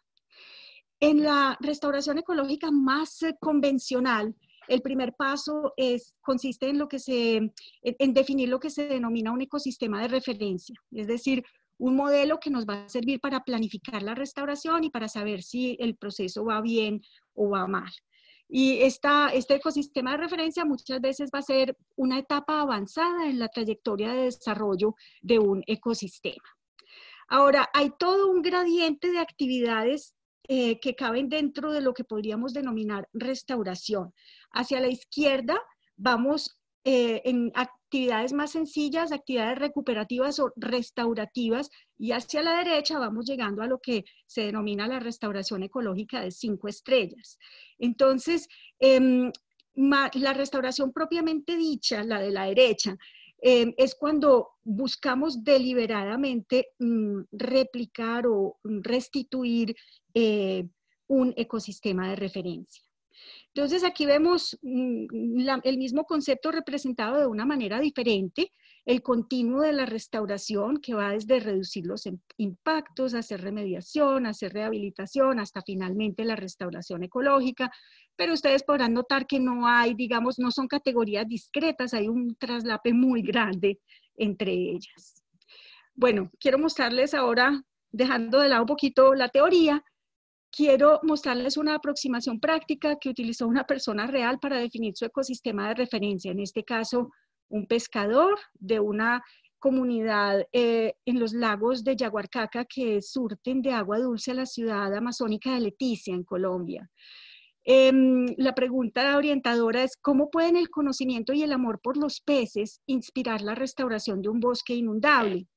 En la restauración ecológica más eh, convencional, el primer paso consiste en, lo que se, en definir lo que se denomina un ecosistema de referencia, es decir, un modelo que nos va a servir para planificar la restauración y para saber si el proceso va bien o va mal. Y esta, este ecosistema de referencia muchas veces va a ser una etapa avanzada en la trayectoria de desarrollo de un ecosistema. Ahora, hay todo un gradiente de actividades eh, que caben dentro de lo que podríamos denominar restauración. Hacia la izquierda vamos eh, en actividades más sencillas, actividades recuperativas o restaurativas, y hacia la derecha vamos llegando a lo que se denomina la restauración ecológica de cinco estrellas. Entonces, em, la restauración propiamente dicha, la de la derecha, em, es cuando buscamos deliberadamente mm, replicar o restituir eh, un ecosistema de referencia. Entonces aquí vemos mm, el mismo concepto representado de una manera diferente, el continuo de la restauración que va desde reducir los impactos, hacer remediación, hacer rehabilitación, hasta finalmente la restauración ecológica, pero ustedes podrán notar que no hay, digamos, no son categorías discretas, hay un traslape muy grande entre ellas. Bueno, quiero mostrarles ahora, dejando de lado un poquito la teoría, quiero mostrarles una aproximación práctica que utilizó una persona real para definir su ecosistema de referencia, en este caso un pescador de una comunidad eh, en los lagos de Yaguarcaca que surten de agua dulce a la ciudad amazónica de Leticia, en Colombia. Em, la pregunta orientadora es, ¿cómo pueden el conocimiento y el amor por los peces inspirar la restauración de un bosque inundable?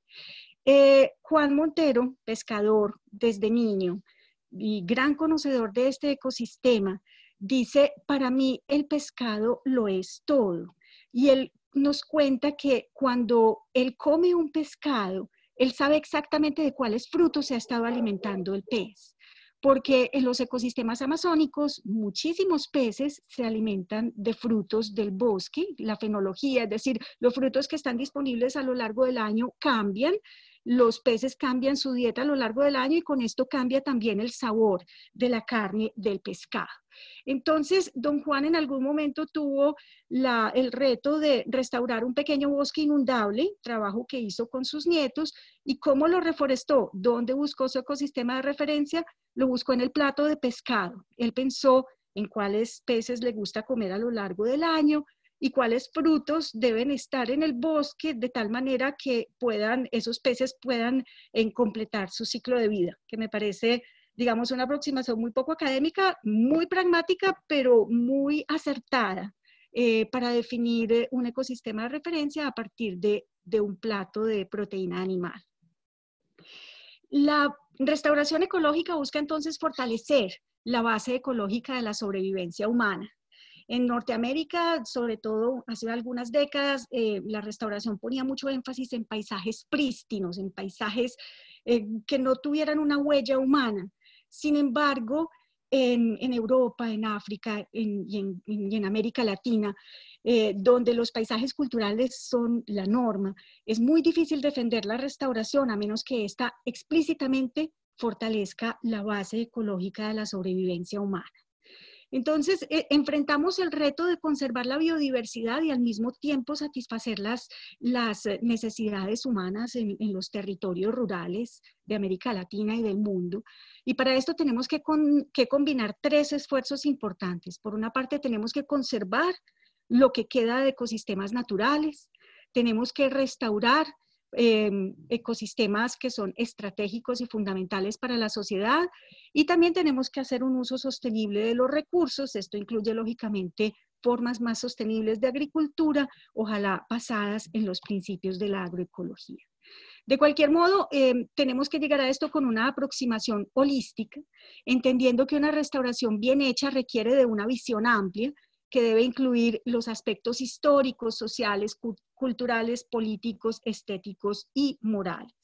Eh, Juan Montero, pescador desde niño y gran conocedor de este ecosistema, dice, para mí el pescado lo es todo. Y él nos cuenta que cuando él come un pescado, él sabe exactamente de cuáles frutos se ha estado alimentando el pez porque en los ecosistemas amazónicos muchísimos peces se alimentan de frutos del bosque, la fenología, es decir, los frutos que están disponibles a lo largo del año cambian los peces cambian su dieta a lo largo del año y con esto cambia también el sabor de la carne del pescado. Entonces, don Juan en algún momento tuvo el reto de restaurar un pequeño bosque inundable, trabajo que hizo con sus nietos, y cómo lo reforestó, dónde buscó su ecosistema de referencia, lo buscó en el plato de pescado. Él pensó en cuáles peces le gusta comer a lo largo del año, y cuáles frutos deben estar en el bosque de tal manera que puedan, esos peces puedan en completar su ciclo de vida, que me parece, digamos, una aproximación muy poco académica, muy pragmática, pero muy acertada eh, para definir eh, un ecosistema de referencia a partir de, de un plato de proteína animal. La restauración ecológica busca entonces fortalecer la base ecológica de la sobrevivencia humana en Norteamérica, sobre todo hace algunas décadas, eh, la restauración ponía mucho énfasis en paisajes prístinos, en paisajes eh, que no tuvieran una huella humana. Sin embargo, en, Europa, en África y, en, América Latina, eh, donde los paisajes culturales son la norma, es muy difícil defender la restauración a menos que ésta explícitamente fortalezca la base ecológica de la sobrevivencia humana. Entonces, eh, enfrentamos el reto de conservar la biodiversidad y al mismo tiempo satisfacer las, eh, necesidades humanas en, los territorios rurales de América Latina y del mundo. Y para esto tenemos que combinar tres esfuerzos importantes. Por una parte, tenemos que conservar lo que queda de ecosistemas naturales, tenemos que restaurar Em, ecosistemas que son estratégicos y fundamentales para la sociedad y también tenemos que hacer un uso sostenible de los recursos. Esto incluye lógicamente formas más sostenibles de agricultura, ojalá basadas en los principios de la agroecología. De cualquier modo, em, tenemos que llegar a esto con una aproximación holística, entendiendo que una restauración bien hecha requiere de una visión amplia que debe incluir los aspectos históricos, sociales, culturales, políticos, estéticos y morales.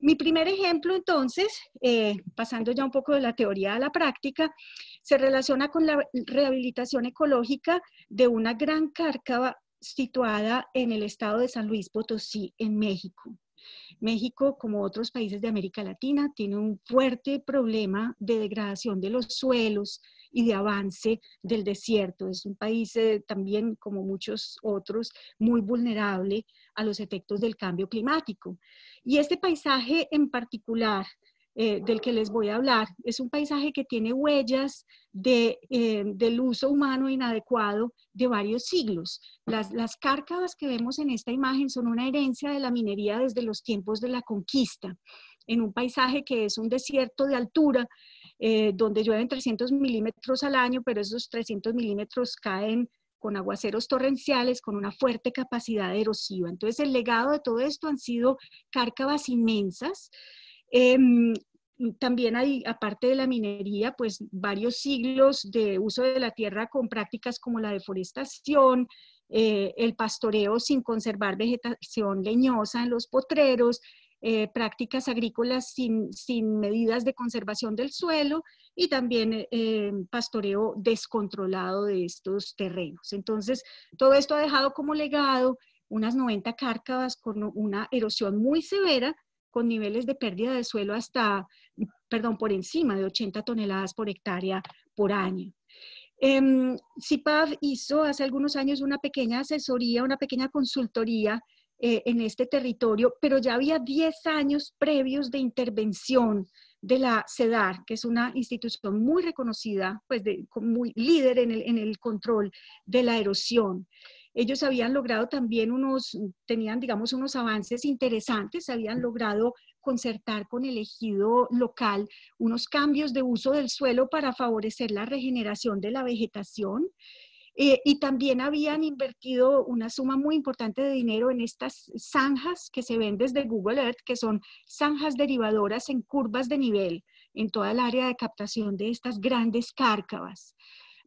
Mi primer ejemplo, entonces, eh, pasando ya un poco de la teoría a la práctica, se relaciona con la rehabilitación ecológica de una gran cárcava situada en el estado de San Luis Potosí, en México. México, como otros países de América Latina, tiene un fuerte problema de degradación de los suelos, y de avance del desierto. Es un país eh, también, como muchos otros, muy vulnerable a los efectos del cambio climático. Y este paisaje en particular, eh, del que les voy a hablar, es un paisaje que tiene huellas de, eh, del uso humano inadecuado de varios siglos. Las, las cárcavas que vemos en esta imagen son una herencia de la minería desde los tiempos de la conquista, en un paisaje que es un desierto de altura eh, donde llueven 300 milímetros al año, pero esos 300 milímetros caen con aguaceros torrenciales, con una fuerte capacidad erosiva. Entonces, el legado de todo esto han sido cárcavas inmensas. Em, también hay, aparte de la minería, pues varios siglos de uso de la tierra con prácticas como la deforestación, eh, el pastoreo sin conservar vegetación leñosa en los potreros, eh, prácticas agrícolas sin, medidas de conservación del suelo y también eh, eh, pastoreo descontrolado de estos terrenos. Entonces, todo esto ha dejado como legado unas 90 cárcavas con una erosión muy severa, con niveles de pérdida de suelo hasta, perdón, por encima de 80 toneladas por hectárea por año. Eh, CIPAV hizo hace algunos años una pequeña asesoría, una pequeña consultoría eh, en este territorio, pero ya había 10 años previos de intervención de la CEDAR, que es una institución muy reconocida, pues de, muy líder en el control de la erosión. Ellos habían logrado también unos, tenían, digamos, unos avances interesantes, habían logrado concertar con el ejido local unos cambios de uso del suelo para favorecer la regeneración de la vegetación. Eh, y también habían invertido una suma muy importante de dinero en estas zanjas que se ven desde Google Earth, que son zanjas derivadoras en curvas de nivel en toda el área de captación de estas grandes cárcavas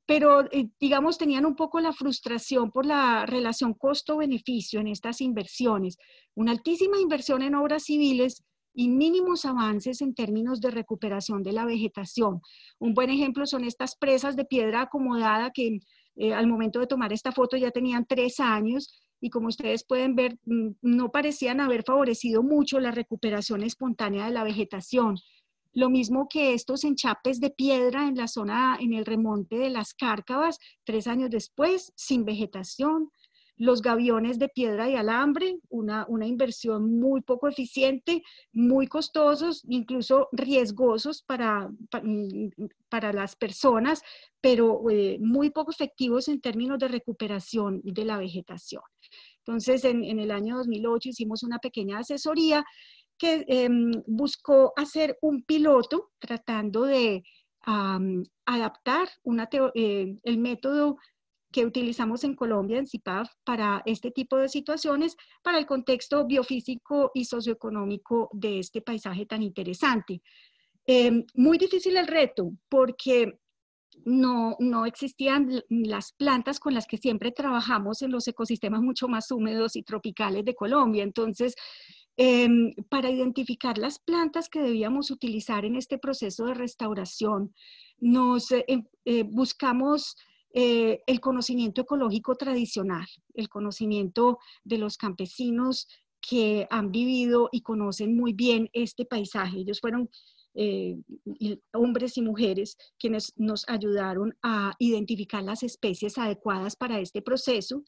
pero eh, digamos tenían un poco la frustración por la relación costo-beneficio en estas inversiones, una altísima inversión en obras civiles y mínimos avances en términos de recuperación de la vegetación. Un buen ejemplo son estas presas de piedra acomodada que eh, al momento de tomar esta foto ya tenían tres años y como ustedes pueden ver, mm, no parecían haber favorecido mucho la recuperación espontánea de la vegetación. Lo mismo que estos enchapes de piedra en la zona, en el remonte de las cárcavas, tres años después, sin vegetación. Los gaviones de piedra y alambre, una, inversión muy poco eficiente, muy costosos, incluso riesgosos para, para, las personas, pero eh, muy poco efectivos en términos de recuperación de la vegetación. Entonces, en, en, el año 2008 hicimos una pequeña asesoría que em, buscó hacer un piloto tratando de adaptar eh, el método que utilizamos en Colombia, en CIPAF, para este tipo de situaciones, para el contexto biofísico y socioeconómico de este paisaje tan interesante. Em, muy difícil el reto porque no, no, existían las plantas con las que siempre trabajamos en los ecosistemas mucho más húmedos y tropicales de Colombia. Entonces, Em, para identificar las plantas que debíamos utilizar en este proceso de restauración, nos eh, em, eh, buscamos eh, el conocimiento ecológico tradicional, el conocimiento de los campesinos que han vivido y conocen muy bien este paisaje. Ellos fueron eh, hombres y mujeres quienes nos ayudaron a identificar las especies adecuadas para este proceso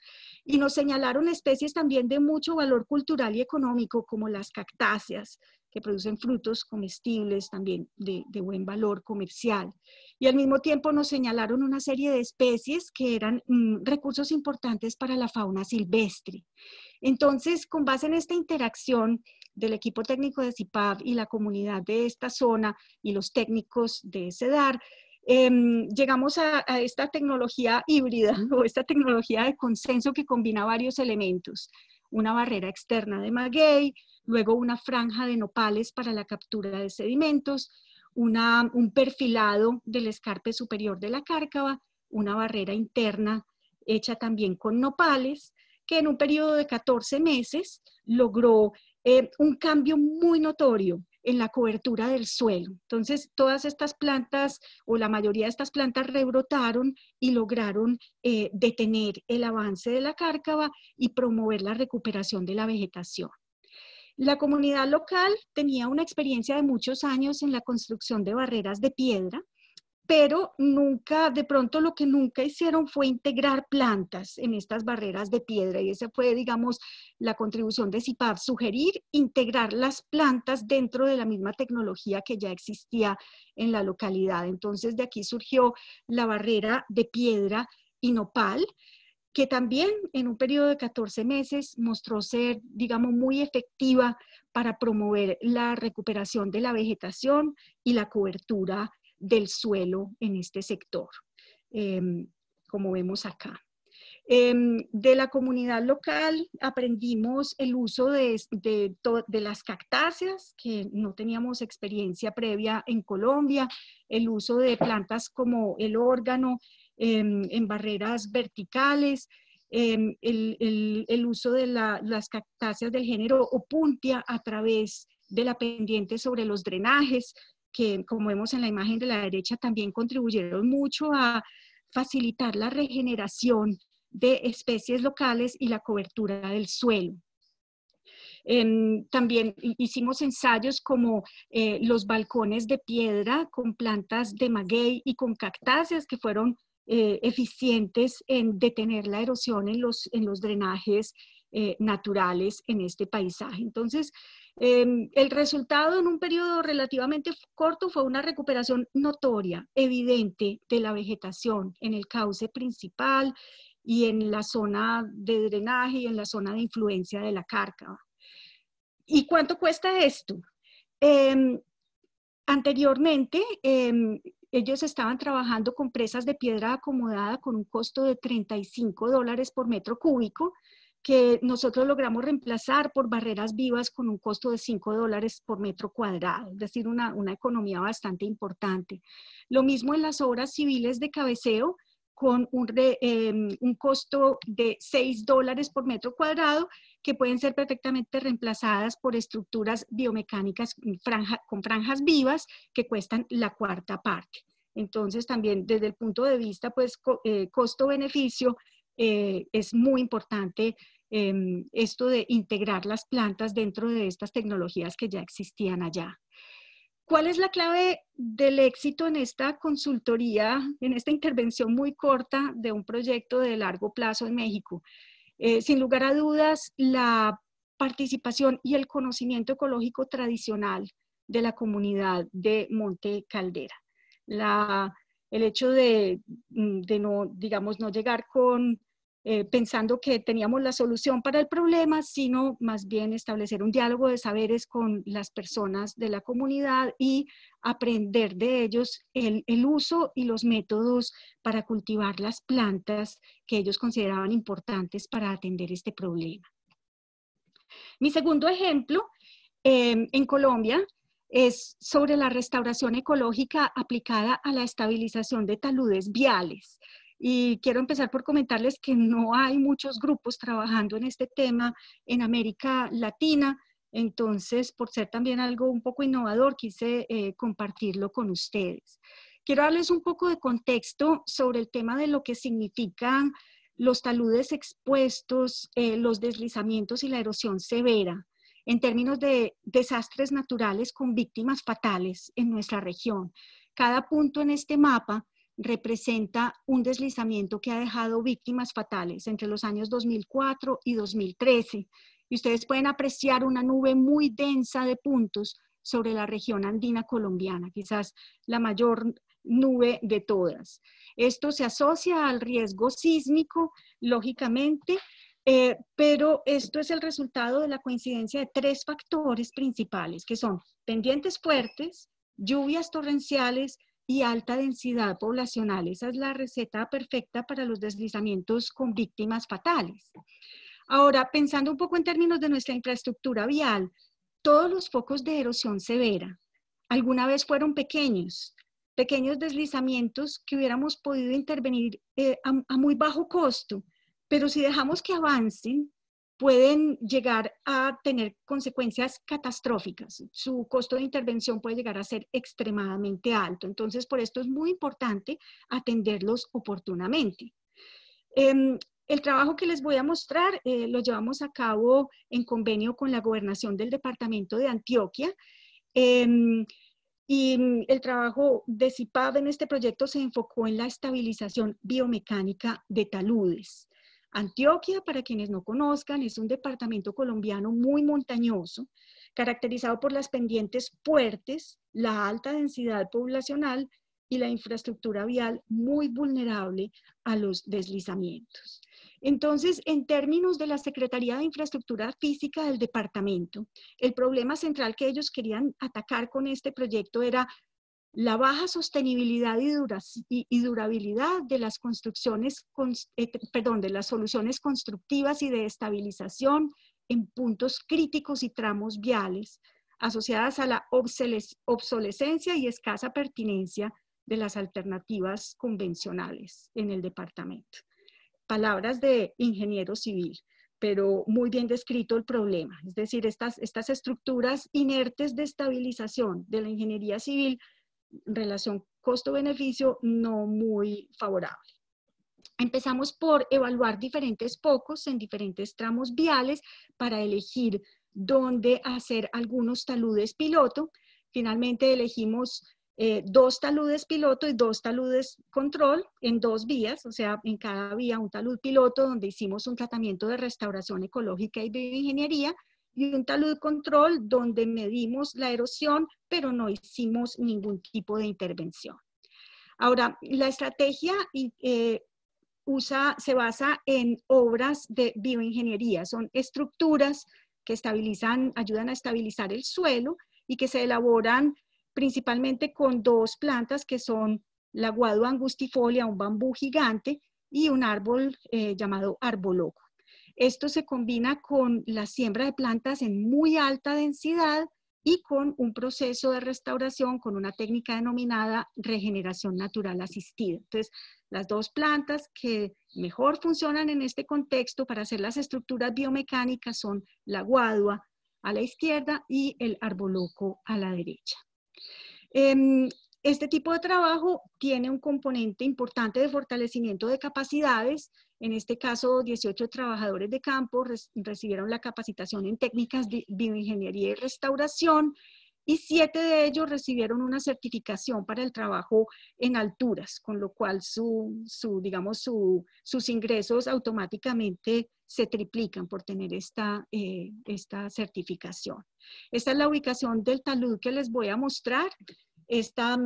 y nos señalaron especies también de mucho valor cultural y económico como las cactáceas, que producen frutos comestibles también de, buen valor comercial. Y al mismo tiempo nos señalaron una serie de especies que eran mm, recursos importantes para la fauna silvestre. Entonces, con base en esta interacción, del equipo técnico de CIPAV y la comunidad de esta zona y los técnicos de CEDAR, em, llegamos a, esta tecnología híbrida o esta tecnología de consenso que combina varios elementos. Una barrera externa de maguey, luego una franja de nopales para la captura de sedimentos, una, un perfilado del escarpe superior de la cárcava, una barrera interna hecha también con nopales, que en un periodo de 14 meses logró eh, un cambio muy notorio en la cobertura del suelo. Entonces, todas estas plantas o la mayoría de estas plantas rebrotaron y lograron eh, detener el avance de la cárcava y promover la recuperación de la vegetación. La comunidad local tenía una experiencia de muchos años en la construcción de barreras de piedra pero nunca, de pronto lo que nunca hicieron fue integrar plantas en estas barreras de piedra y esa fue, digamos, la contribución de CIPAP, sugerir integrar las plantas dentro de la misma tecnología que ya existía en la localidad. Entonces de aquí surgió la barrera de piedra y nopal, que también en un periodo de 14 meses mostró ser, digamos, muy efectiva para promover la recuperación de la vegetación y la cobertura del suelo en este sector, em, como vemos acá. Em, de la comunidad local aprendimos el uso de, de, las cactáceas, que no teníamos experiencia previa en Colombia, el uso de plantas como el órgano em, en barreras verticales, el, el, uso de las cactáceas del género opuntia a través de la pendiente sobre los drenajes, que como vemos en la imagen de la derecha también contribuyeron mucho a facilitar la regeneración de especies locales y la cobertura del suelo. también hicimos ensayos como eh, los balcones de piedra con plantas de maguey y con cactáceas que fueron eh, eficientes en detener la erosión en los, en los drenajes eh, naturales en este paisaje. Entonces, Em, el resultado en un periodo relativamente corto fue una recuperación notoria, evidente de la vegetación en el cauce principal, y en la zona de drenaje y en la zona de influencia de la cárcava. ¿Y cuánto cuesta esto? Em, anteriormente, em, ellos estaban trabajando con presas de piedra acomodada con un costo de 35 dólares por metro cúbico, que nosotros logramos reemplazar por barreras vivas con un costo de 5 dólares por metro cuadrado, es decir, una, una economía bastante importante. Lo mismo en las obras civiles de cabeceo, con un, em, un, costo de 6 dólares por metro cuadrado, que pueden ser perfectamente reemplazadas por estructuras biomecánicas con franjas vivas que cuestan la cuarta parte. Entonces, también desde el punto de vista, pues, eh, costo-beneficio, eh, es muy importante em, esto de integrar las plantas dentro de estas tecnologías que ya existían allá. ¿Cuál es la clave del éxito en esta consultoría, en esta intervención muy corta de un proyecto de largo plazo en México? Eh, sin lugar a dudas, la participación y el conocimiento ecológico tradicional de la comunidad de Monte Caldera. el hecho de, mm, de no, digamos, no llegar con eh, pensando que teníamos la solución para el problema, sino más bien establecer un diálogo de saberes con las personas de la comunidad y aprender de ellos el, uso y los métodos para cultivar las plantas que ellos consideraban importantes para atender este problema. Mi segundo ejemplo em, en Colombia es sobre la restauración ecológica aplicada a la estabilización de taludes viales. Y quiero empezar por comentarles que no hay muchos grupos trabajando en este tema en América Latina. Entonces, por ser también algo un poco innovador, quise eh, compartirlo con ustedes. Quiero darles un poco de contexto sobre el tema de lo que significan los taludes expuestos, eh, los deslizamientos y la erosión severa en términos de desastres naturales con víctimas fatales en nuestra región. Cada punto en este mapa representa un deslizamiento que ha dejado víctimas fatales entre los años 2004 y 2013. Y ustedes pueden apreciar una nube muy densa de puntos sobre la región andina colombiana, quizás la mayor nube de todas. Esto se asocia al riesgo sísmico, lógicamente, eh, pero esto es el resultado de la coincidencia de tres factores principales, que son pendientes fuertes, lluvias torrenciales y alta densidad poblacional. Esa es la receta perfecta para los deslizamientos con víctimas fatales. Ahora, pensando un poco en términos de nuestra infraestructura vial, todos los focos de erosión severa alguna vez fueron pequeños, pequeños deslizamientos que hubiéramos podido intervenir eh, a muy bajo costo, pero si dejamos que avancen, pueden llegar a tener consecuencias catastróficas. Su costo de intervención puede llegar a ser extremadamente alto. Entonces, por esto es muy importante atenderlos oportunamente. Em, el trabajo que les voy a mostrar eh, lo llevamos a cabo en convenio con la gobernación del departamento de Antioquia. Em, y el trabajo de CIPAB en este proyecto se enfocó en la estabilización biomecánica de taludes. Antioquia, para quienes no conozcan, es un departamento colombiano muy montañoso, caracterizado por las pendientes fuertes, la alta densidad poblacional y la infraestructura vial muy vulnerable a los deslizamientos. Entonces, en términos de la Secretaría de Infraestructura Física del departamento, el problema central que ellos querían atacar con este proyecto era la baja sostenibilidad y, durabilidad de las construcciones, eh, perdón, de las soluciones constructivas y de estabilización en puntos críticos y tramos viales, asociadas a la obsolescencia y escasa pertinencia de las alternativas convencionales en el departamento. Palabras de ingeniero civil, pero muy bien descrito el problema. Es decir, estas, estas estructuras inertes de estabilización de la ingeniería civil relación costo-beneficio no muy favorable. Empezamos por evaluar diferentes pocos en diferentes tramos viales para elegir dónde hacer algunos taludes piloto. Finalmente elegimos eh, dos taludes piloto y dos taludes control en dos vías, o sea, en cada vía un talud piloto donde hicimos un tratamiento de restauración ecológica y bioingeniería y un talud control donde medimos la erosión, pero no hicimos ningún tipo de intervención. Ahora, la estrategia eh, usa, se basa en obras de bioingeniería. Son estructuras que estabilizan, ayudan a estabilizar el suelo y que se elaboran principalmente con dos plantas que son la guadua angustifolia, un bambú gigante, y un árbol eh, llamado arboloco. Esto se combina con la siembra de plantas en muy alta densidad y con un proceso de restauración con una técnica denominada regeneración natural asistida. Entonces, las dos plantas que mejor funcionan en este contexto para hacer las estructuras biomecánicas son la guadua a la izquierda y el arboloco a la derecha. Em, este tipo de trabajo tiene un componente importante de fortalecimiento de capacidades. En este caso, 18 trabajadores de campo recibieron la capacitación en técnicas de bioingeniería y restauración y siete de ellos recibieron una certificación para el trabajo en alturas, con lo cual sus ingresos automáticamente se triplican por tener eh, esta certificación. Esta es la ubicación del talud que les voy a mostrar. Esta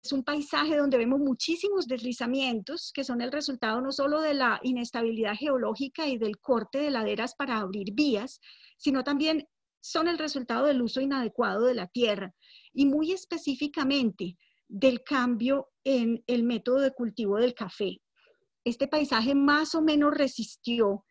es un paisaje donde vemos muchísimos deslizamientos que son el resultado no solo de la inestabilidad geológica y del corte de laderas para abrir vías, sino también son el resultado del uso inadecuado de la tierra y muy específicamente del cambio en el método de cultivo del café. Este paisaje más o menos resistió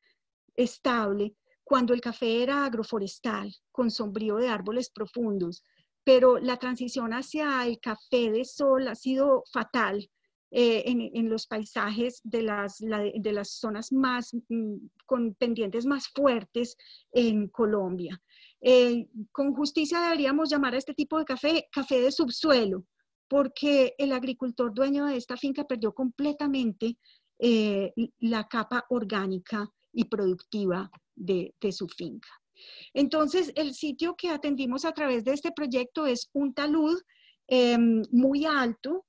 estable cuando el café era agroforestal, con sombrío de árboles profundos, pero la transición hacia el café de sol ha sido fatal eh, en, los paisajes de las, de las zonas más, mm, con pendientes más fuertes en Colombia. Eh, con justicia deberíamos llamar a este tipo de café café de subsuelo, porque el agricultor dueño de esta finca perdió completamente eh, la capa orgánica y productiva de su finca. Entonces, el sitio que atendimos a través de este proyecto es un talud em, muy alto,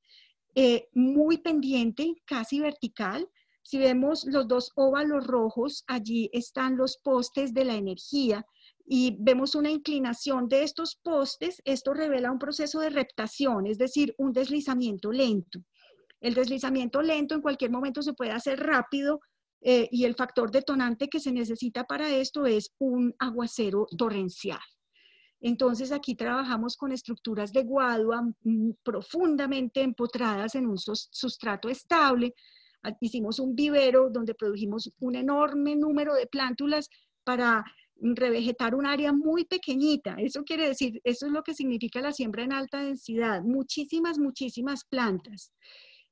eh, muy pendiente, casi vertical. Si vemos los dos óvalos rojos, allí están los postes de la energía y vemos una inclinación de estos postes. Esto revela un proceso de reptación, es decir, un deslizamiento lento. El deslizamiento lento en cualquier momento se puede hacer rápido eh, y el factor detonante que se necesita para esto es un aguacero torrencial. Entonces aquí trabajamos con estructuras de guadua mm, profundamente empotradas en un sustrato estable. Ah, hicimos un vivero donde produjimos un enorme número de plántulas para revegetar un área muy pequeñita. Eso quiere decir, eso es lo que significa la siembra en alta densidad, muchísimas, muchísimas plantas.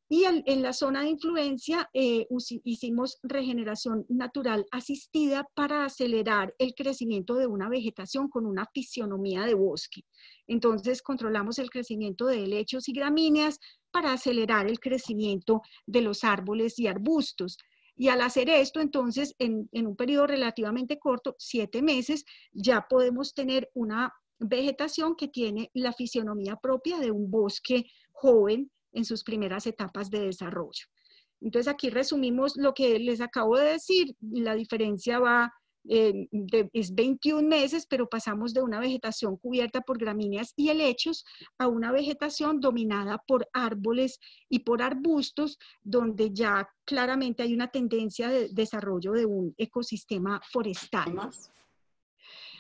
Y en la zona de influencia eh, hicimos regeneración natural asistida para acelerar el crecimiento de una vegetación con una fisionomía de bosque. Entonces controlamos el crecimiento de helechos y gramíneas para acelerar el crecimiento de los árboles y arbustos. Y al hacer esto, entonces, en, en un periodo relativamente corto, siete meses, ya podemos tener una vegetación que tiene la fisionomía propia de un bosque joven en sus primeras etapas de desarrollo. Entonces aquí resumimos lo que les acabo de decir, la diferencia va, eh, es 21 meses, pero pasamos de una vegetación cubierta por gramíneas y helechos a una vegetación dominada por árboles y por arbustos, donde ya claramente hay una tendencia de desarrollo de un ecosistema forestal.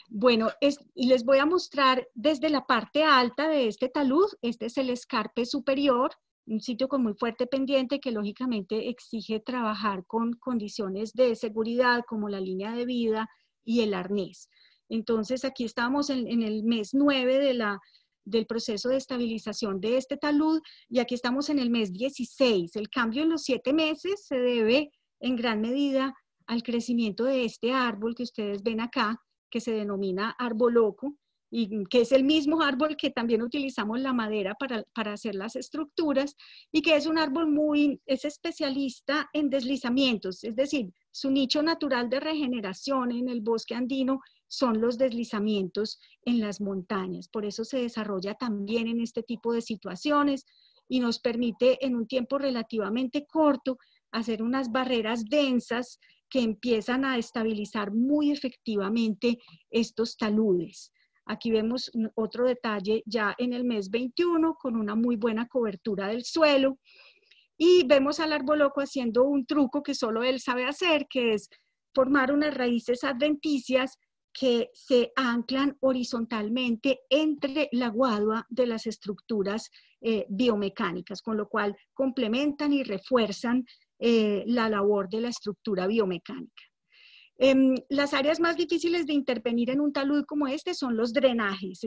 Bueno, les voy a mostrar desde la parte alta de este talud, este es el escarpe superior, un sitio con muy fuerte pendiente que lógicamente exige trabajar con condiciones de seguridad como la línea de vida y el arnés. Entonces aquí estamos en, el mes 9 de la, del proceso de estabilización de este talud y aquí estamos en el mes 16. El cambio en los siete meses se debe en gran medida al crecimiento de este árbol que ustedes ven acá, que se denomina arboloco, y que es el mismo árbol que también utilizamos la madera para, para, hacer las estructuras y que es un árbol muy, es especialista en deslizamientos, es decir, su nicho natural de regeneración en el bosque andino son los deslizamientos en las montañas, por eso se desarrolla también en este tipo de situaciones y nos permite en un tiempo relativamente corto hacer unas barreras densas que empiezan a estabilizar muy efectivamente estos taludes. Aquí vemos otro detalle ya en el mes 21 con una muy buena cobertura del suelo. Y vemos al árbol loco haciendo un truco que solo él sabe hacer, que es formar unas raíces adventicias que se anclan horizontalmente entre la guadua de las estructuras eh, biomecánicas, con lo cual complementan y refuerzan eh, la labor de la estructura biomecánica. Em, las áreas más difíciles de intervenir en un talud como este son los drenajes.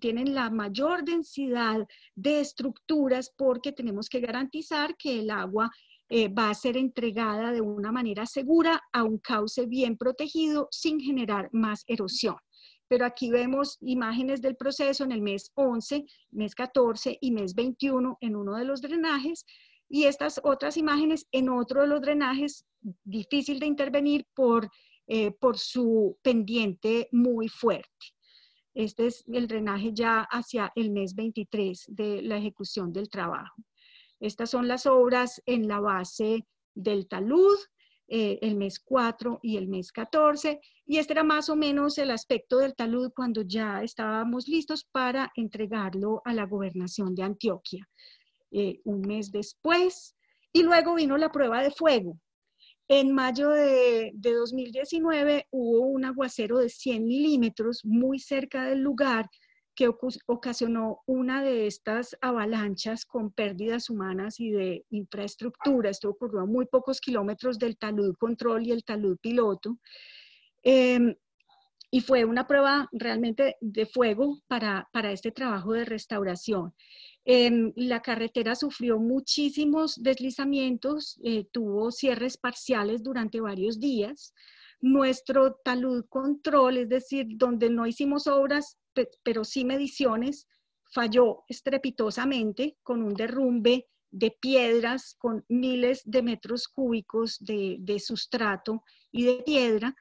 Tienen la mayor densidad de estructuras porque tenemos que garantizar que el agua eh, va a ser entregada de una manera segura a un cauce bien protegido sin generar más erosión. Pero aquí vemos imágenes del proceso en el mes 11, mes 14 y mes 21 en uno de los drenajes y estas otras imágenes en otro de los drenajes difícil de intervenir por, eh, por su pendiente muy fuerte. Este es el drenaje ya hacia el mes 23 de la ejecución del trabajo. Estas son las obras en la base del talud, eh, el mes 4 y el mes 14. Y este era más o menos el aspecto del talud cuando ya estábamos listos para entregarlo a la gobernación de Antioquia. Eh, un mes después. Y luego vino la prueba de fuego. En mayo de, de 2019 hubo un aguacero de 100 milímetros muy cerca del lugar que ocasionó una de estas avalanchas con pérdidas humanas y de infraestructura. Esto ocurrió a muy pocos kilómetros del talud control y el talud piloto. Em, y fue una prueba realmente de fuego para, para este trabajo de restauración. Em, la carretera sufrió muchísimos deslizamientos, eh, tuvo cierres parciales durante varios días. Nuestro talud control, es decir, donde no hicimos obras, pero sí mediciones, falló estrepitosamente con un derrumbe de piedras con miles de metros cúbicos de, sustrato y de piedra,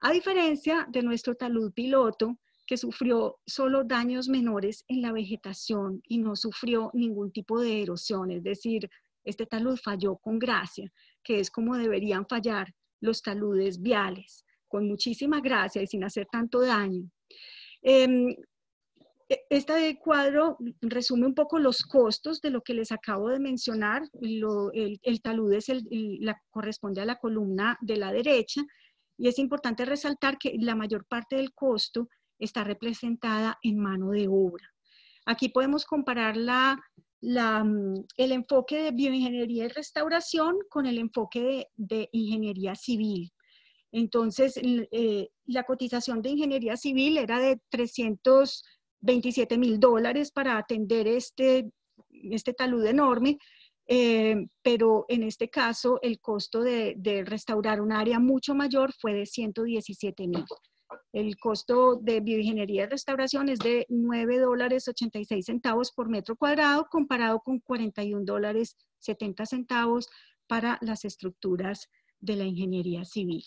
a diferencia de nuestro talud piloto, que sufrió solo daños menores en la vegetación y no sufrió ningún tipo de erosión, es decir, este talud falló con gracia, que es como deberían fallar los taludes viales, con muchísima gracia y sin hacer tanto daño. Em, e, este cuadro resume un poco los costos de lo que les acabo de mencionar. el, talud es la, corresponde a la columna de la derecha y es importante resaltar que la mayor parte del costo está representada en mano de obra. Aquí podemos comparar mm, el enfoque de bioingeniería y restauración con el enfoque de ingeniería civil. Entonces, eh, la cotización de ingeniería civil era de 327 mil dólares para atender este, este talud enorme, eh, pero en este caso el costo de, restaurar un área mucho mayor fue de 117 mil. El costo de bioingeniería y restauración es de 9 dólares 86 centavos por metro cuadrado comparado con 41 dólares 70 centavos para las estructuras de la ingeniería civil.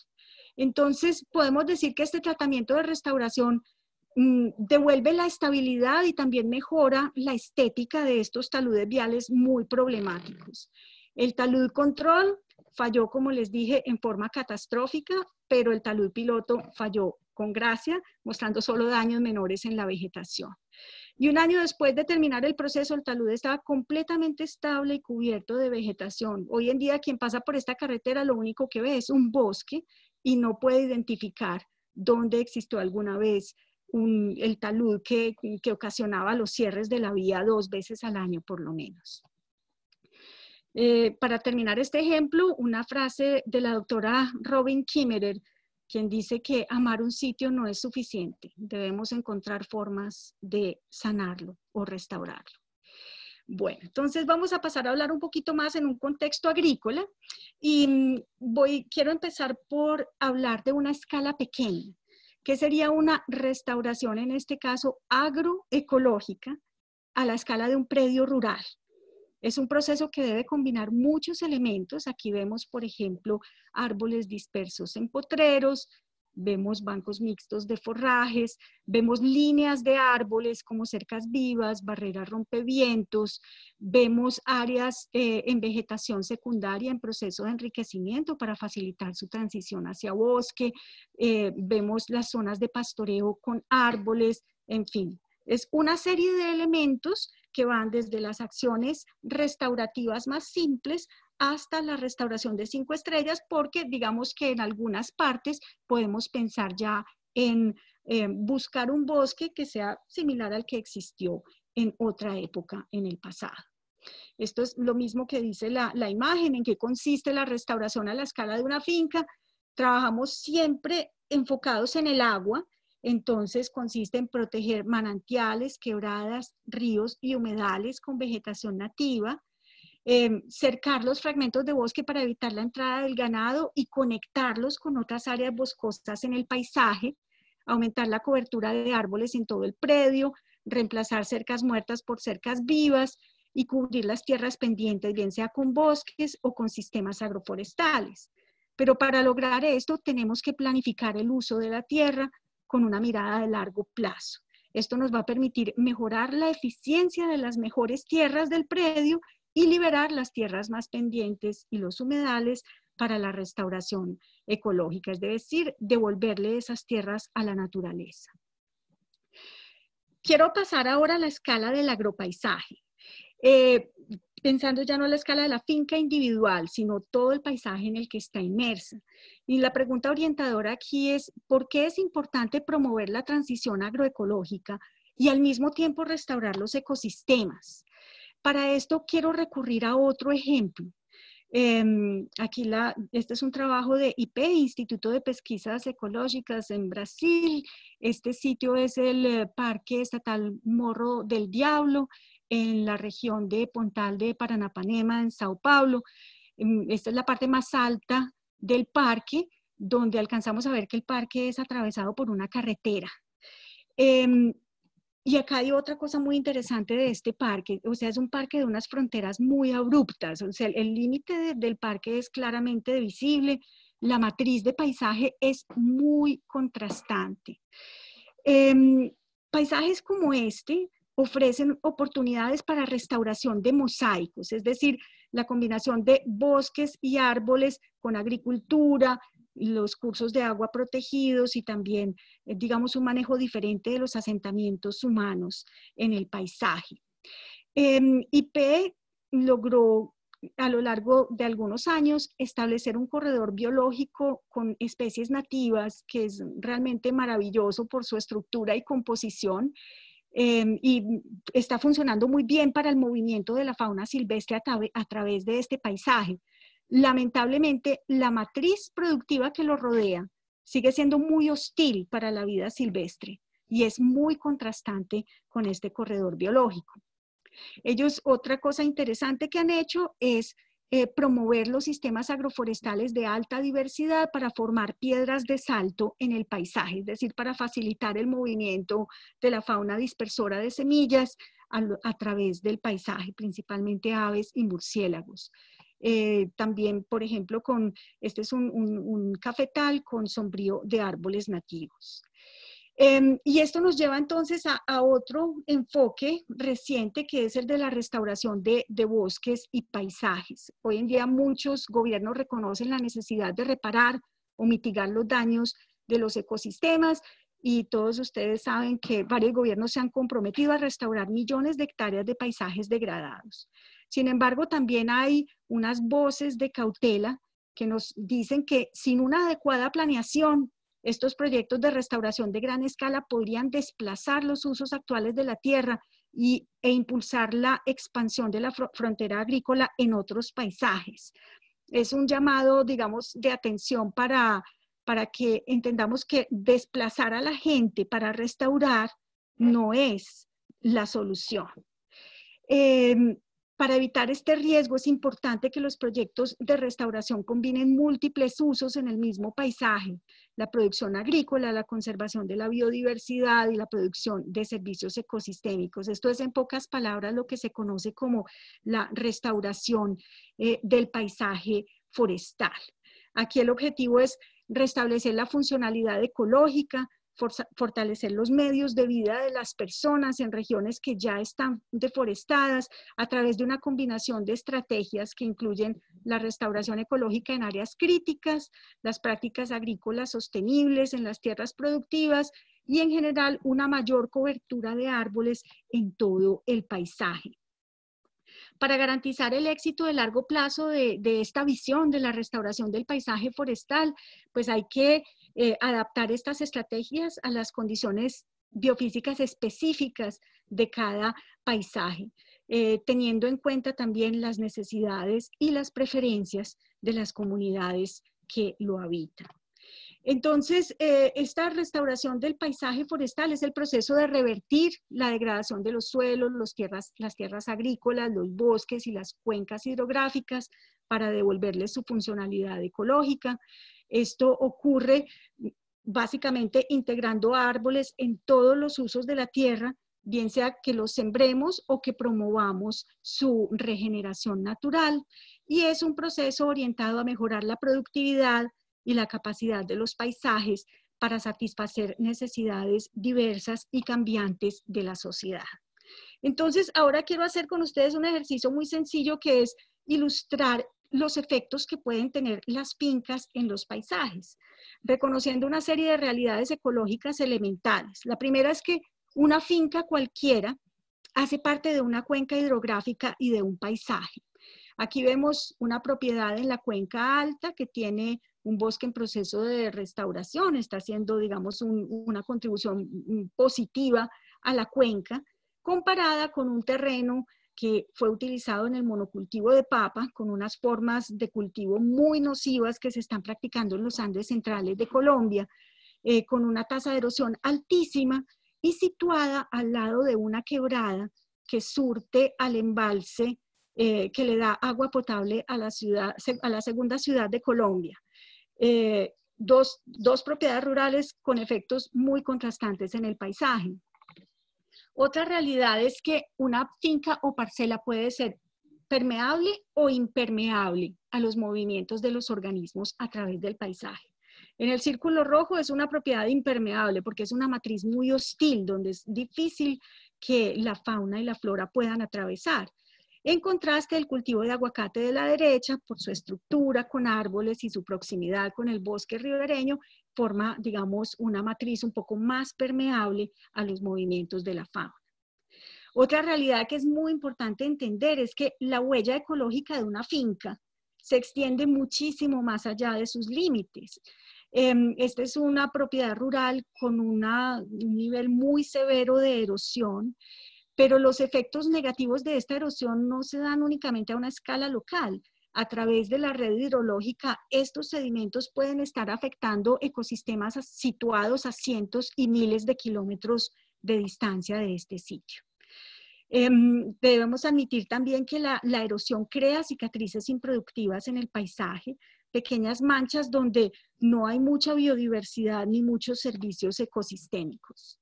Entonces, podemos decir que este tratamiento de restauración mm, devuelve la estabilidad y también mejora la estética de estos taludes viales muy problemáticos. El talud control falló, como les dije, en forma catastrófica, pero el talud piloto falló con gracia, mostrando solo daños menores en la vegetación. Y un año después de terminar el proceso, el talud estaba completamente estable y cubierto de vegetación. Hoy en día quien pasa por esta carretera lo único que ve es un bosque y no puede identificar dónde existió alguna vez el talud que, que ocasionaba los cierres de la vía dos veces al año por lo menos. Eh, para terminar este ejemplo, una frase de la doctora Robin Kimmerer, quien dice que amar un sitio no es suficiente, debemos encontrar formas de sanarlo o restaurarlo. Bueno, entonces vamos a pasar a hablar un poquito más en un contexto agrícola y mm, voy, quiero empezar por hablar de una escala pequeña, que sería una restauración, en este caso agroecológica, a la escala de un predio rural. Es un proceso que debe combinar muchos elementos. Aquí vemos, por ejemplo, árboles dispersos en potreros, vemos bancos mixtos de forrajes, vemos líneas de árboles como cercas vivas, barreras rompevientos, vemos áreas eh, en vegetación secundaria en proceso de enriquecimiento para facilitar su transición hacia bosque, eh, vemos las zonas de pastoreo con árboles, en fin, Es una serie de elementos van desde las acciones restaurativas más simples hasta la restauración de cinco estrellas, porque digamos que en algunas partes podemos pensar ya en eh, buscar un bosque que sea similar al que existió en otra época en el pasado. Esto es lo mismo que dice la, la imagen, en qué consiste la restauración a la escala de una finca. Trabajamos siempre enfocados en el agua, entonces consiste en proteger manantiales, quebradas, ríos y humedales con vegetación nativa, em, cercar los fragmentos de bosque para evitar la entrada del ganado y conectarlos con otras áreas boscosas en el paisaje, aumentar la cobertura de árboles en todo el predio, reemplazar cercas muertas por cercas vivas y cubrir las tierras pendientes, bien sea con bosques o con sistemas agroforestales. Pero para lograr esto tenemos que planificar el uso de la tierra con una mirada de largo plazo. Esto nos va a permitir mejorar la eficiencia de las mejores tierras del predio y liberar las tierras más pendientes y los humedales para la restauración ecológica, es decir, devolverle esas tierras a la naturaleza. Quiero pasar ahora a la escala del agropaisaje. Eh, pensando ya no en la escala de la finca individual, sino todo el paisaje en el que está inmersa. Y la pregunta orientadora aquí es, ¿por qué es importante promover la transición agroecológica y al mismo tiempo restaurar los ecosistemas? Para esto quiero recurrir a otro ejemplo. Em, aquí la, este es un trabajo de IP, Instituto de Pesquisas Ecológicas en Brasil. Este sitio es el eh, Parque Estatal Morro del Diablo en la región de Pontal de Paranapanema, en Sao Paulo. Em, esta es la parte más alta del parque, donde alcanzamos a ver que el parque es atravesado por una carretera. Em, y acá hay otra cosa muy interesante de este parque, o sea, es un parque de unas fronteras muy abruptas, o sea, el límite del parque es claramente visible, la matriz de paisaje es muy contrastante. Em, paisajes como este ofrecen oportunidades para restauración de mosaicos, es decir, la combinación de bosques y árboles con agricultura, los cursos de agua protegidos y también, eh, digamos, un manejo diferente de los asentamientos humanos en el paisaje. Em, IP logró a lo largo de algunos años establecer un corredor biológico con especies nativas que es realmente maravilloso por su estructura y composición em, y está funcionando muy bien para el movimiento de la fauna silvestre a través de este paisaje lamentablemente la matriz productiva que lo rodea sigue siendo muy hostil para la vida silvestre y es muy contrastante con este corredor biológico. Ellos, otra cosa interesante que han hecho es eh, promover los sistemas agroforestales de alta diversidad para formar piedras de salto en el paisaje, es decir, para facilitar el movimiento de la fauna dispersora de semillas a través del paisaje, principalmente aves y murciélagos. Eh, también, por ejemplo, con, este es un, cafetal con sombrío de árboles nativos. Em, y esto nos lleva entonces a, otro enfoque reciente que es el de la restauración de, de, bosques y paisajes. Hoy en día muchos gobiernos reconocen la necesidad de reparar o mitigar los daños de los ecosistemas y todos ustedes saben que varios gobiernos se han comprometido a restaurar millones de hectáreas de paisajes degradados. Sin embargo, también hay unas voces de cautela que nos dicen que sin una adecuada planeación, estos proyectos de restauración de gran escala podrían desplazar los usos actuales de la tierra y, e impulsar la expansión de la frontera agrícola en otros paisajes. Es un llamado, digamos, de atención para, para que entendamos que desplazar a la gente para restaurar no es la solución. Em, para evitar este riesgo es importante que los proyectos de restauración combinen múltiples usos en el mismo paisaje, la producción agrícola, la conservación de la biodiversidad y la producción de servicios ecosistémicos. Esto es en pocas palabras lo que se conoce como la restauración eh, del paisaje forestal. Aquí el objetivo es restablecer la funcionalidad ecológica, fortalecer los medios de vida de las personas en regiones que ya están deforestadas a través de una combinación de estrategias que incluyen la restauración ecológica en áreas críticas, las prácticas agrícolas sostenibles en las tierras productivas y en general una mayor cobertura de árboles en todo el paisaje. Para garantizar el éxito de largo plazo de, esta visión de la restauración del paisaje forestal, pues hay que eh, adaptar estas estrategias a las condiciones biofísicas específicas de cada paisaje, eh, teniendo en cuenta también las necesidades y las preferencias de las comunidades que lo habitan. Entonces, eh, esta restauración del paisaje forestal es el proceso de revertir la degradación de los suelos, las tierras agrícolas, los bosques y las cuencas hidrográficas para devolverles su funcionalidad ecológica. Esto ocurre básicamente integrando árboles en todos los usos de la tierra, bien sea que los sembremos o que promovamos su regeneración natural. Y es un proceso orientado a mejorar la productividad, y la capacidad de los paisajes para satisfacer necesidades diversas y cambiantes de la sociedad. Entonces, ahora quiero hacer con ustedes un ejercicio muy sencillo que es ilustrar los efectos que pueden tener las fincas en los paisajes, reconociendo una serie de realidades ecológicas elementales. La primera es que una finca cualquiera hace parte de una cuenca hidrográfica y de un paisaje. Aquí vemos una propiedad en la cuenca alta que tiene un bosque en proceso de restauración, está haciendo, digamos, una contribución positiva a la cuenca, comparada con un terreno que fue utilizado en el monocultivo de papa, con unas formas de cultivo muy nocivas que se están practicando en los Andes centrales de Colombia, eh, con una tasa de erosión altísima y situada al lado de una quebrada que surte al embalse eh, que le da agua potable a la, ciudad, a la segunda ciudad de Colombia. Eh, dos, dos propiedades rurales con efectos muy contrastantes en el paisaje. Otra realidad es que una finca o parcela puede ser permeable o impermeable a los movimientos de los organismos a través del paisaje. En el círculo rojo es una propiedad impermeable porque es una matriz muy hostil donde es difícil que la fauna y la flora puedan atravesar. En contraste, el cultivo de aguacate de la derecha, por su estructura con árboles y su proximidad con el bosque ribereño, forma, digamos, una matriz un poco más permeable a los movimientos de la fauna. Otra realidad que es muy importante entender es que la huella ecológica de una finca se extiende muchísimo más allá de sus límites. Em, esta es una propiedad rural con un nivel muy severo de erosión pero los efectos negativos de esta erosión no se dan únicamente a una escala local. A través de la red hidrológica, estos sedimentos pueden estar afectando ecosistemas situados a cientos y miles de kilómetros de distancia de este sitio. Em, debemos admitir también que la, la, erosión crea cicatrices improductivas en el paisaje, pequeñas manchas donde no hay mucha biodiversidad ni muchos servicios ecosistémicos.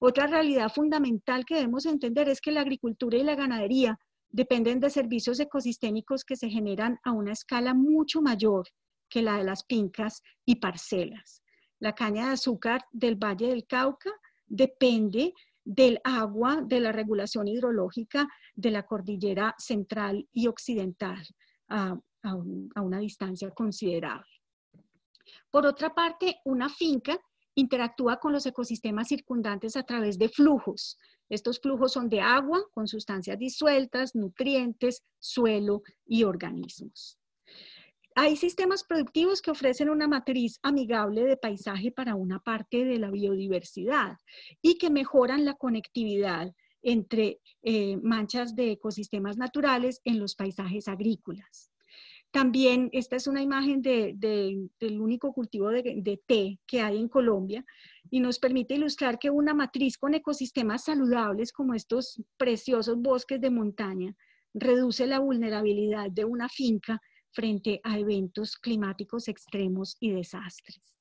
Otra realidad fundamental que debemos entender es que la agricultura y la ganadería dependen de servicios ecosistémicos que se generan a una escala mucho mayor que la de las fincas y parcelas. La caña de azúcar del Valle del Cauca depende del agua, de la regulación hidrológica de la cordillera central y occidental a, a una distancia considerable. Por otra parte, una finca interactúa con los ecosistemas circundantes a través de flujos. Estos flujos son de agua con sustancias disueltas, nutrientes, suelo y organismos. Hay sistemas productivos que ofrecen una matriz amigable de paisaje para una parte de la biodiversidad y que mejoran la conectividad entre eh, manchas de ecosistemas naturales en los paisajes agrícolas. También esta es una imagen del único cultivo de, té que hay en Colombia y nos permite ilustrar que una matriz con ecosistemas saludables como estos preciosos bosques de montaña reduce la vulnerabilidad de una finca frente a eventos climáticos extremos y desastres.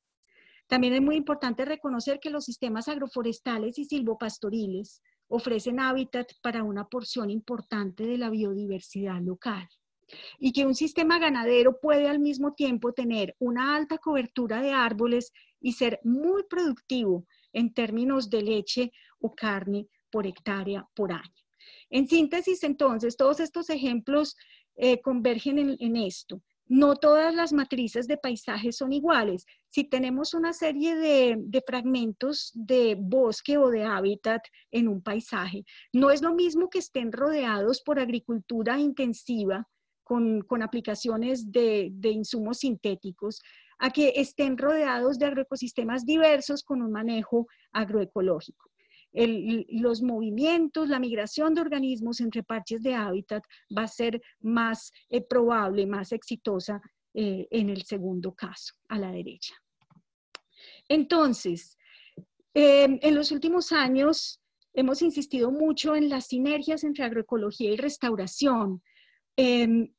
También es muy importante reconocer que los sistemas agroforestales y silvopastoriles ofrecen hábitat para una porción importante de la biodiversidad local y que un sistema ganadero puede al mismo tiempo tener una alta cobertura de árboles y ser muy productivo en términos de leche o carne por hectárea por año. En síntesis, entonces, todos estos ejemplos eh, convergen en, esto. no todas las matrices de paisajes son iguales. Si tenemos una serie de, fragmentos de bosque o de hábitat en un paisaje, no es lo mismo que estén rodeados por agricultura intensiva con, aplicaciones de, de insumos sintéticos, a que estén rodeados de agroecosistemas diversos con un manejo agroecológico los movimientos, la migración de organismos entre parches de hábitat va a ser más eh, probable, más exitosa eh, en el segundo caso, a la derecha. Entonces, em, en los últimos años hemos insistido mucho en las sinergias entre agroecología y restauración. Em,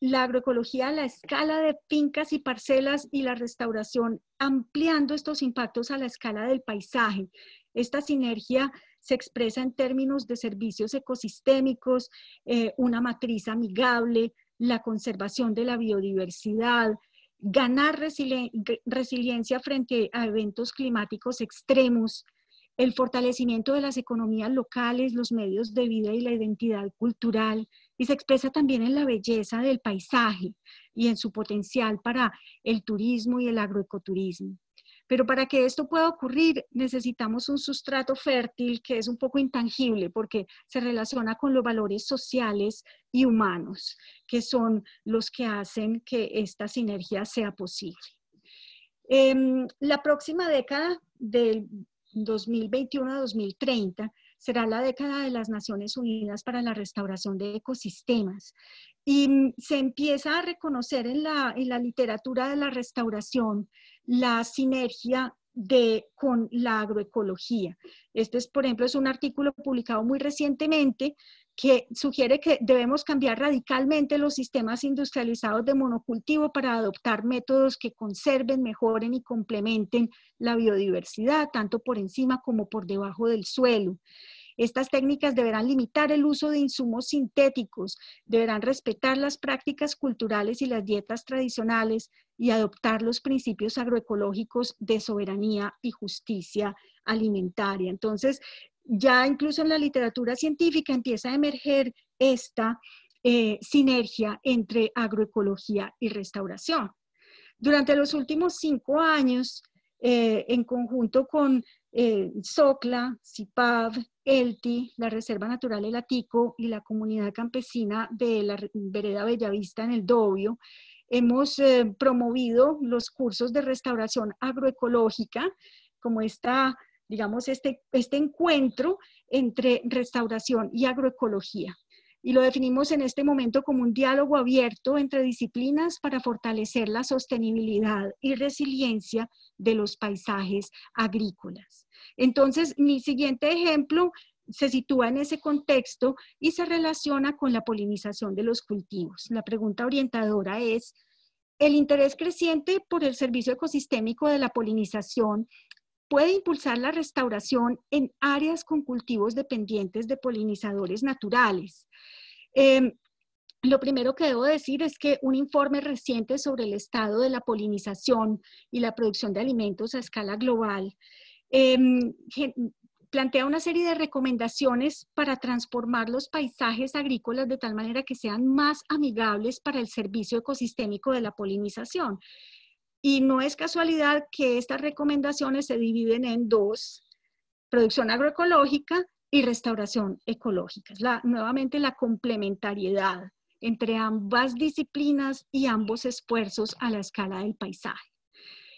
la agroecología a la escala de fincas y parcelas y la restauración ampliando estos impactos a la escala del paisaje. Esta sinergia se expresa en términos de servicios ecosistémicos, eh, una matriz amigable, la conservación de la biodiversidad, ganar resiliencia frente a eventos climáticos extremos, el fortalecimiento de las economías locales, los medios de vida y la identidad cultural, y se expresa también en la belleza del paisaje y en su potencial para el turismo y el agroecoturismo. Pero para que esto pueda ocurrir necesitamos un sustrato fértil que es un poco intangible porque se relaciona con los valores sociales y humanos, que son los que hacen que esta sinergia sea posible. Em, la próxima década del 2021 a 2030 será la década de las Naciones Unidas para la restauración de ecosistemas. Y se empieza a reconocer en la, en la literatura de la restauración la sinergia de, con la agroecología. Este es, por ejemplo, es un artículo publicado muy recientemente que sugiere que debemos cambiar radicalmente los sistemas industrializados de monocultivo para adoptar métodos que conserven, mejoren y complementen la biodiversidad, tanto por encima como por debajo del suelo. Estas técnicas deberán limitar el uso de insumos sintéticos, deberán respetar las prácticas culturales y las dietas tradicionales y adoptar los principios agroecológicos de soberanía y justicia alimentaria. Entonces, ya incluso en la literatura científica empieza a emerger esta eh, sinergia entre agroecología y restauración. Durante los últimos cinco años, eh, en conjunto con eh, SOCLA, CIPAV, ELTI, la Reserva Natural El Atico y la comunidad campesina de la vereda Bellavista en el Dobio, hemos eh, promovido los cursos de restauración agroecológica, como esta, digamos, este, este encuentro entre restauración y agroecología y lo definimos en este momento como un diálogo abierto entre disciplinas para fortalecer la sostenibilidad y resiliencia de los paisajes agrícolas. Entonces, mi siguiente ejemplo se sitúa en ese contexto y se relaciona con la polinización de los cultivos. La pregunta orientadora es, ¿el interés creciente por el servicio ecosistémico de la polinización puede impulsar la restauración en áreas con cultivos dependientes de polinizadores naturales. Em, lo primero que debo decir es que un informe reciente sobre el estado de la polinización y la producción de alimentos a escala global em, plantea una serie de recomendaciones para transformar los paisajes agrícolas de tal manera que sean más amigables para el servicio ecosistémico de la polinización. Y no es casualidad que estas recomendaciones se dividen en dos, producción agroecológica y restauración ecológica. La, nuevamente la complementariedad entre ambas disciplinas y ambos esfuerzos a la escala del paisaje.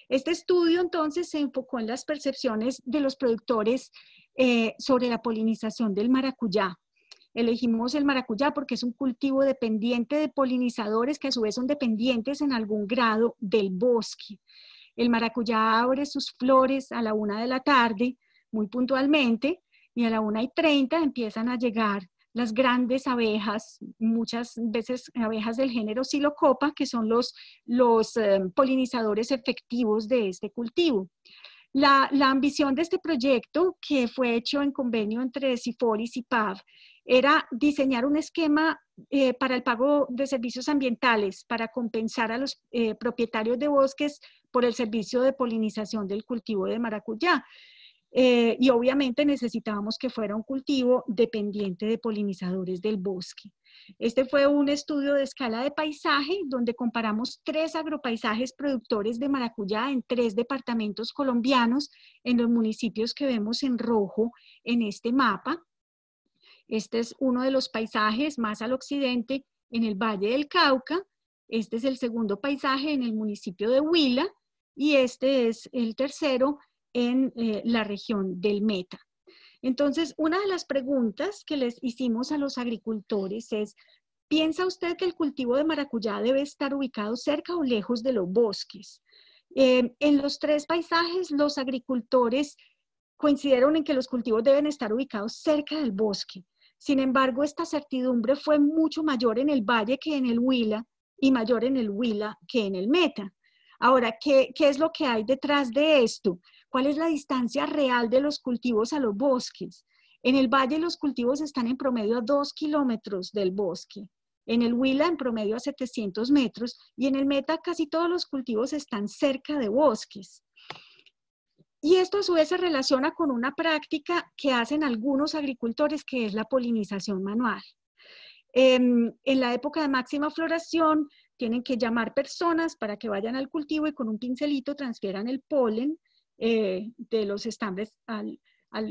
Este estudio entonces se enfocó en las percepciones de los productores eh, sobre la polinización del maracuyá, Elegimos el maracuyá porque es un cultivo dependiente de polinizadores que a su vez son dependientes en algún grado del bosque. El maracuyá abre sus flores a la una de la tarde, muy puntualmente, y a la una y treinta empiezan a llegar las grandes abejas, muchas veces abejas del género Silocopa, que son los, los eh, polinizadores efectivos de este cultivo. La, la, ambición de este proyecto, que fue hecho en convenio entre CIFOR y PAV era diseñar un esquema eh, para el pago de servicios ambientales para compensar a los eh, propietarios de bosques por el servicio de polinización del cultivo de maracuyá. Eh, y obviamente necesitábamos que fuera un cultivo dependiente de polinizadores del bosque. Este fue un estudio de escala de paisaje donde comparamos tres agropaisajes productores de maracuyá en tres departamentos colombianos en los municipios que vemos en rojo en este mapa. Este es uno de los paisajes más al occidente en el Valle del Cauca. Este es el segundo paisaje en el municipio de Huila y este es el tercero en eh, la región del Meta. Entonces, una de las preguntas que les hicimos a los agricultores es, ¿piensa usted que el cultivo de maracuyá debe estar ubicado cerca o lejos de los bosques? Eh, en los tres paisajes, los agricultores coincidieron en que los cultivos deben estar ubicados cerca del bosque. Sin embargo, esta certidumbre fue mucho mayor en el valle que en el Huila y mayor en el Huila que en el Meta. Ahora, ¿qué, ¿qué, es lo que hay detrás de esto? ¿Cuál es la distancia real de los cultivos a los bosques? En el valle los cultivos están en promedio a 2 kilómetros del bosque. En el Huila en promedio a 700 metros y en el Meta casi todos los cultivos están cerca de bosques. Y esto a su vez se relaciona con una práctica que hacen algunos agricultores que es la polinización manual. Em, en la época de máxima floración tienen que llamar personas para que vayan al cultivo y con un pincelito transfieran el polen eh, de los estambres al,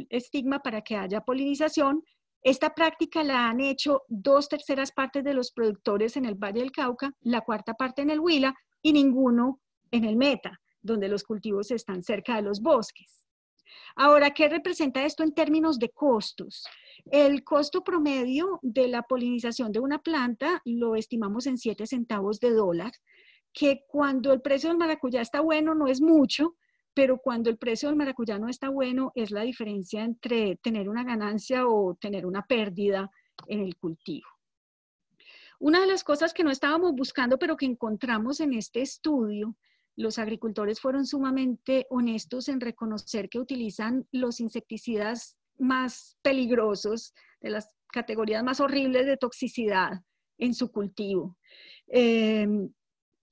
estigma para que haya polinización. Esta práctica la han hecho dos terceras partes de los productores en el Valle del Cauca, la cuarta parte en el Huila y ninguno en el Meta, donde los cultivos están cerca de los bosques. Ahora, ¿qué representa esto en términos de costos? El costo promedio de la polinización de una planta lo estimamos en 7 centavos de dólar, que cuando el precio del maracuyá está bueno no es mucho, pero cuando el precio del maracuyá no está bueno, es la diferencia entre tener una ganancia o tener una pérdida en el cultivo. Una de las cosas que no estábamos buscando, pero que encontramos en este estudio, los agricultores fueron sumamente honestos en reconocer que utilizan los insecticidas más peligrosos, de las categorías más horribles de toxicidad en su cultivo. Eh,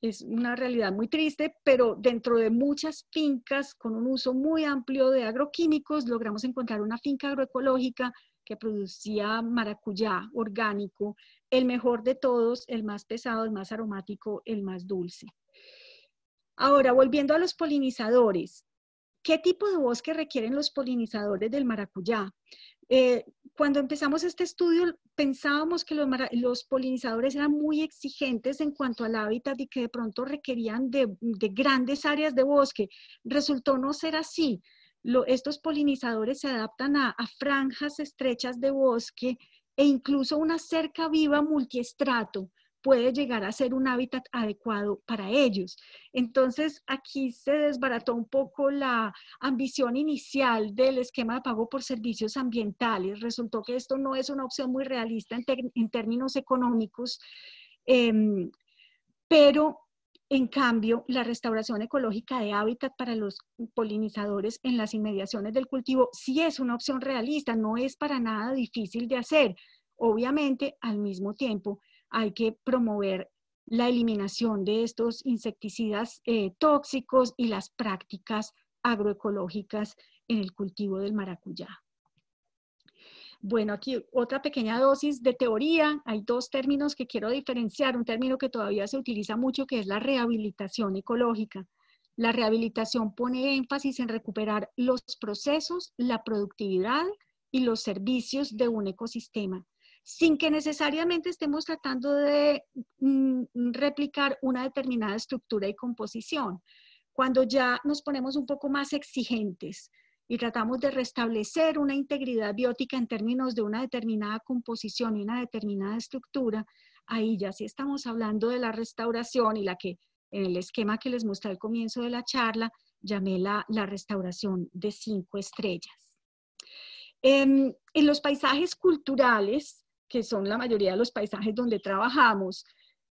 es una realidad muy triste, pero dentro de muchas fincas con un uso muy amplio de agroquímicos, logramos encontrar una finca agroecológica que producía maracuyá orgánico, el mejor de todos, el más pesado, el más aromático, el más dulce. Ahora, volviendo a los polinizadores, ¿qué tipo de bosque requieren los polinizadores del maracuyá? Eh, cuando empezamos este estudio pensábamos que los, polinizadores eran muy exigentes en cuanto al hábitat y que de pronto requerían de, grandes áreas de bosque. Resultó no ser así. estos polinizadores se adaptan a, a franjas estrechas de bosque e incluso una cerca viva multiestrato puede llegar a ser un hábitat adecuado para ellos. Entonces, aquí se desbarató un poco la ambición inicial del esquema de pago por servicios ambientales. Resultó que esto no es una opción muy realista en, términos económicos, em, pero en cambio, la restauración ecológica de hábitat para los polinizadores en las inmediaciones del cultivo sí es una opción realista, no es para nada difícil de hacer. Obviamente, al mismo tiempo, hay que promover la eliminación de estos insecticidas eh, tóxicos y las prácticas agroecológicas en el cultivo del maracuyá. Bueno, aquí otra pequeña dosis de teoría. Hay dos términos que quiero diferenciar. Un término que todavía se utiliza mucho, que es la rehabilitación ecológica. La rehabilitación pone énfasis en recuperar los procesos, la productividad y los servicios de un ecosistema sin que necesariamente estemos tratando de mm, replicar una determinada estructura y composición. Cuando ya nos ponemos un poco más exigentes y tratamos de restablecer una integridad biótica en términos de una determinada composición y una determinada estructura, ahí ya sí estamos hablando de la restauración y la que en el esquema que les mostré al comienzo de la charla llamé la, la restauración de cinco estrellas. en los paisajes culturales, que son la mayoría de los paisajes donde trabajamos,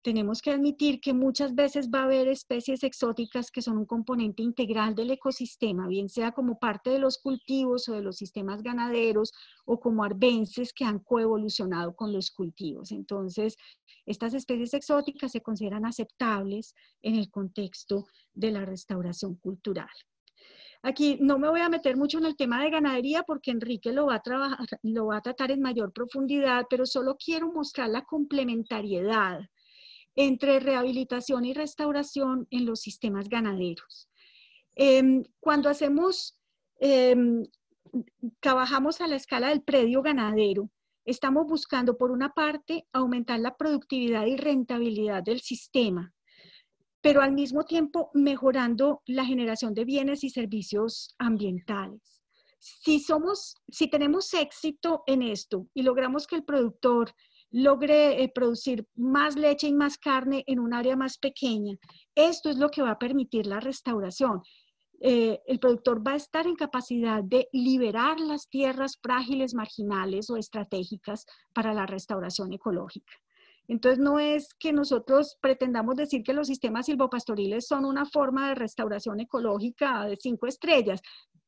tenemos que admitir que muchas veces va a haber especies exóticas que son un componente integral del ecosistema, bien sea como parte de los cultivos o de los sistemas ganaderos o como arbences que han coevolucionado con los cultivos. Entonces, estas especies exóticas se consideran aceptables en el contexto de la restauración cultural. Aquí no me voy a meter mucho en el tema de ganadería porque Enrique lo va a, trabajar, lo va a tratar en mayor profundidad, pero solo quiero mostrar la complementariedad entre rehabilitación y restauración en los sistemas ganaderos. Em, cuando hacemos, em, trabajamos a la escala del predio ganadero, estamos buscando, por una parte, aumentar la productividad y rentabilidad del sistema, pero al mismo tiempo mejorando la generación de bienes y servicios ambientales. Si, somos, si tenemos éxito en esto y logramos que el productor logre eh, producir más leche y más carne en un área más pequeña, esto es lo que va a permitir la restauración. Eh, el productor va a estar en capacidad de liberar las tierras frágiles, marginales o estratégicas para la restauración ecológica. Entonces, no es que nosotros pretendamos decir que los sistemas silvopastoriles son una forma de restauración ecológica de cinco estrellas,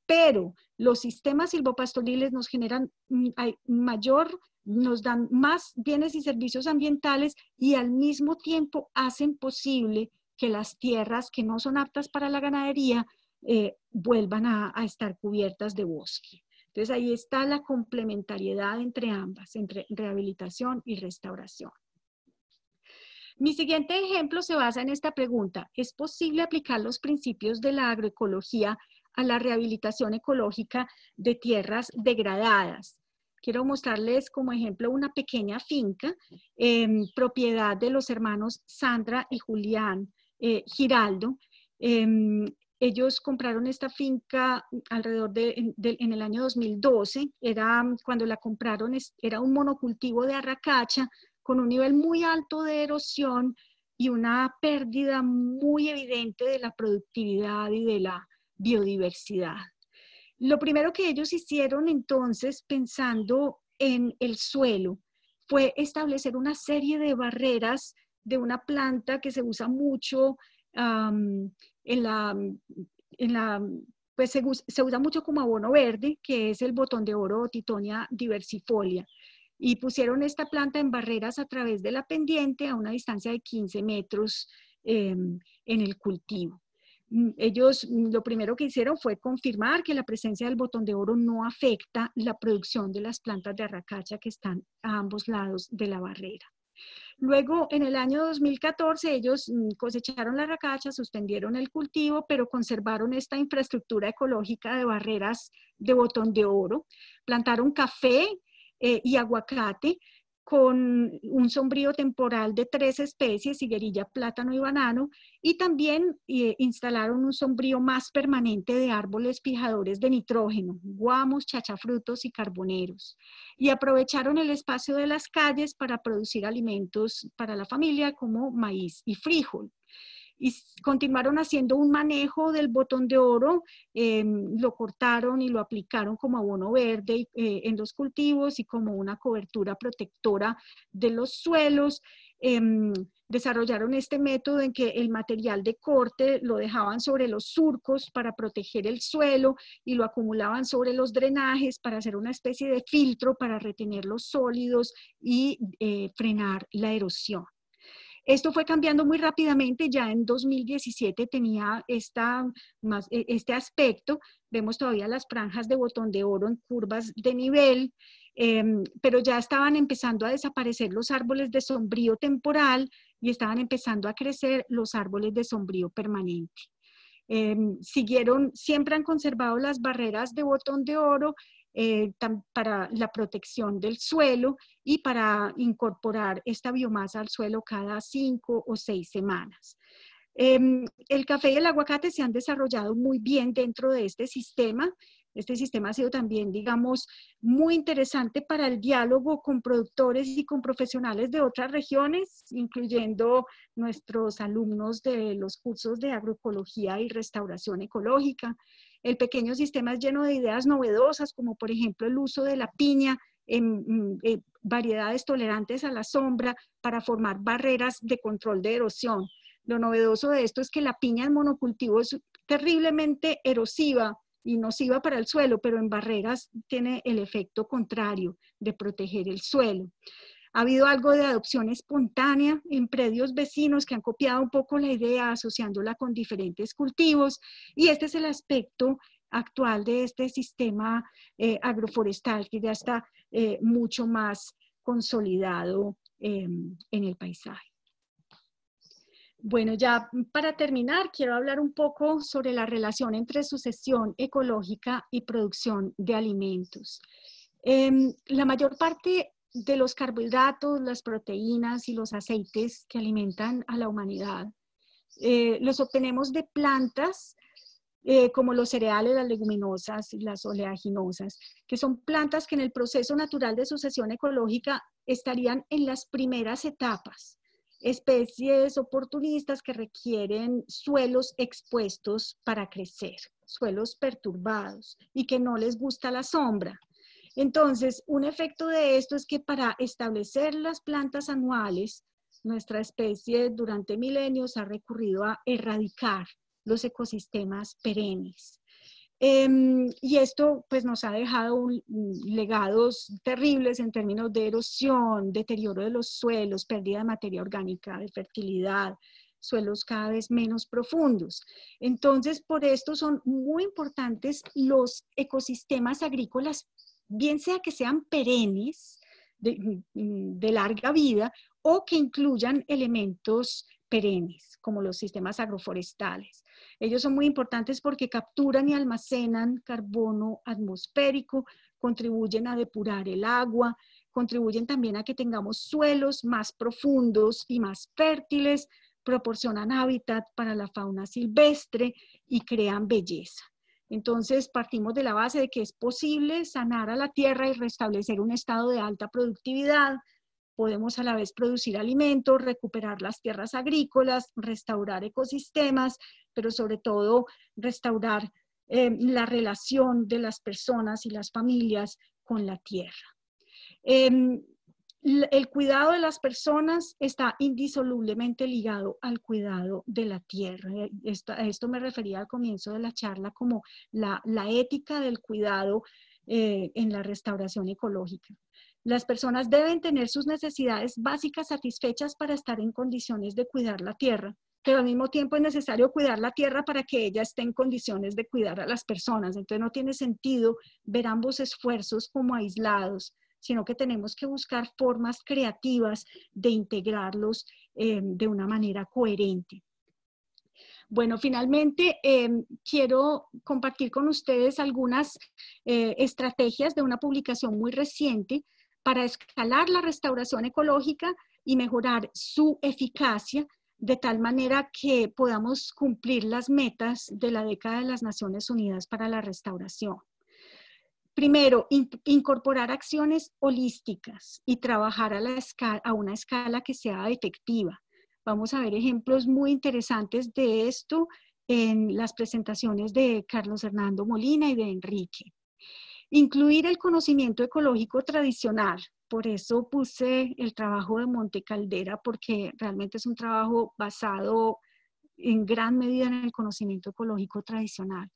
pero los sistemas silvopastoriles nos generan mm, mayor, nos dan más bienes y servicios ambientales y al mismo tiempo hacen posible que las tierras que no son aptas para la ganadería eh, vuelvan a, a estar cubiertas de bosque. Entonces ahí está la complementariedad entre ambas, entre rehabilitación y restauración. Mi siguiente ejemplo se basa en esta pregunta. ¿Es posible aplicar los principios de la agroecología a la rehabilitación ecológica de tierras degradadas? Quiero mostrarles como ejemplo una pequeña finca, en propiedad de los hermanos Sandra y Julián eh, Giraldo. Em, ellos compraron esta finca alrededor de, en el año 2012, era cuando la compraron, era un monocultivo de arracacha con un nivel muy alto de erosión y una pérdida muy evidente de la productividad y de la biodiversidad. Lo primero que ellos hicieron entonces, pensando en el suelo, fue establecer una serie de barreras de una planta que se usa mucho en la, en la pues se, se, usa mucho como abono verde, que es el botón de oro Titonia diversifolia y pusieron esta planta en barreras a través de la pendiente a una distancia de 15 metros em, en el cultivo. Mm, ellos mm, lo primero que hicieron fue confirmar que la presencia del botón de oro no afecta la producción de las plantas de arracacha que están a ambos lados de la barrera. Luego, en el año 2014, ellos mm, cosecharon la arracacha, suspendieron el cultivo, pero conservaron esta infraestructura ecológica de barreras de botón de oro. Plantaron café eh, y aguacate con un sombrío temporal de tres especies, higuerilla, plátano y banano, y también eh, instalaron un sombrío más permanente de árboles fijadores de nitrógeno, guamos, chachafrutos y carboneros, y aprovecharon el espacio de las calles para producir alimentos para la familia como maíz y frijol continuaron haciendo un manejo del botón de oro, em, lo cortaron y lo aplicaron como abono verde eh, en los cultivos y como una cobertura protectora de los suelos. Em, desarrollaron este método en que el material de corte lo dejaban sobre los surcos para proteger el suelo y lo acumulaban sobre los drenajes para hacer una especie de filtro para retener los sólidos y eh, frenar la erosión. Esto fue cambiando muy rápidamente, ya en 2017 tenía esta, más, e, este aspecto, vemos todavía las franjas de botón de oro en curvas de nivel, em, pero ya estaban empezando a desaparecer los árboles de sombrío temporal y estaban empezando a crecer los árboles de sombrío permanente. Em, siguieron, siempre han conservado las barreras de botón de oro eh, para la protección del suelo y para incorporar esta biomasa al suelo cada cinco o seis semanas. Em, el café y el aguacate se han desarrollado muy bien dentro de este sistema. Este sistema ha sido también, digamos, muy interesante para el diálogo con productores y con profesionales de otras regiones, incluyendo nuestros alumnos de los cursos de agroecología y restauración ecológica. El pequeño sistema es lleno de ideas novedosas, como por ejemplo el uso de la piña en, mm, eh, variedades tolerantes a la sombra para formar barreras de control de erosión. Lo novedoso de esto es que la piña en monocultivo es terriblemente erosiva y nociva para el suelo, pero en barreras tiene el efecto contrario de proteger el suelo. Ha habido algo de adopción espontánea en predios vecinos que han copiado un poco la idea asociándola con diferentes cultivos y este es el aspecto actual de este sistema eh, agroforestal que ya está eh, mucho más consolidado em, en el paisaje. Bueno, ya para terminar, quiero hablar un poco sobre la relación entre sucesión ecológica y producción de alimentos. Em, la mayor parte de los carbohidratos, las proteínas y los aceites que alimentan a la humanidad eh, los obtenemos de plantas eh, como los cereales, las leguminosas y las oleaginosas, que son plantas que en el proceso natural de sucesión ecológica estarían en las primeras etapas, especies oportunistas que requieren suelos expuestos para crecer, suelos perturbados y que no les gusta la sombra. Entonces, un efecto de esto es que para establecer las plantas anuales, nuestra especie durante milenios ha recurrido a erradicar los ecosistemas perennes. Em, y esto pues nos ha dejado legados terribles en términos de erosión, deterioro de los suelos, pérdida de materia orgánica, de fertilidad, suelos cada vez menos profundos. Entonces, por esto son muy importantes los ecosistemas agrícolas, bien sea que sean perennes, de larga vida, o que incluyan elementos perennes, como los sistemas agroforestales. Ellos son muy importantes porque capturan y almacenan carbono atmosférico, contribuyen a depurar el agua, contribuyen también a que tengamos suelos más profundos y más fértiles, proporcionan hábitat para la fauna silvestre y crean belleza. Entonces, partimos de la base de que es posible sanar a la tierra y restablecer un estado de alta productividad, podemos a la vez producir alimentos, recuperar las tierras agrícolas, restaurar ecosistemas, pero sobre todo restaurar eh, la relación de las personas y las familias con la tierra. Em, el cuidado de las personas está indisolublemente ligado al cuidado de la tierra. Esto, esto me refería al comienzo de la charla como la, ética del cuidado eh, en la restauración ecológica. Las personas deben tener sus necesidades básicas satisfechas para estar en condiciones de cuidar la tierra, pero al mismo tiempo es necesario cuidar la tierra para que ella esté en condiciones de cuidar a las personas. Entonces no tiene sentido ver ambos esfuerzos como aislados, sino que tenemos que buscar formas creativas de integrarlos eh, de una manera coherente. Bueno, finalmente em, quiero compartir con ustedes algunas eh, estrategias de una publicación muy reciente para escalar la restauración ecológica y mejorar su eficacia de tal manera que podamos cumplir las metas de la década de las Naciones Unidas para la restauración. Primero, incorporar acciones holísticas y trabajar a, a una escala que sea efectiva. Vamos a ver ejemplos muy interesantes de esto en las presentaciones de Carlos Hernando Molina y de Enrique. Incluir el conocimiento ecológico tradicional. Por eso puse el trabajo de Monte Caldera, porque realmente es un trabajo basado en gran medida en el conocimiento ecológico tradicional.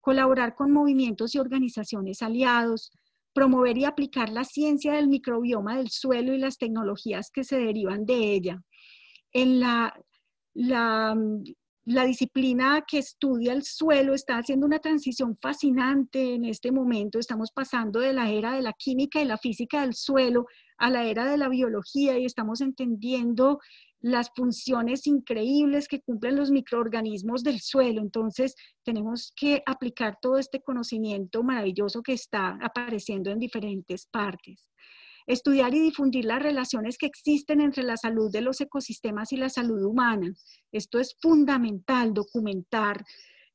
Colaborar con movimientos y organizaciones aliados, promover y aplicar la ciencia del microbioma del suelo y las tecnologías que se derivan de ella. En la, la, la disciplina que estudia el suelo está haciendo una transición fascinante en este momento. Estamos pasando de la era de la química y la física del suelo a la era de la biología y estamos entendiendo las funciones increíbles que cumplen los microorganismos del suelo. Entonces, tenemos que aplicar todo este conocimiento maravilloso que está apareciendo en diferentes partes estudiar y difundir las relaciones que existen entre la salud de los ecosistemas y la salud humana. Esto es fundamental, documentar,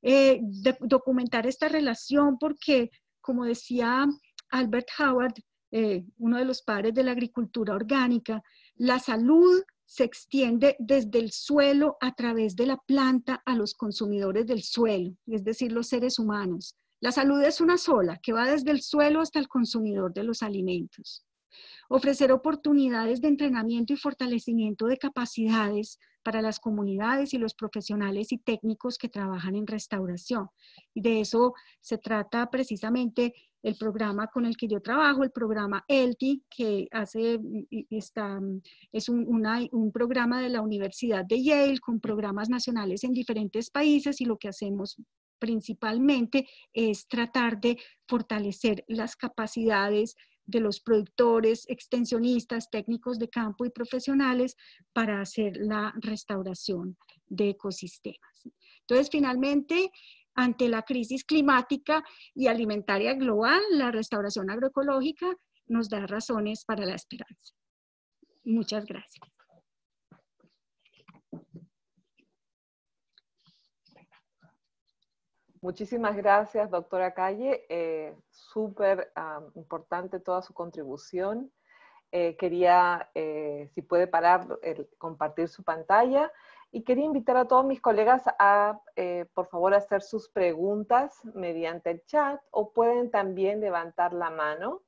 eh, documentar esta relación porque, como decía Albert Howard, eh, uno de los padres de la agricultura orgánica, la salud se extiende desde el suelo a través de la planta a los consumidores del suelo, es decir, los seres humanos. La salud es una sola, que va desde el suelo hasta el consumidor de los alimentos ofrecer oportunidades de entrenamiento y fortalecimiento de capacidades para las comunidades y los profesionales y técnicos que trabajan en restauración. Y de eso se trata precisamente el programa con el que yo trabajo, el programa ELTI, que hace, está, es un, un programa de la Universidad de Yale con programas nacionales en diferentes países y lo que hacemos principalmente es tratar de fortalecer las capacidades de los productores, extensionistas, técnicos de campo y profesionales para hacer la restauración de ecosistemas. Entonces, finalmente, ante la crisis climática y alimentaria global, la restauración agroecológica nos da razones para la esperanza. Muchas gracias. Muchísimas gracias, doctora Calle. Eh, Súper importante toda su contribución. Eh, quería, eh, si puede parar, compartir su pantalla. Y quería invitar a todos mis colegas a, por favor, hacer sus preguntas mediante el chat o pueden también levantar la mano.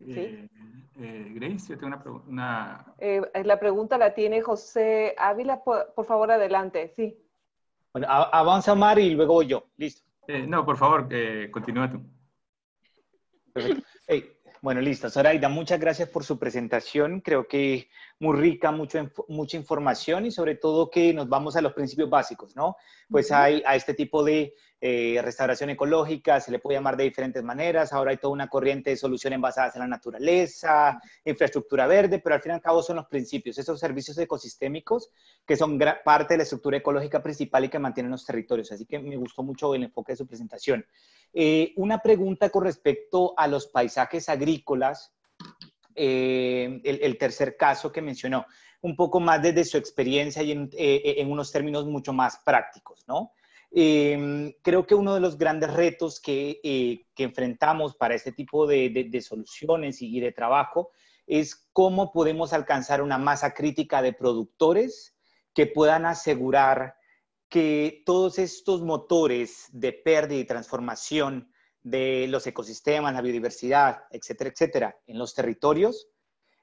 Eh, eh, eh, Grace, yo tengo una pregunta. la pregunta la tiene José Ávila. Por, favor, adelante. Sí. Bueno, avanza Mari y luego yo. Listo. no, por favor, continúa tú. Perfecto. Bueno, listo. Zoraida, muchas gracias por su presentación. Creo que muy rica, mucho, mucha información y sobre todo que nos vamos a los principios básicos, ¿no? Pues hay a este tipo de eh, restauración ecológica, se le puede llamar de diferentes maneras. Ahora hay toda una corriente de soluciones basadas en la naturaleza, infraestructura verde, pero al fin y al cabo son los principios, esos servicios ecosistémicos que son parte de la estructura ecológica principal y que mantienen los territorios. Así que me gustó mucho el enfoque de su presentación. Eh, una pregunta con respecto a los paisajes agrícolas, eh, el, tercer caso que mencionó, un poco más desde su experiencia y en, eh, unos términos mucho más prácticos, ¿no? creo que uno de los grandes retos que, enfrentamos para este tipo de, soluciones y, de trabajo es cómo podemos alcanzar una masa crítica de productores que puedan asegurar que todos estos motores de pérdida y transformación de los ecosistemas, la biodiversidad, etcétera, etcétera, en los territorios,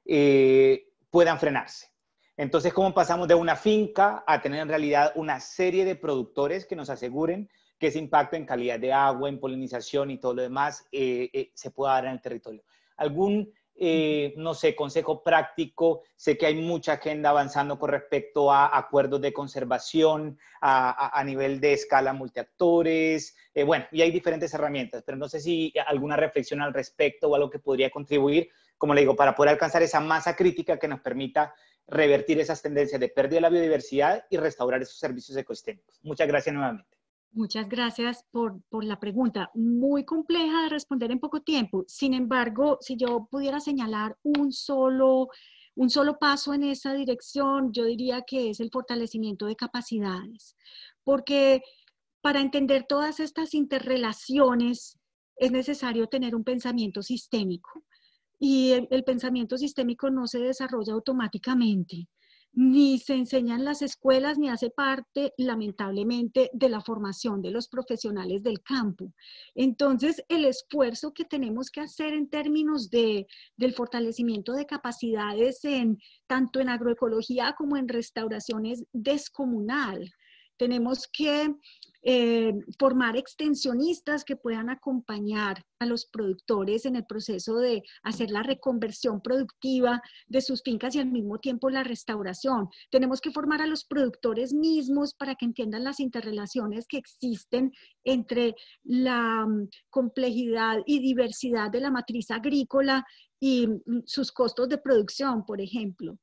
eh, puedan frenarse. Entonces, ¿cómo pasamos de una finca a tener en realidad una serie de productores que nos aseguren que ese impacto en calidad de agua, en polinización y todo lo demás eh, eh, se pueda dar en el territorio? ¿Algún eh, no sé, consejo práctico. Sé que hay mucha agenda avanzando con respecto a acuerdos de conservación a, nivel de escala multiactores. Eh, bueno, y hay diferentes herramientas, pero no sé si alguna reflexión al respecto o algo que podría contribuir, como le digo, para poder alcanzar esa masa crítica que nos permita revertir esas tendencias de pérdida de la biodiversidad y restaurar esos servicios ecosistémicos. Muchas gracias nuevamente. Muchas gracias por, la pregunta. Muy compleja de responder en poco tiempo. Sin embargo, si yo pudiera señalar un solo, un solo paso en esa dirección, yo diría que es el fortalecimiento de capacidades. Porque para entender todas estas interrelaciones es necesario tener un pensamiento sistémico. Y el pensamiento sistémico no se desarrolla automáticamente ni se enseña en las escuelas ni hace parte, lamentablemente, de la formación de los profesionales del campo. Entonces, el esfuerzo que tenemos que hacer en términos de, del fortalecimiento de capacidades en tanto en agroecología como en restauración es descomunal. Tenemos que eh, formar extensionistas que puedan acompañar a los productores en el proceso de hacer la reconversión productiva de sus fincas y al mismo tiempo la restauración. Tenemos que formar a los productores mismos para que entiendan las interrelaciones que existen entre la mm, complejidad y diversidad de la matriz agrícola y mm, sus costos de producción, por ejemplo.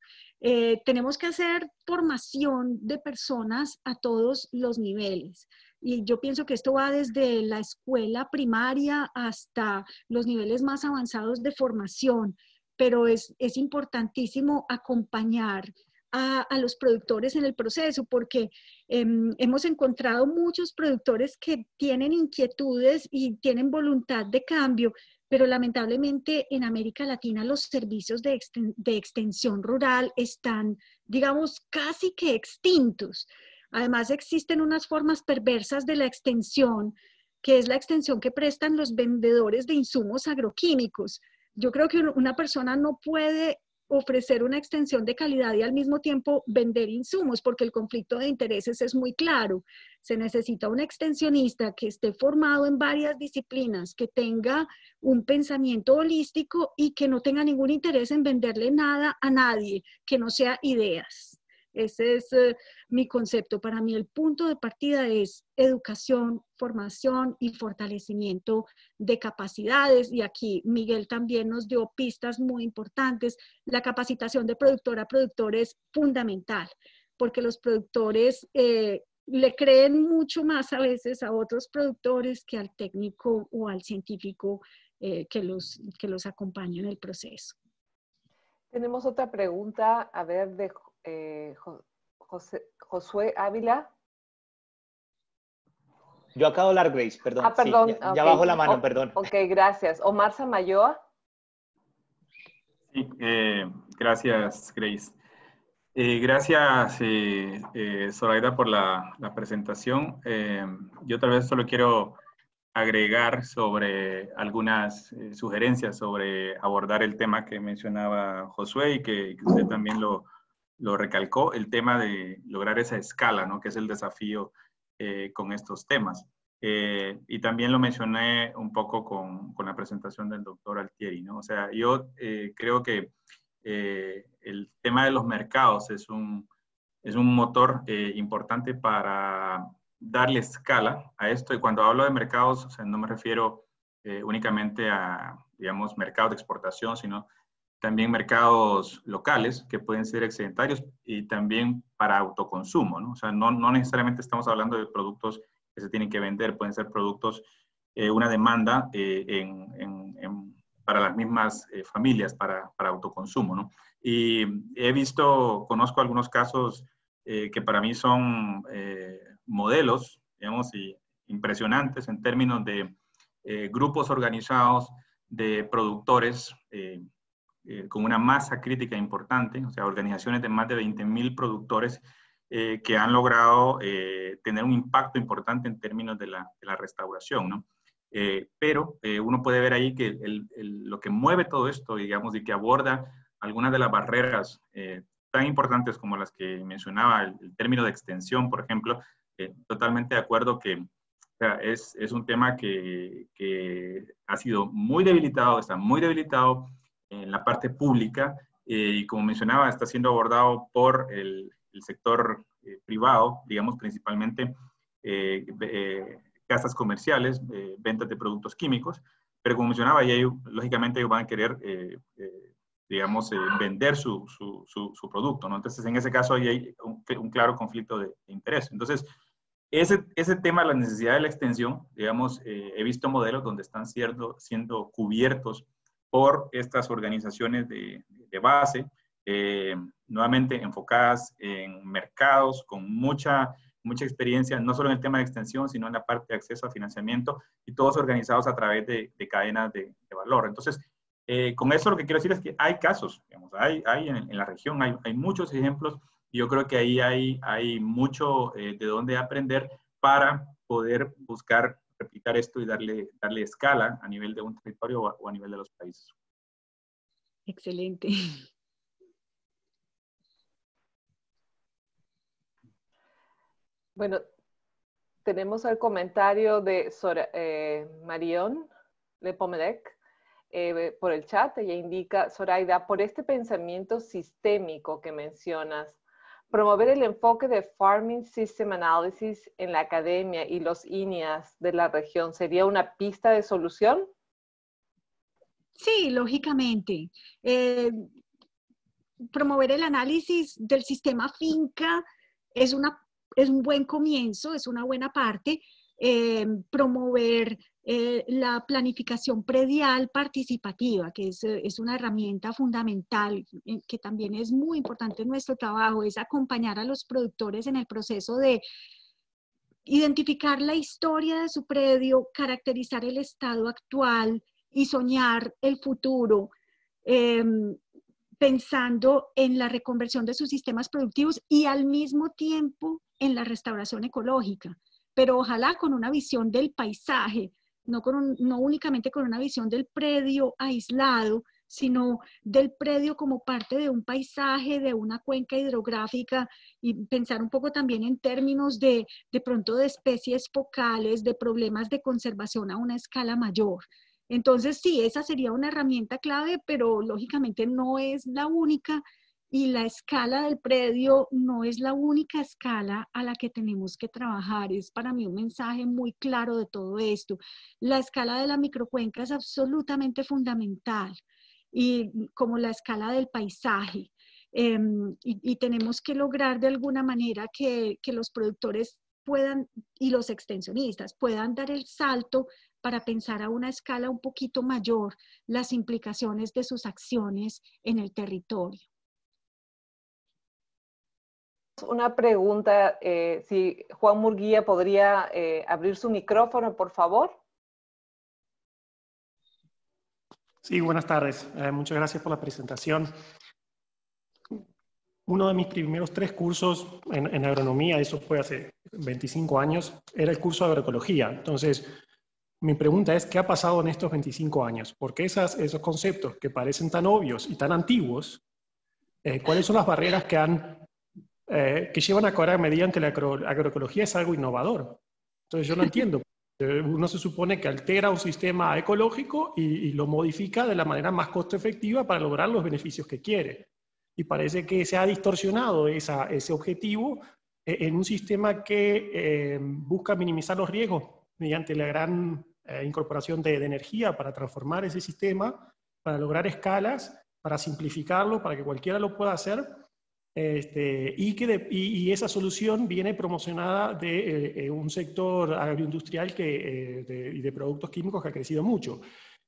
Eh, tenemos que hacer formación de personas a todos los niveles. Y yo pienso que esto va desde la escuela primaria hasta los niveles más avanzados de formación, pero es, importantísimo acompañar a, los productores en el proceso, porque em, hemos encontrado muchos productores que tienen inquietudes y tienen voluntad de cambio, pero lamentablemente en América Latina los servicios de, extensión rural están, digamos, casi que extintos. Además, existen unas formas perversas de la extensión, que es la extensión que prestan los vendedores de insumos agroquímicos. Yo creo que una persona no puede ofrecer una extensión de calidad y al mismo tiempo vender insumos, porque el conflicto de intereses es muy claro. Se necesita un extensionista que esté formado en varias disciplinas, que tenga un pensamiento holístico y que no tenga ningún interés en venderle nada a nadie, que no sea ideas. Ese es eh, mi concepto. Para mí el punto de partida es educación, formación y fortalecimiento de capacidades. Y aquí Miguel también nos dio pistas muy importantes. La capacitación de productor a productor es fundamental, porque los productores eh, le creen mucho más a veces a otros productores que al técnico o al científico eh, que, los, que los acompaña en el proceso. Tenemos otra pregunta, a ver, de eh, Josué Ávila. Yo acabo de hablar, Grace, perdón. Ah, perdón. ya, bajo la mano, perdón. Ok, gracias. Omar Samayoa. Sí, eh, gracias, Grace. Eh, gracias, eh, Zoraida, por la, la presentación. yo tal vez solo quiero agregar sobre algunas sugerencias sobre abordar el tema que mencionaba Josué y que usted también lo, lo recalcó, el tema de lograr esa escala, ¿no? que es el desafío eh, con estos temas. Eh, y también lo mencioné un poco con, con, la presentación del doctor Altieri, ¿no? O sea, yo eh, creo que el tema de los mercados es un, es un motor importante para darle escala a esto. Y cuando hablo de mercados, no me refiero únicamente a, digamos, mercados de exportación, sino también mercados locales que pueden ser excedentarios y también para autoconsumo, ¿no? O sea, no, no necesariamente estamos hablando de productos que se tienen que vender, pueden ser productos, eh, una demanda eh, en, en, para las mismas eh, familias, para, para, autoconsumo, ¿no? Y he visto, conozco algunos casos que para mí son modelos, digamos, y impresionantes en términos de grupos organizados de productores eh, con una masa crítica importante, o sea, organizaciones de más de 20.000 productores eh, que han logrado eh, tener un impacto importante en términos de la, de la restauración, ¿no? pero uno puede ver ahí que el, lo que mueve todo esto, digamos, y que aborda algunas de las barreras tan importantes como las que mencionaba, el, término de extensión, por ejemplo, totalmente de acuerdo que o sea, es, es, un tema que, que, ha sido muy debilitado, está muy debilitado en la parte pública eh, y como mencionaba, está siendo abordado por el, sector eh, privado, digamos principalmente eh, casas comerciales, ventas de productos químicos, pero como mencionaba, y lógicamente ellos van a querer, digamos, vender su, su, su, producto, ¿no? Entonces, en ese caso, ahí hay un, claro conflicto de, interés. Entonces, ese, ese tema, la necesidad de la extensión, digamos, he visto modelos donde están siendo, siendo cubiertos por estas organizaciones de, base, eh, nuevamente enfocadas en mercados con mucha, mucha experiencia, no solo en el tema de extensión, sino en la parte de acceso a financiamiento y todos organizados a través de, cadenas de, valor. Entonces, eh, con eso lo que quiero decir es que hay casos, digamos, hay, hay en, la región, hay, hay, muchos ejemplos y yo creo que ahí hay, hay mucho eh, de dónde aprender para poder buscar replicar esto y darle, darle escala a nivel de un territorio o a, nivel de los países. Excelente. Bueno, tenemos el comentario de eh, Marion Lepomedec eh, por el chat. Ella indica, Zoraida, por este pensamiento sistémico que mencionas, promover el enfoque de Farming System Analysis en la academia y los INIAS de la región sería una pista de solución? Sí, lógicamente. Eh, promover el análisis del sistema finca es, una, es un buen comienzo, es una buena parte. Eh, promover eh, la planificación predial participativa, que es, eh, es, una herramienta fundamental, eh, que también es muy importante en nuestro trabajo, es acompañar a los productores en el proceso de identificar la historia de su predio, caracterizar el estado actual y soñar el futuro, em, pensando en la reconversión de sus sistemas productivos y al mismo tiempo en la restauración ecológica, pero ojalá con una visión del paisaje, no, con no únicamente con una visión del predio aislado, sino del predio como parte de un paisaje, de una cuenca hidrográfica y pensar un poco también en términos de, de pronto de especies focales, de problemas de conservación a una escala mayor. Entonces, sí, esa sería una herramienta clave, pero lógicamente no es la única y la escala del predio no es la única escala a la que tenemos que trabajar. Es para mí un mensaje muy claro de todo esto. La escala de la microcuenca es absolutamente fundamental y como la escala del paisaje. Em, y, tenemos que lograr de alguna manera que, que los productores puedan y los extensionistas puedan dar el salto para pensar a una escala un poquito mayor las implicaciones de sus acciones en el territorio una pregunta, eh, si Juan Murguía podría eh, abrir su micrófono, por favor. Sí, buenas tardes. Eh, muchas gracias por la presentación. Uno de mis primeros tres cursos en, agronomía, eso fue hace 25 años, era el curso de agroecología. Entonces, mi pregunta es, ¿qué ha pasado en estos 25 años? Porque esas, esos conceptos que parecen tan obvios y tan antiguos, ¿cuáles son las barreras que han eh, que llevan a cobrar mediante la agroecología es algo innovador. Entonces yo no entiendo. Eh, uno se supone que altera un sistema ecológico y, lo modifica de la manera más costo efectiva para lograr los beneficios que quiere. Y parece que se ha distorsionado ese objetivo eh, en un sistema que busca minimizar los riesgos mediante la gran incorporación de, de energía para transformar ese sistema, para lograr escalas, para simplificarlo, para que cualquiera lo pueda hacer este, y, que y, esa solución viene promocionada de eh, eh, un sector agroindustrial que, eh, de, y de productos químicos que ha crecido mucho.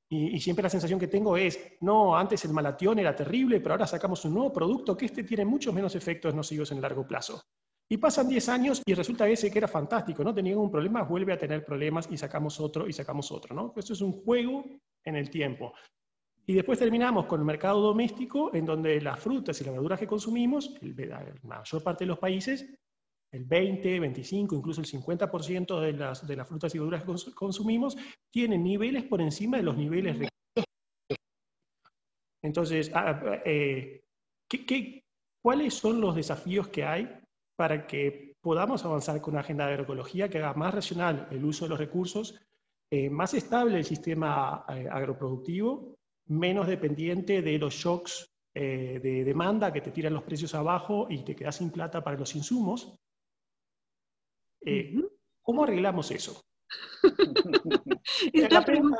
Y, siempre la sensación que tengo es, no, antes el malatión era terrible, pero ahora sacamos un nuevo producto que este tiene muchos menos efectos nocivos en el largo plazo. Y pasan 10 años y resulta ese que era fantástico, no tenía ningún problema, vuelve a tener problemas y sacamos otro y sacamos otro. ¿no? Esto es un juego en el tiempo. Y después terminamos con el mercado doméstico, en donde las frutas y las verduras que consumimos, la mayor parte de los países, el 20, 25, incluso el 50% de las, de las frutas y verduras que consumimos, tienen niveles por encima de los niveles requeridos. Entonces, ah, eh, ¿qué, cuáles son los desafíos que hay para que podamos avanzar con una agenda de agroecología que haga más racional el uso de los recursos, eh, más estable el sistema eh, agroproductivo menos dependiente de los shocks eh, de demanda que te tiran los precios abajo y te quedas sin plata para los insumos. Eh, ¿Cómo arreglamos eso? esta pregunta,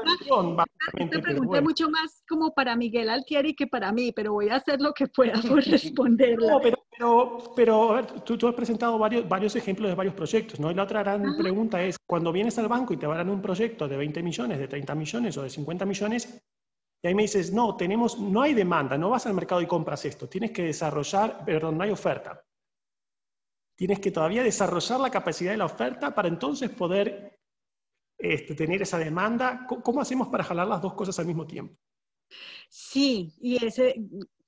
esta pregunta es mucho más como para Miguel Altieri que para mí, pero voy a hacer lo que pueda por responderla. No, pero, pero, pero tú, tú, has presentado varios, varios ejemplos de varios proyectos, ¿no? Y la otra gran pregunta es, cuando vienes al banco y te van a dar un proyecto de 20 millones, de 30 millones o de 50 millones, y ahí me dices, no, tenemos, no hay demanda, no vas al mercado y compras esto, tienes que desarrollar, perdón, no hay oferta. Tienes que todavía desarrollar la capacidad de la oferta para entonces poder este, tener esa demanda. ¿Cómo hacemos para jalar las dos cosas al mismo tiempo? Sí, y ese,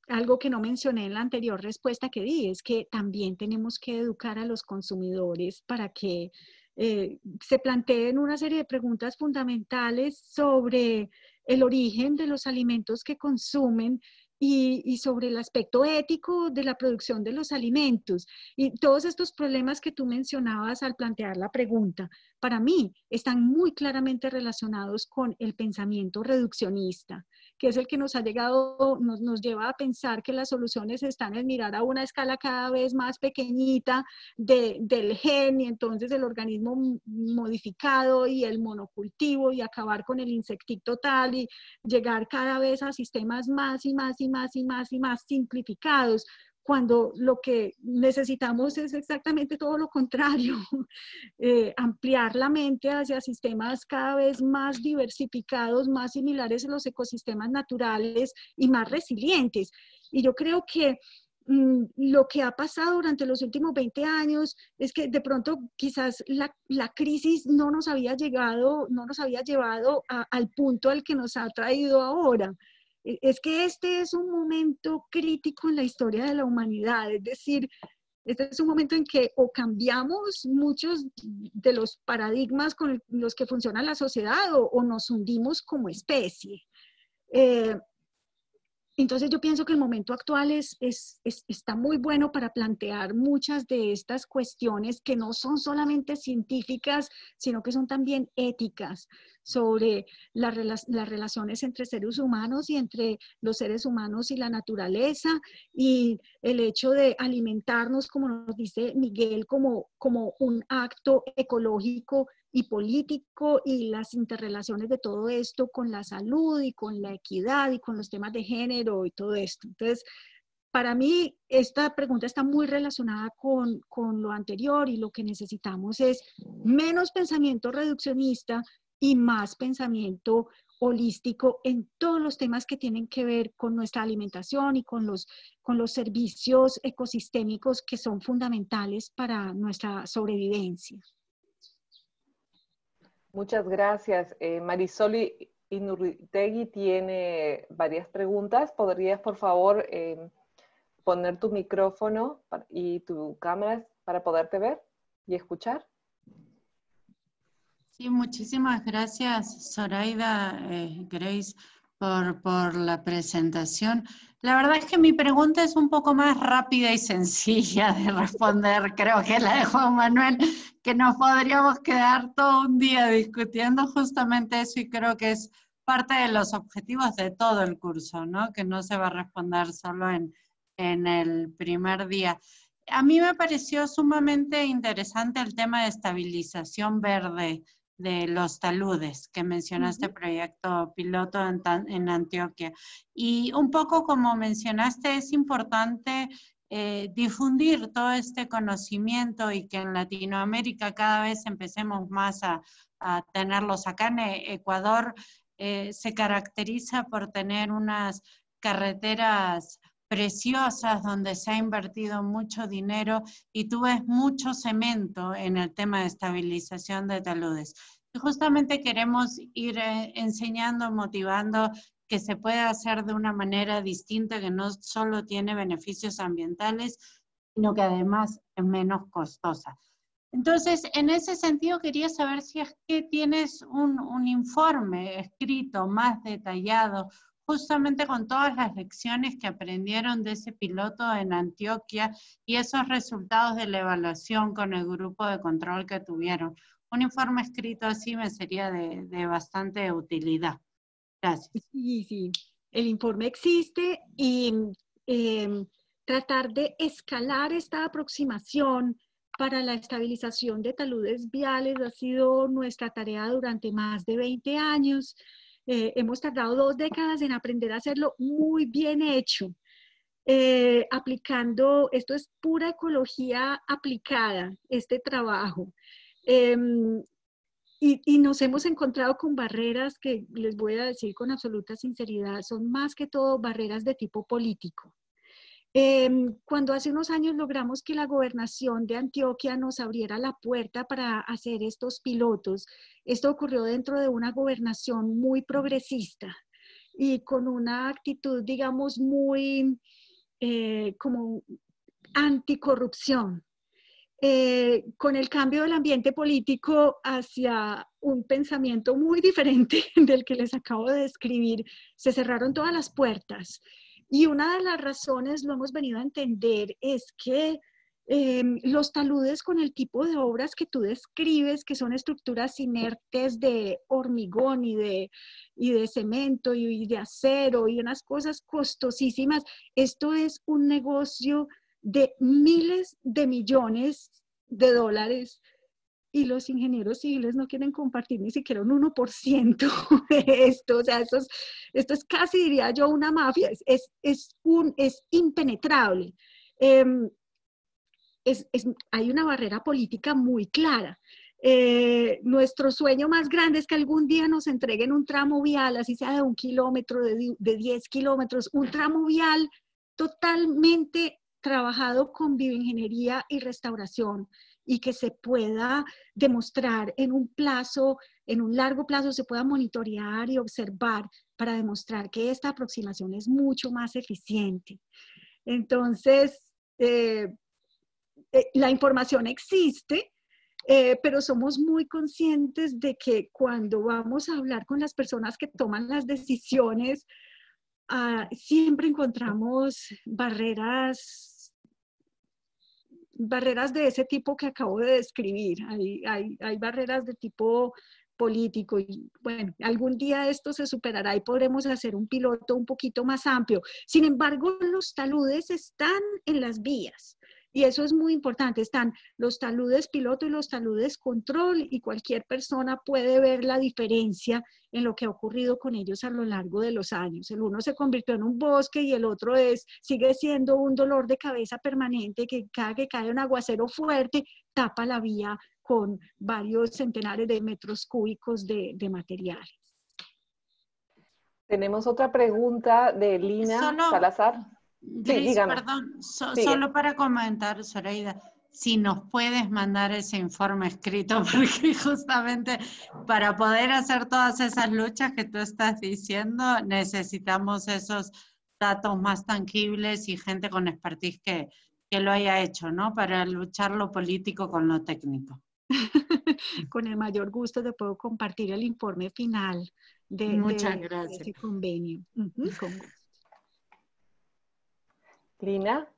algo que no mencioné en la anterior respuesta que di es que también tenemos que educar a los consumidores para que eh, se planteen una serie de preguntas fundamentales sobre el origen de los alimentos que consumen y, sobre el aspecto ético de la producción de los alimentos. Y todos estos problemas que tú mencionabas al plantear la pregunta, para mí están muy claramente relacionados con el pensamiento reduccionista que es el que nos ha llegado, nos, nos lleva a pensar que las soluciones están en mirar a una escala cada vez más pequeñita de, del gen y entonces el organismo modificado y el monocultivo y acabar con el insectito tal y llegar cada vez a sistemas más y más y más y más y más simplificados cuando lo que necesitamos es exactamente todo lo contrario, eh, ampliar la mente hacia sistemas cada vez más diversificados, más similares a los ecosistemas naturales y más resilientes. Y yo creo que mm, lo que ha pasado durante los últimos 20 años es que de pronto quizás la, la crisis no nos había llegado, no nos había llevado al punto al que nos ha traído ahora. E, es que este es un momento crítico en la historia de la humanidad, es decir, este es un momento en que o cambiamos muchos de los paradigmas con los que funciona la sociedad o, nos hundimos como especie. Eh, entonces yo pienso que el momento actual es, es, está muy bueno para plantear muchas de estas cuestiones que no son solamente científicas, sino que son también éticas sobre las relaciones entre seres humanos y entre los seres humanos y la naturaleza y el hecho de alimentarnos, como nos dice Miguel, como, como un acto ecológico y político y las interrelaciones de todo esto con la salud y con la equidad y con los temas de género y todo esto. Entonces, para mí, esta pregunta está muy relacionada con, con lo anterior y lo que necesitamos es menos pensamiento reduccionista y más pensamiento holístico en todos los temas que tienen que ver con nuestra alimentación y con los, con los servicios ecosistémicos que son fundamentales para nuestra sobrevivencia. Muchas gracias. Eh, Marisol Inurritegui tiene varias preguntas. ¿Podrías, por favor, em, poner tu micrófono y tu cámara para poderte ver y escuchar? Sí, muchísimas gracias, Zoraida, eh, Grace, por, por la presentación. La verdad es que mi pregunta es un poco más rápida y sencilla de responder, creo que la de Juan Manuel, que nos podríamos quedar todo un día discutiendo justamente eso y creo que es parte de los objetivos de todo el curso, ¿no? Que no se va a responder solo en, en el primer día. A mí me pareció sumamente interesante el tema de estabilización verde de los taludes que mencionaste, este proyecto piloto en, en, Antioquia. Y un poco como mencionaste, es importante eh, difundir todo este conocimiento y que en Latinoamérica cada vez empecemos más a, a tenerlos. Acá en Ecuador eh, se caracteriza por tener unas carreteras preciosas donde se ha invertido mucho dinero y tú ves mucho cemento en el tema de estabilización de taludes. Y justamente queremos ir eh, enseñando, motivando que se puede hacer de una manera distinta, que no solo tiene beneficios ambientales, sino que además es menos costosa. Entonces, en ese sentido, quería saber si es que tienes un, un informe escrito más detallado justamente con todas las lecciones que aprendieron de ese piloto en Antioquia y esos resultados de la evaluación con el grupo de control que tuvieron. Un informe escrito así me sería de, bastante utilidad. Gracias. Sí, sí, el informe existe y em, tratar de escalar esta aproximación para la estabilización de taludes viales ha sido nuestra tarea durante más de 20 años. Eh, hemos tardado dos décadas en aprender a hacerlo muy bien hecho. Eh, aplicando, esto es pura ecología aplicada, este trabajo. Em, y, y, nos hemos encontrado con barreras que les voy a decir con absoluta sinceridad, son más que todo barreras de tipo político. Em, cuando hace unos años logramos que la gobernación de Antioquia nos abriera la puerta para hacer estos pilotos, esto ocurrió dentro de una gobernación muy progresista y con una actitud, digamos, muy eh, como anticorrupción. Eh, con el cambio del ambiente político hacia un pensamiento muy diferente del que les acabo de describir, se cerraron todas las puertas y una de las razones, lo hemos venido a entender, es que em, los taludes con el tipo de obras que tú describes, que son estructuras inertes de hormigón y de, y de cemento y, de acero y unas cosas costosísimas, esto es un negocio de miles de millones de dólares y los ingenieros civiles no quieren compartir ni siquiera un 1% de esto. O sea, esto es, esto es casi, diría yo, una mafia. Es, es, un, es impenetrable. Es, hay una barrera política muy clara. Eh, nuestro sueño más grande es que algún día nos entreguen un tramo vial, así sea de un kilómetro, de, de 10 kilómetros, un tramo vial totalmente trabajado con bioingeniería y restauración y que se pueda demostrar en un plazo, en un largo plazo, se pueda monitorear y observar para demostrar que esta aproximación es mucho más eficiente. Entonces, eh, eh, la información existe, eh, pero somos muy conscientes de que cuando vamos a hablar con las personas que toman las decisiones, ah, siempre encontramos barreras, barreras de ese tipo que acabo de describir. Hay, hay, hay barreras de tipo político y bueno, algún día esto se superará y podremos hacer un piloto un poquito más amplio. Sin embargo, los taludes están en las vías. Y eso es muy importante. Están los taludes piloto y los taludes control y cualquier persona puede ver la diferencia en lo que ha ocurrido con ellos a lo largo de los años. El uno se convirtió en un bosque y el otro es, sigue siendo un dolor de cabeza permanente que cada que cae un aguacero fuerte tapa la vía con varios centenares de metros cúbicos de, materiales. Tenemos otra pregunta de Lina Salazar. Sí, perdón, solo para comentar, Zoraida, si nos puedes mandar ese informe escrito, porque justamente para poder hacer todas esas luchas que tú estás diciendo, necesitamos esos datos más tangibles y gente con expertise que, que lo haya hecho, ¿no? Para luchar lo político con lo técnico. con el mayor gusto te puedo compartir el informe final de, Muchas gracias. ese convenio. Lina.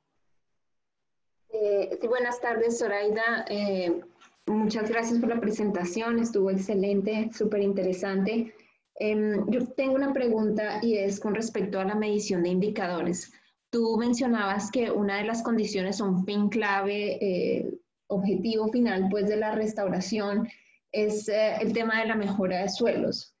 Eh, sí, buenas tardes, Zoraida. Eh, muchas gracias por la presentación, estuvo excelente, súper interesante. Em, yo tengo una pregunta y es con respecto a la medición de indicadores. Tú mencionabas que una de las condiciones, un fin clave eh, objetivo final pues de la restauración es el tema de la mejora de suelos.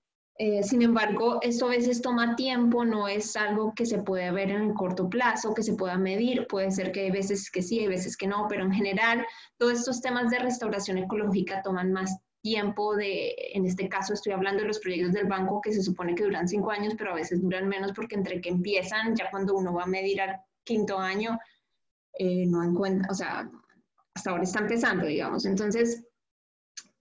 Eh, sin embargo, esto a veces toma tiempo, no es algo que se puede ver en el corto plazo, que se pueda medir. Puede ser que hay veces que sí, hay veces que no, pero en general todos estos temas de restauración ecológica toman más tiempo de, en este caso estoy hablando de los proyectos del banco que se supone que duran cinco años, pero a veces duran menos porque entre que empiezan, ya cuando uno va a medir al quinto año, eh, no encuentra, o sea, hasta ahora está empezando, digamos. Entonces,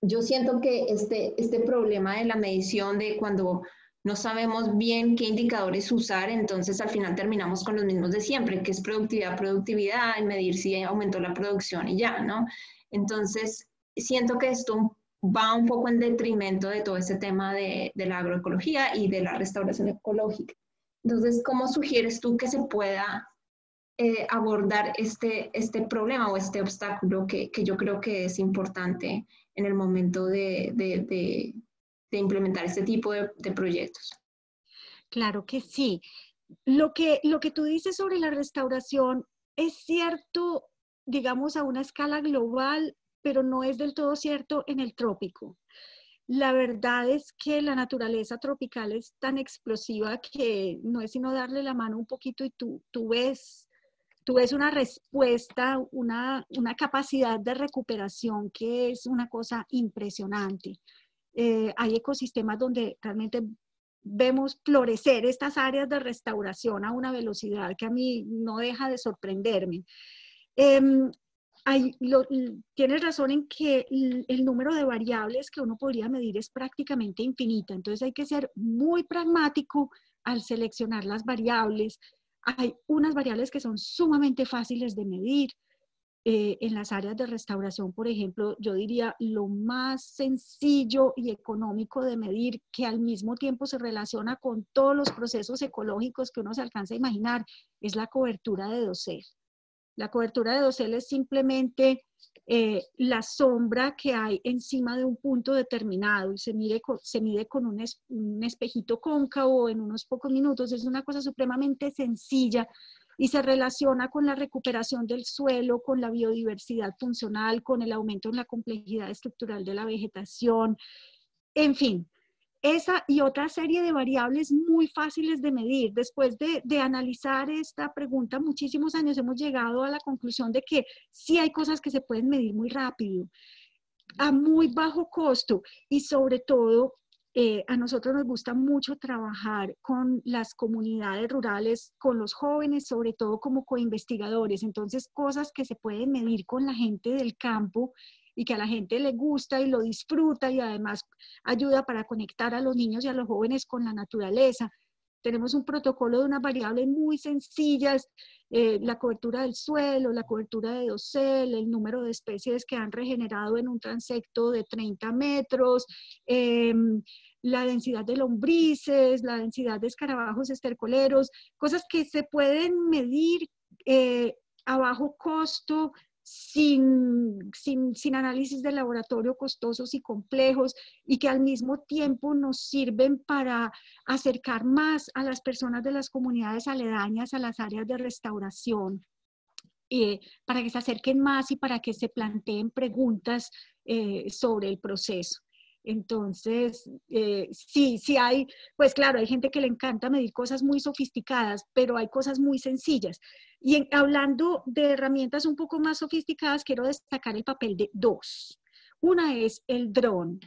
yo siento que este, este problema de la medición de cuando no sabemos bien qué indicadores usar, entonces al final terminamos con los mismos de siempre, que es productividad, productividad, y medir si aumentó la producción y ya, ¿no? Entonces, siento que esto va un poco en detrimento de todo ese tema de, de la agroecología y de la restauración ecológica. Entonces, ¿cómo sugieres tú que se pueda eh, abordar este, este problema o este obstáculo que, que, yo creo que es importante en el momento de, implementar este tipo de, proyectos. Claro que sí. Lo que, lo que tú dices sobre la restauración es cierto, digamos, a una escala global, pero no es del todo cierto en el trópico. La verdad es que la naturaleza tropical es tan explosiva que no es sino darle la mano un poquito y tú, tú ves tú ves una respuesta, una, capacidad de recuperación que es una cosa impresionante. Eh, hay ecosistemas donde realmente vemos florecer estas áreas de restauración a una velocidad que a mí no deja de sorprenderme. Em, tienes razón en que el, el, número de variables que uno podría medir es prácticamente infinita, entonces hay que ser muy pragmático al seleccionar las variables, hay unas variables que son sumamente fáciles de medir. Eh, en las áreas de restauración, por ejemplo, yo diría lo más sencillo y económico de medir, que al mismo tiempo se relaciona con todos los procesos ecológicos que uno se alcanza a imaginar, es la cobertura de dosel. La cobertura de dosel es simplemente eh, la sombra que hay encima de un punto determinado y se, mide con, se mide con un, un espejito cóncavo en unos pocos minutos. Es una cosa supremamente sencilla y se relaciona con la recuperación del suelo, con la biodiversidad funcional, con el aumento en la complejidad estructural de la vegetación, en fin, esa y otra serie de variables muy fáciles de medir. Después de, analizar esta pregunta muchísimos años, hemos llegado a la conclusión de que sí hay cosas que se pueden medir muy rápido, a muy bajo costo y sobre todo eh, a nosotros nos gusta mucho trabajar con las comunidades rurales, con los jóvenes, sobre todo como coinvestigadores. Entonces, cosas que se pueden medir con la gente del campo y que a la gente le gusta y lo disfruta y además ayuda para conectar a los niños y a los jóvenes con la naturaleza. tenemos un protocolo de unas variables muy sencillas, eh, la cobertura del suelo, la cobertura de dosel, el número de especies que han regenerado en un transecto de 30 metros, em, la densidad de lombrices, la densidad de escarabajos estercoleros, cosas que se pueden medir eh, a bajo costo, sin, sin, sin, análisis de laboratorio costosos y complejos y que al mismo tiempo nos sirven para acercar más a las personas de las comunidades aledañas a las áreas de restauración, eh, para que se acerquen más y para que se planteen preguntas eh, sobre el proceso. Entonces, eh, sí, sí hay, pues claro, hay gente que le encanta medir cosas muy sofisticadas, pero hay cosas muy sencillas. Y hablando de herramientas un poco más sofisticadas, quiero destacar el papel de dos. Una es el dron.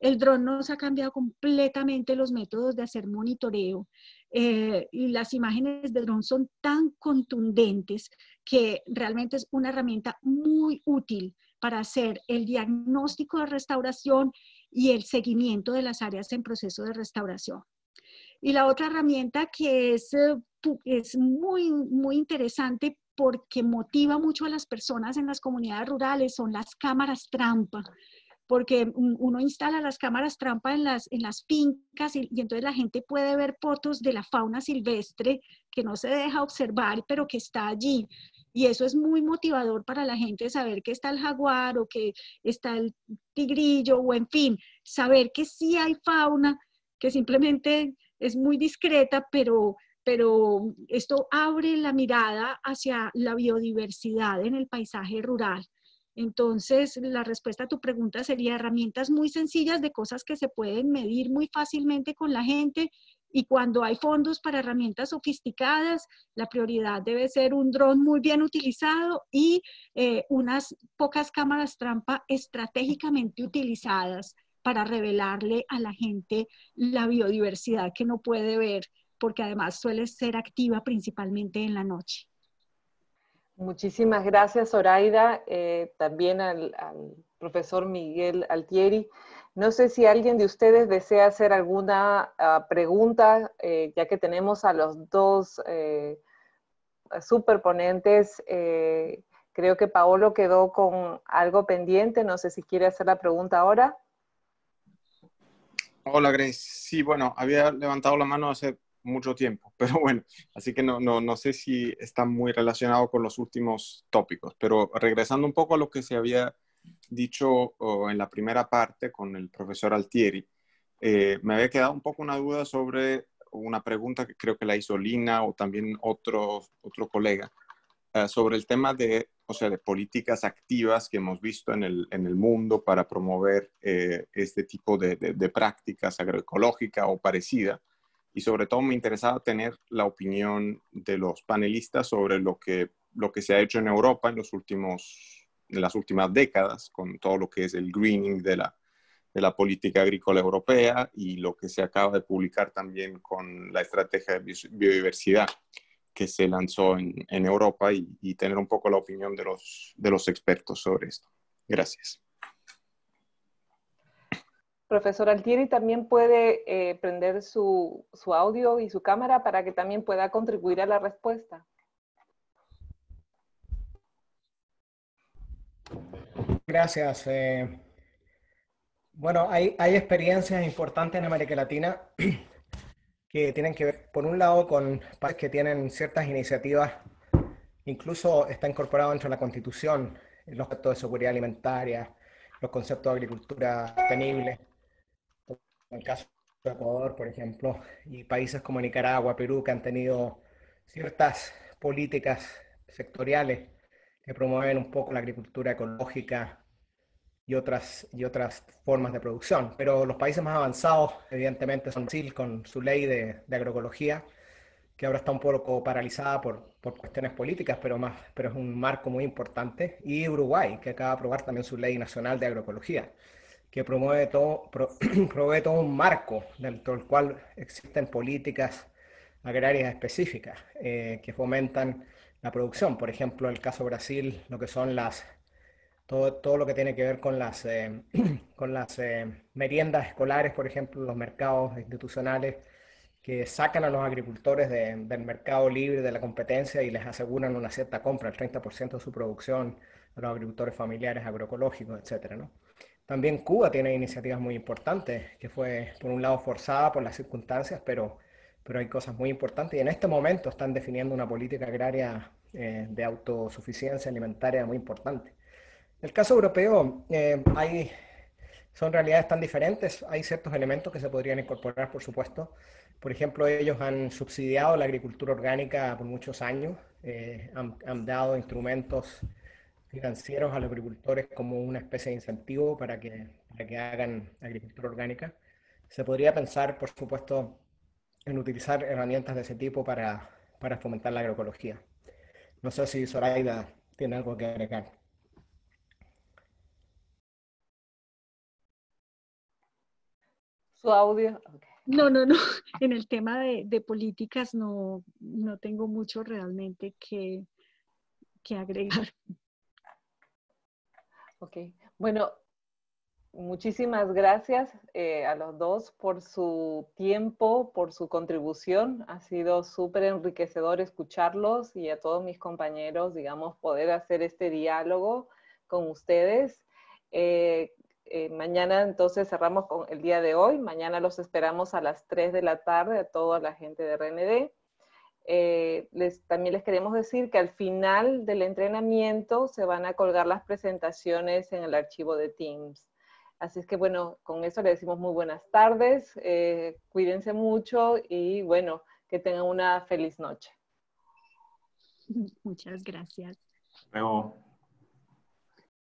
El dron nos ha cambiado completamente los métodos de hacer monitoreo eh, y las imágenes de dron son tan contundentes que realmente es una herramienta muy útil para hacer el diagnóstico de restauración y el seguimiento de las áreas en proceso de restauración. Y la otra herramienta que es, eh, es muy, muy interesante porque motiva mucho a las personas en las comunidades rurales son las cámaras trampa, porque uno instala las cámaras trampa en las, en las fincas y, y, entonces la gente puede ver fotos de la fauna silvestre que no se deja observar, pero que está allí. Y eso es muy motivador para la gente saber que está el jaguar o que está el tigrillo o en fin, saber que sí hay fauna, que simplemente es muy discreta, pero, pero esto abre la mirada hacia la biodiversidad en el paisaje rural. Entonces, la respuesta a tu pregunta sería herramientas muy sencillas de cosas que se pueden medir muy fácilmente con la gente y cuando hay fondos para herramientas sofisticadas, la prioridad debe ser un dron muy bien utilizado y eh, unas pocas cámaras trampa estratégicamente utilizadas para revelarle a la gente la biodiversidad que no puede ver, porque además suele ser activa principalmente en la noche. Muchísimas gracias, Zoraida, eh, también al, al profesor Miguel Altieri. No sé si alguien de ustedes desea hacer alguna ah, pregunta, eh, ya que tenemos a los dos eh, superponentes. Eh, creo que Paolo quedó con algo pendiente. No sé si quiere hacer la pregunta ahora. Hola, Grace. Sí, bueno, había levantado la mano hace mucho tiempo, pero bueno, así que no, no, no sé si está muy relacionado con los últimos tópicos, pero regresando un poco a lo que se había dicho en la primera parte con el profesor Altieri, eh, me había quedado un poco una duda sobre una pregunta que creo que la hizo Lina o también otro, otro colega, eh, sobre el tema de, o sea, de políticas activas que hemos visto en el, en el mundo para promover eh, este tipo de, de, prácticas agroecológicas o parecida. Y sobre todo me interesaba tener la opinión de los panelistas sobre lo que, lo que se ha hecho en Europa en los últimos en las últimas décadas, con todo lo que es el greening de la, de la política agrícola europea y lo que se acaba de publicar también con la estrategia de biodiversidad que se lanzó en, en Europa y, y, tener un poco la opinión de los, de los expertos sobre esto. Gracias. Profesor Altieri también puede eh, prender su, su audio y su cámara para que también pueda contribuir a la respuesta. Gracias. Eh, bueno, hay, hay experiencias importantes en América Latina que tienen que ver, por un lado, con países que tienen ciertas iniciativas, incluso está incorporado dentro de la Constitución los conceptos de seguridad alimentaria, los conceptos de agricultura sostenible. En el caso de Ecuador, por ejemplo, y países como Nicaragua, Perú, que han tenido ciertas políticas sectoriales que promueven un poco la agricultura ecológica y otras, y otras formas de producción. Pero los países más avanzados, evidentemente, son Brasil con su ley de, de agroecología, que ahora está un poco paralizada por, por, cuestiones políticas, pero, más, pero es un marco muy importante, y Uruguay, que acaba de aprobar también su ley nacional de agroecología, que promueve todo, pro, todo un marco dentro del cual existen políticas agrarias específicas eh, que fomentan la producción. Por ejemplo, el caso Brasil, lo que son las, todo, todo lo que tiene que ver con las, eh, con las eh, meriendas escolares, por ejemplo, los mercados institucionales, que sacan a los agricultores del mercado libre, de la competencia y les aseguran una cierta compra, el 30% de su producción a los agricultores familiares agroecológicos, etc. ¿no? También Cuba tiene iniciativas muy importantes, que fue por un lado forzada por las circunstancias, pero, pero hay cosas muy importantes y en este momento están definiendo una política agraria eh, de autosuficiencia alimentaria muy importante. En el caso europeo, eh, hay, son realidades tan diferentes, hay ciertos elementos que se podrían incorporar, por supuesto. Por ejemplo, ellos han subsidiado la agricultura orgánica por muchos años, eh, han, dado instrumentos financieros a los agricultores como una especie de incentivo para que hagan agricultura orgánica. Se podría pensar, por supuesto, en utilizar herramientas de ese tipo para, para fomentar la agroecología. No sé si Zoraida tiene algo que agregar. Su audio. No, no, no. En el tema de, de políticas no, no, tengo mucho realmente que, que agregar. Ok, bueno, muchísimas gracias eh, a los dos por su tiempo, por su contribución. Ha sido súper enriquecedor escucharlos y a todos mis compañeros, digamos, poder hacer este diálogo con ustedes. Eh, eh, mañana entonces cerramos con el día de hoy. Mañana los esperamos a las 3 de la tarde a toda la gente de RND. También les queremos decir que al final del entrenamiento se van a colgar las presentaciones en el archivo de Teams. Así es que bueno, con eso les decimos muy buenas tardes, eh, cuídense mucho y bueno, que tengan una feliz noche. Muchas gracias. Luego.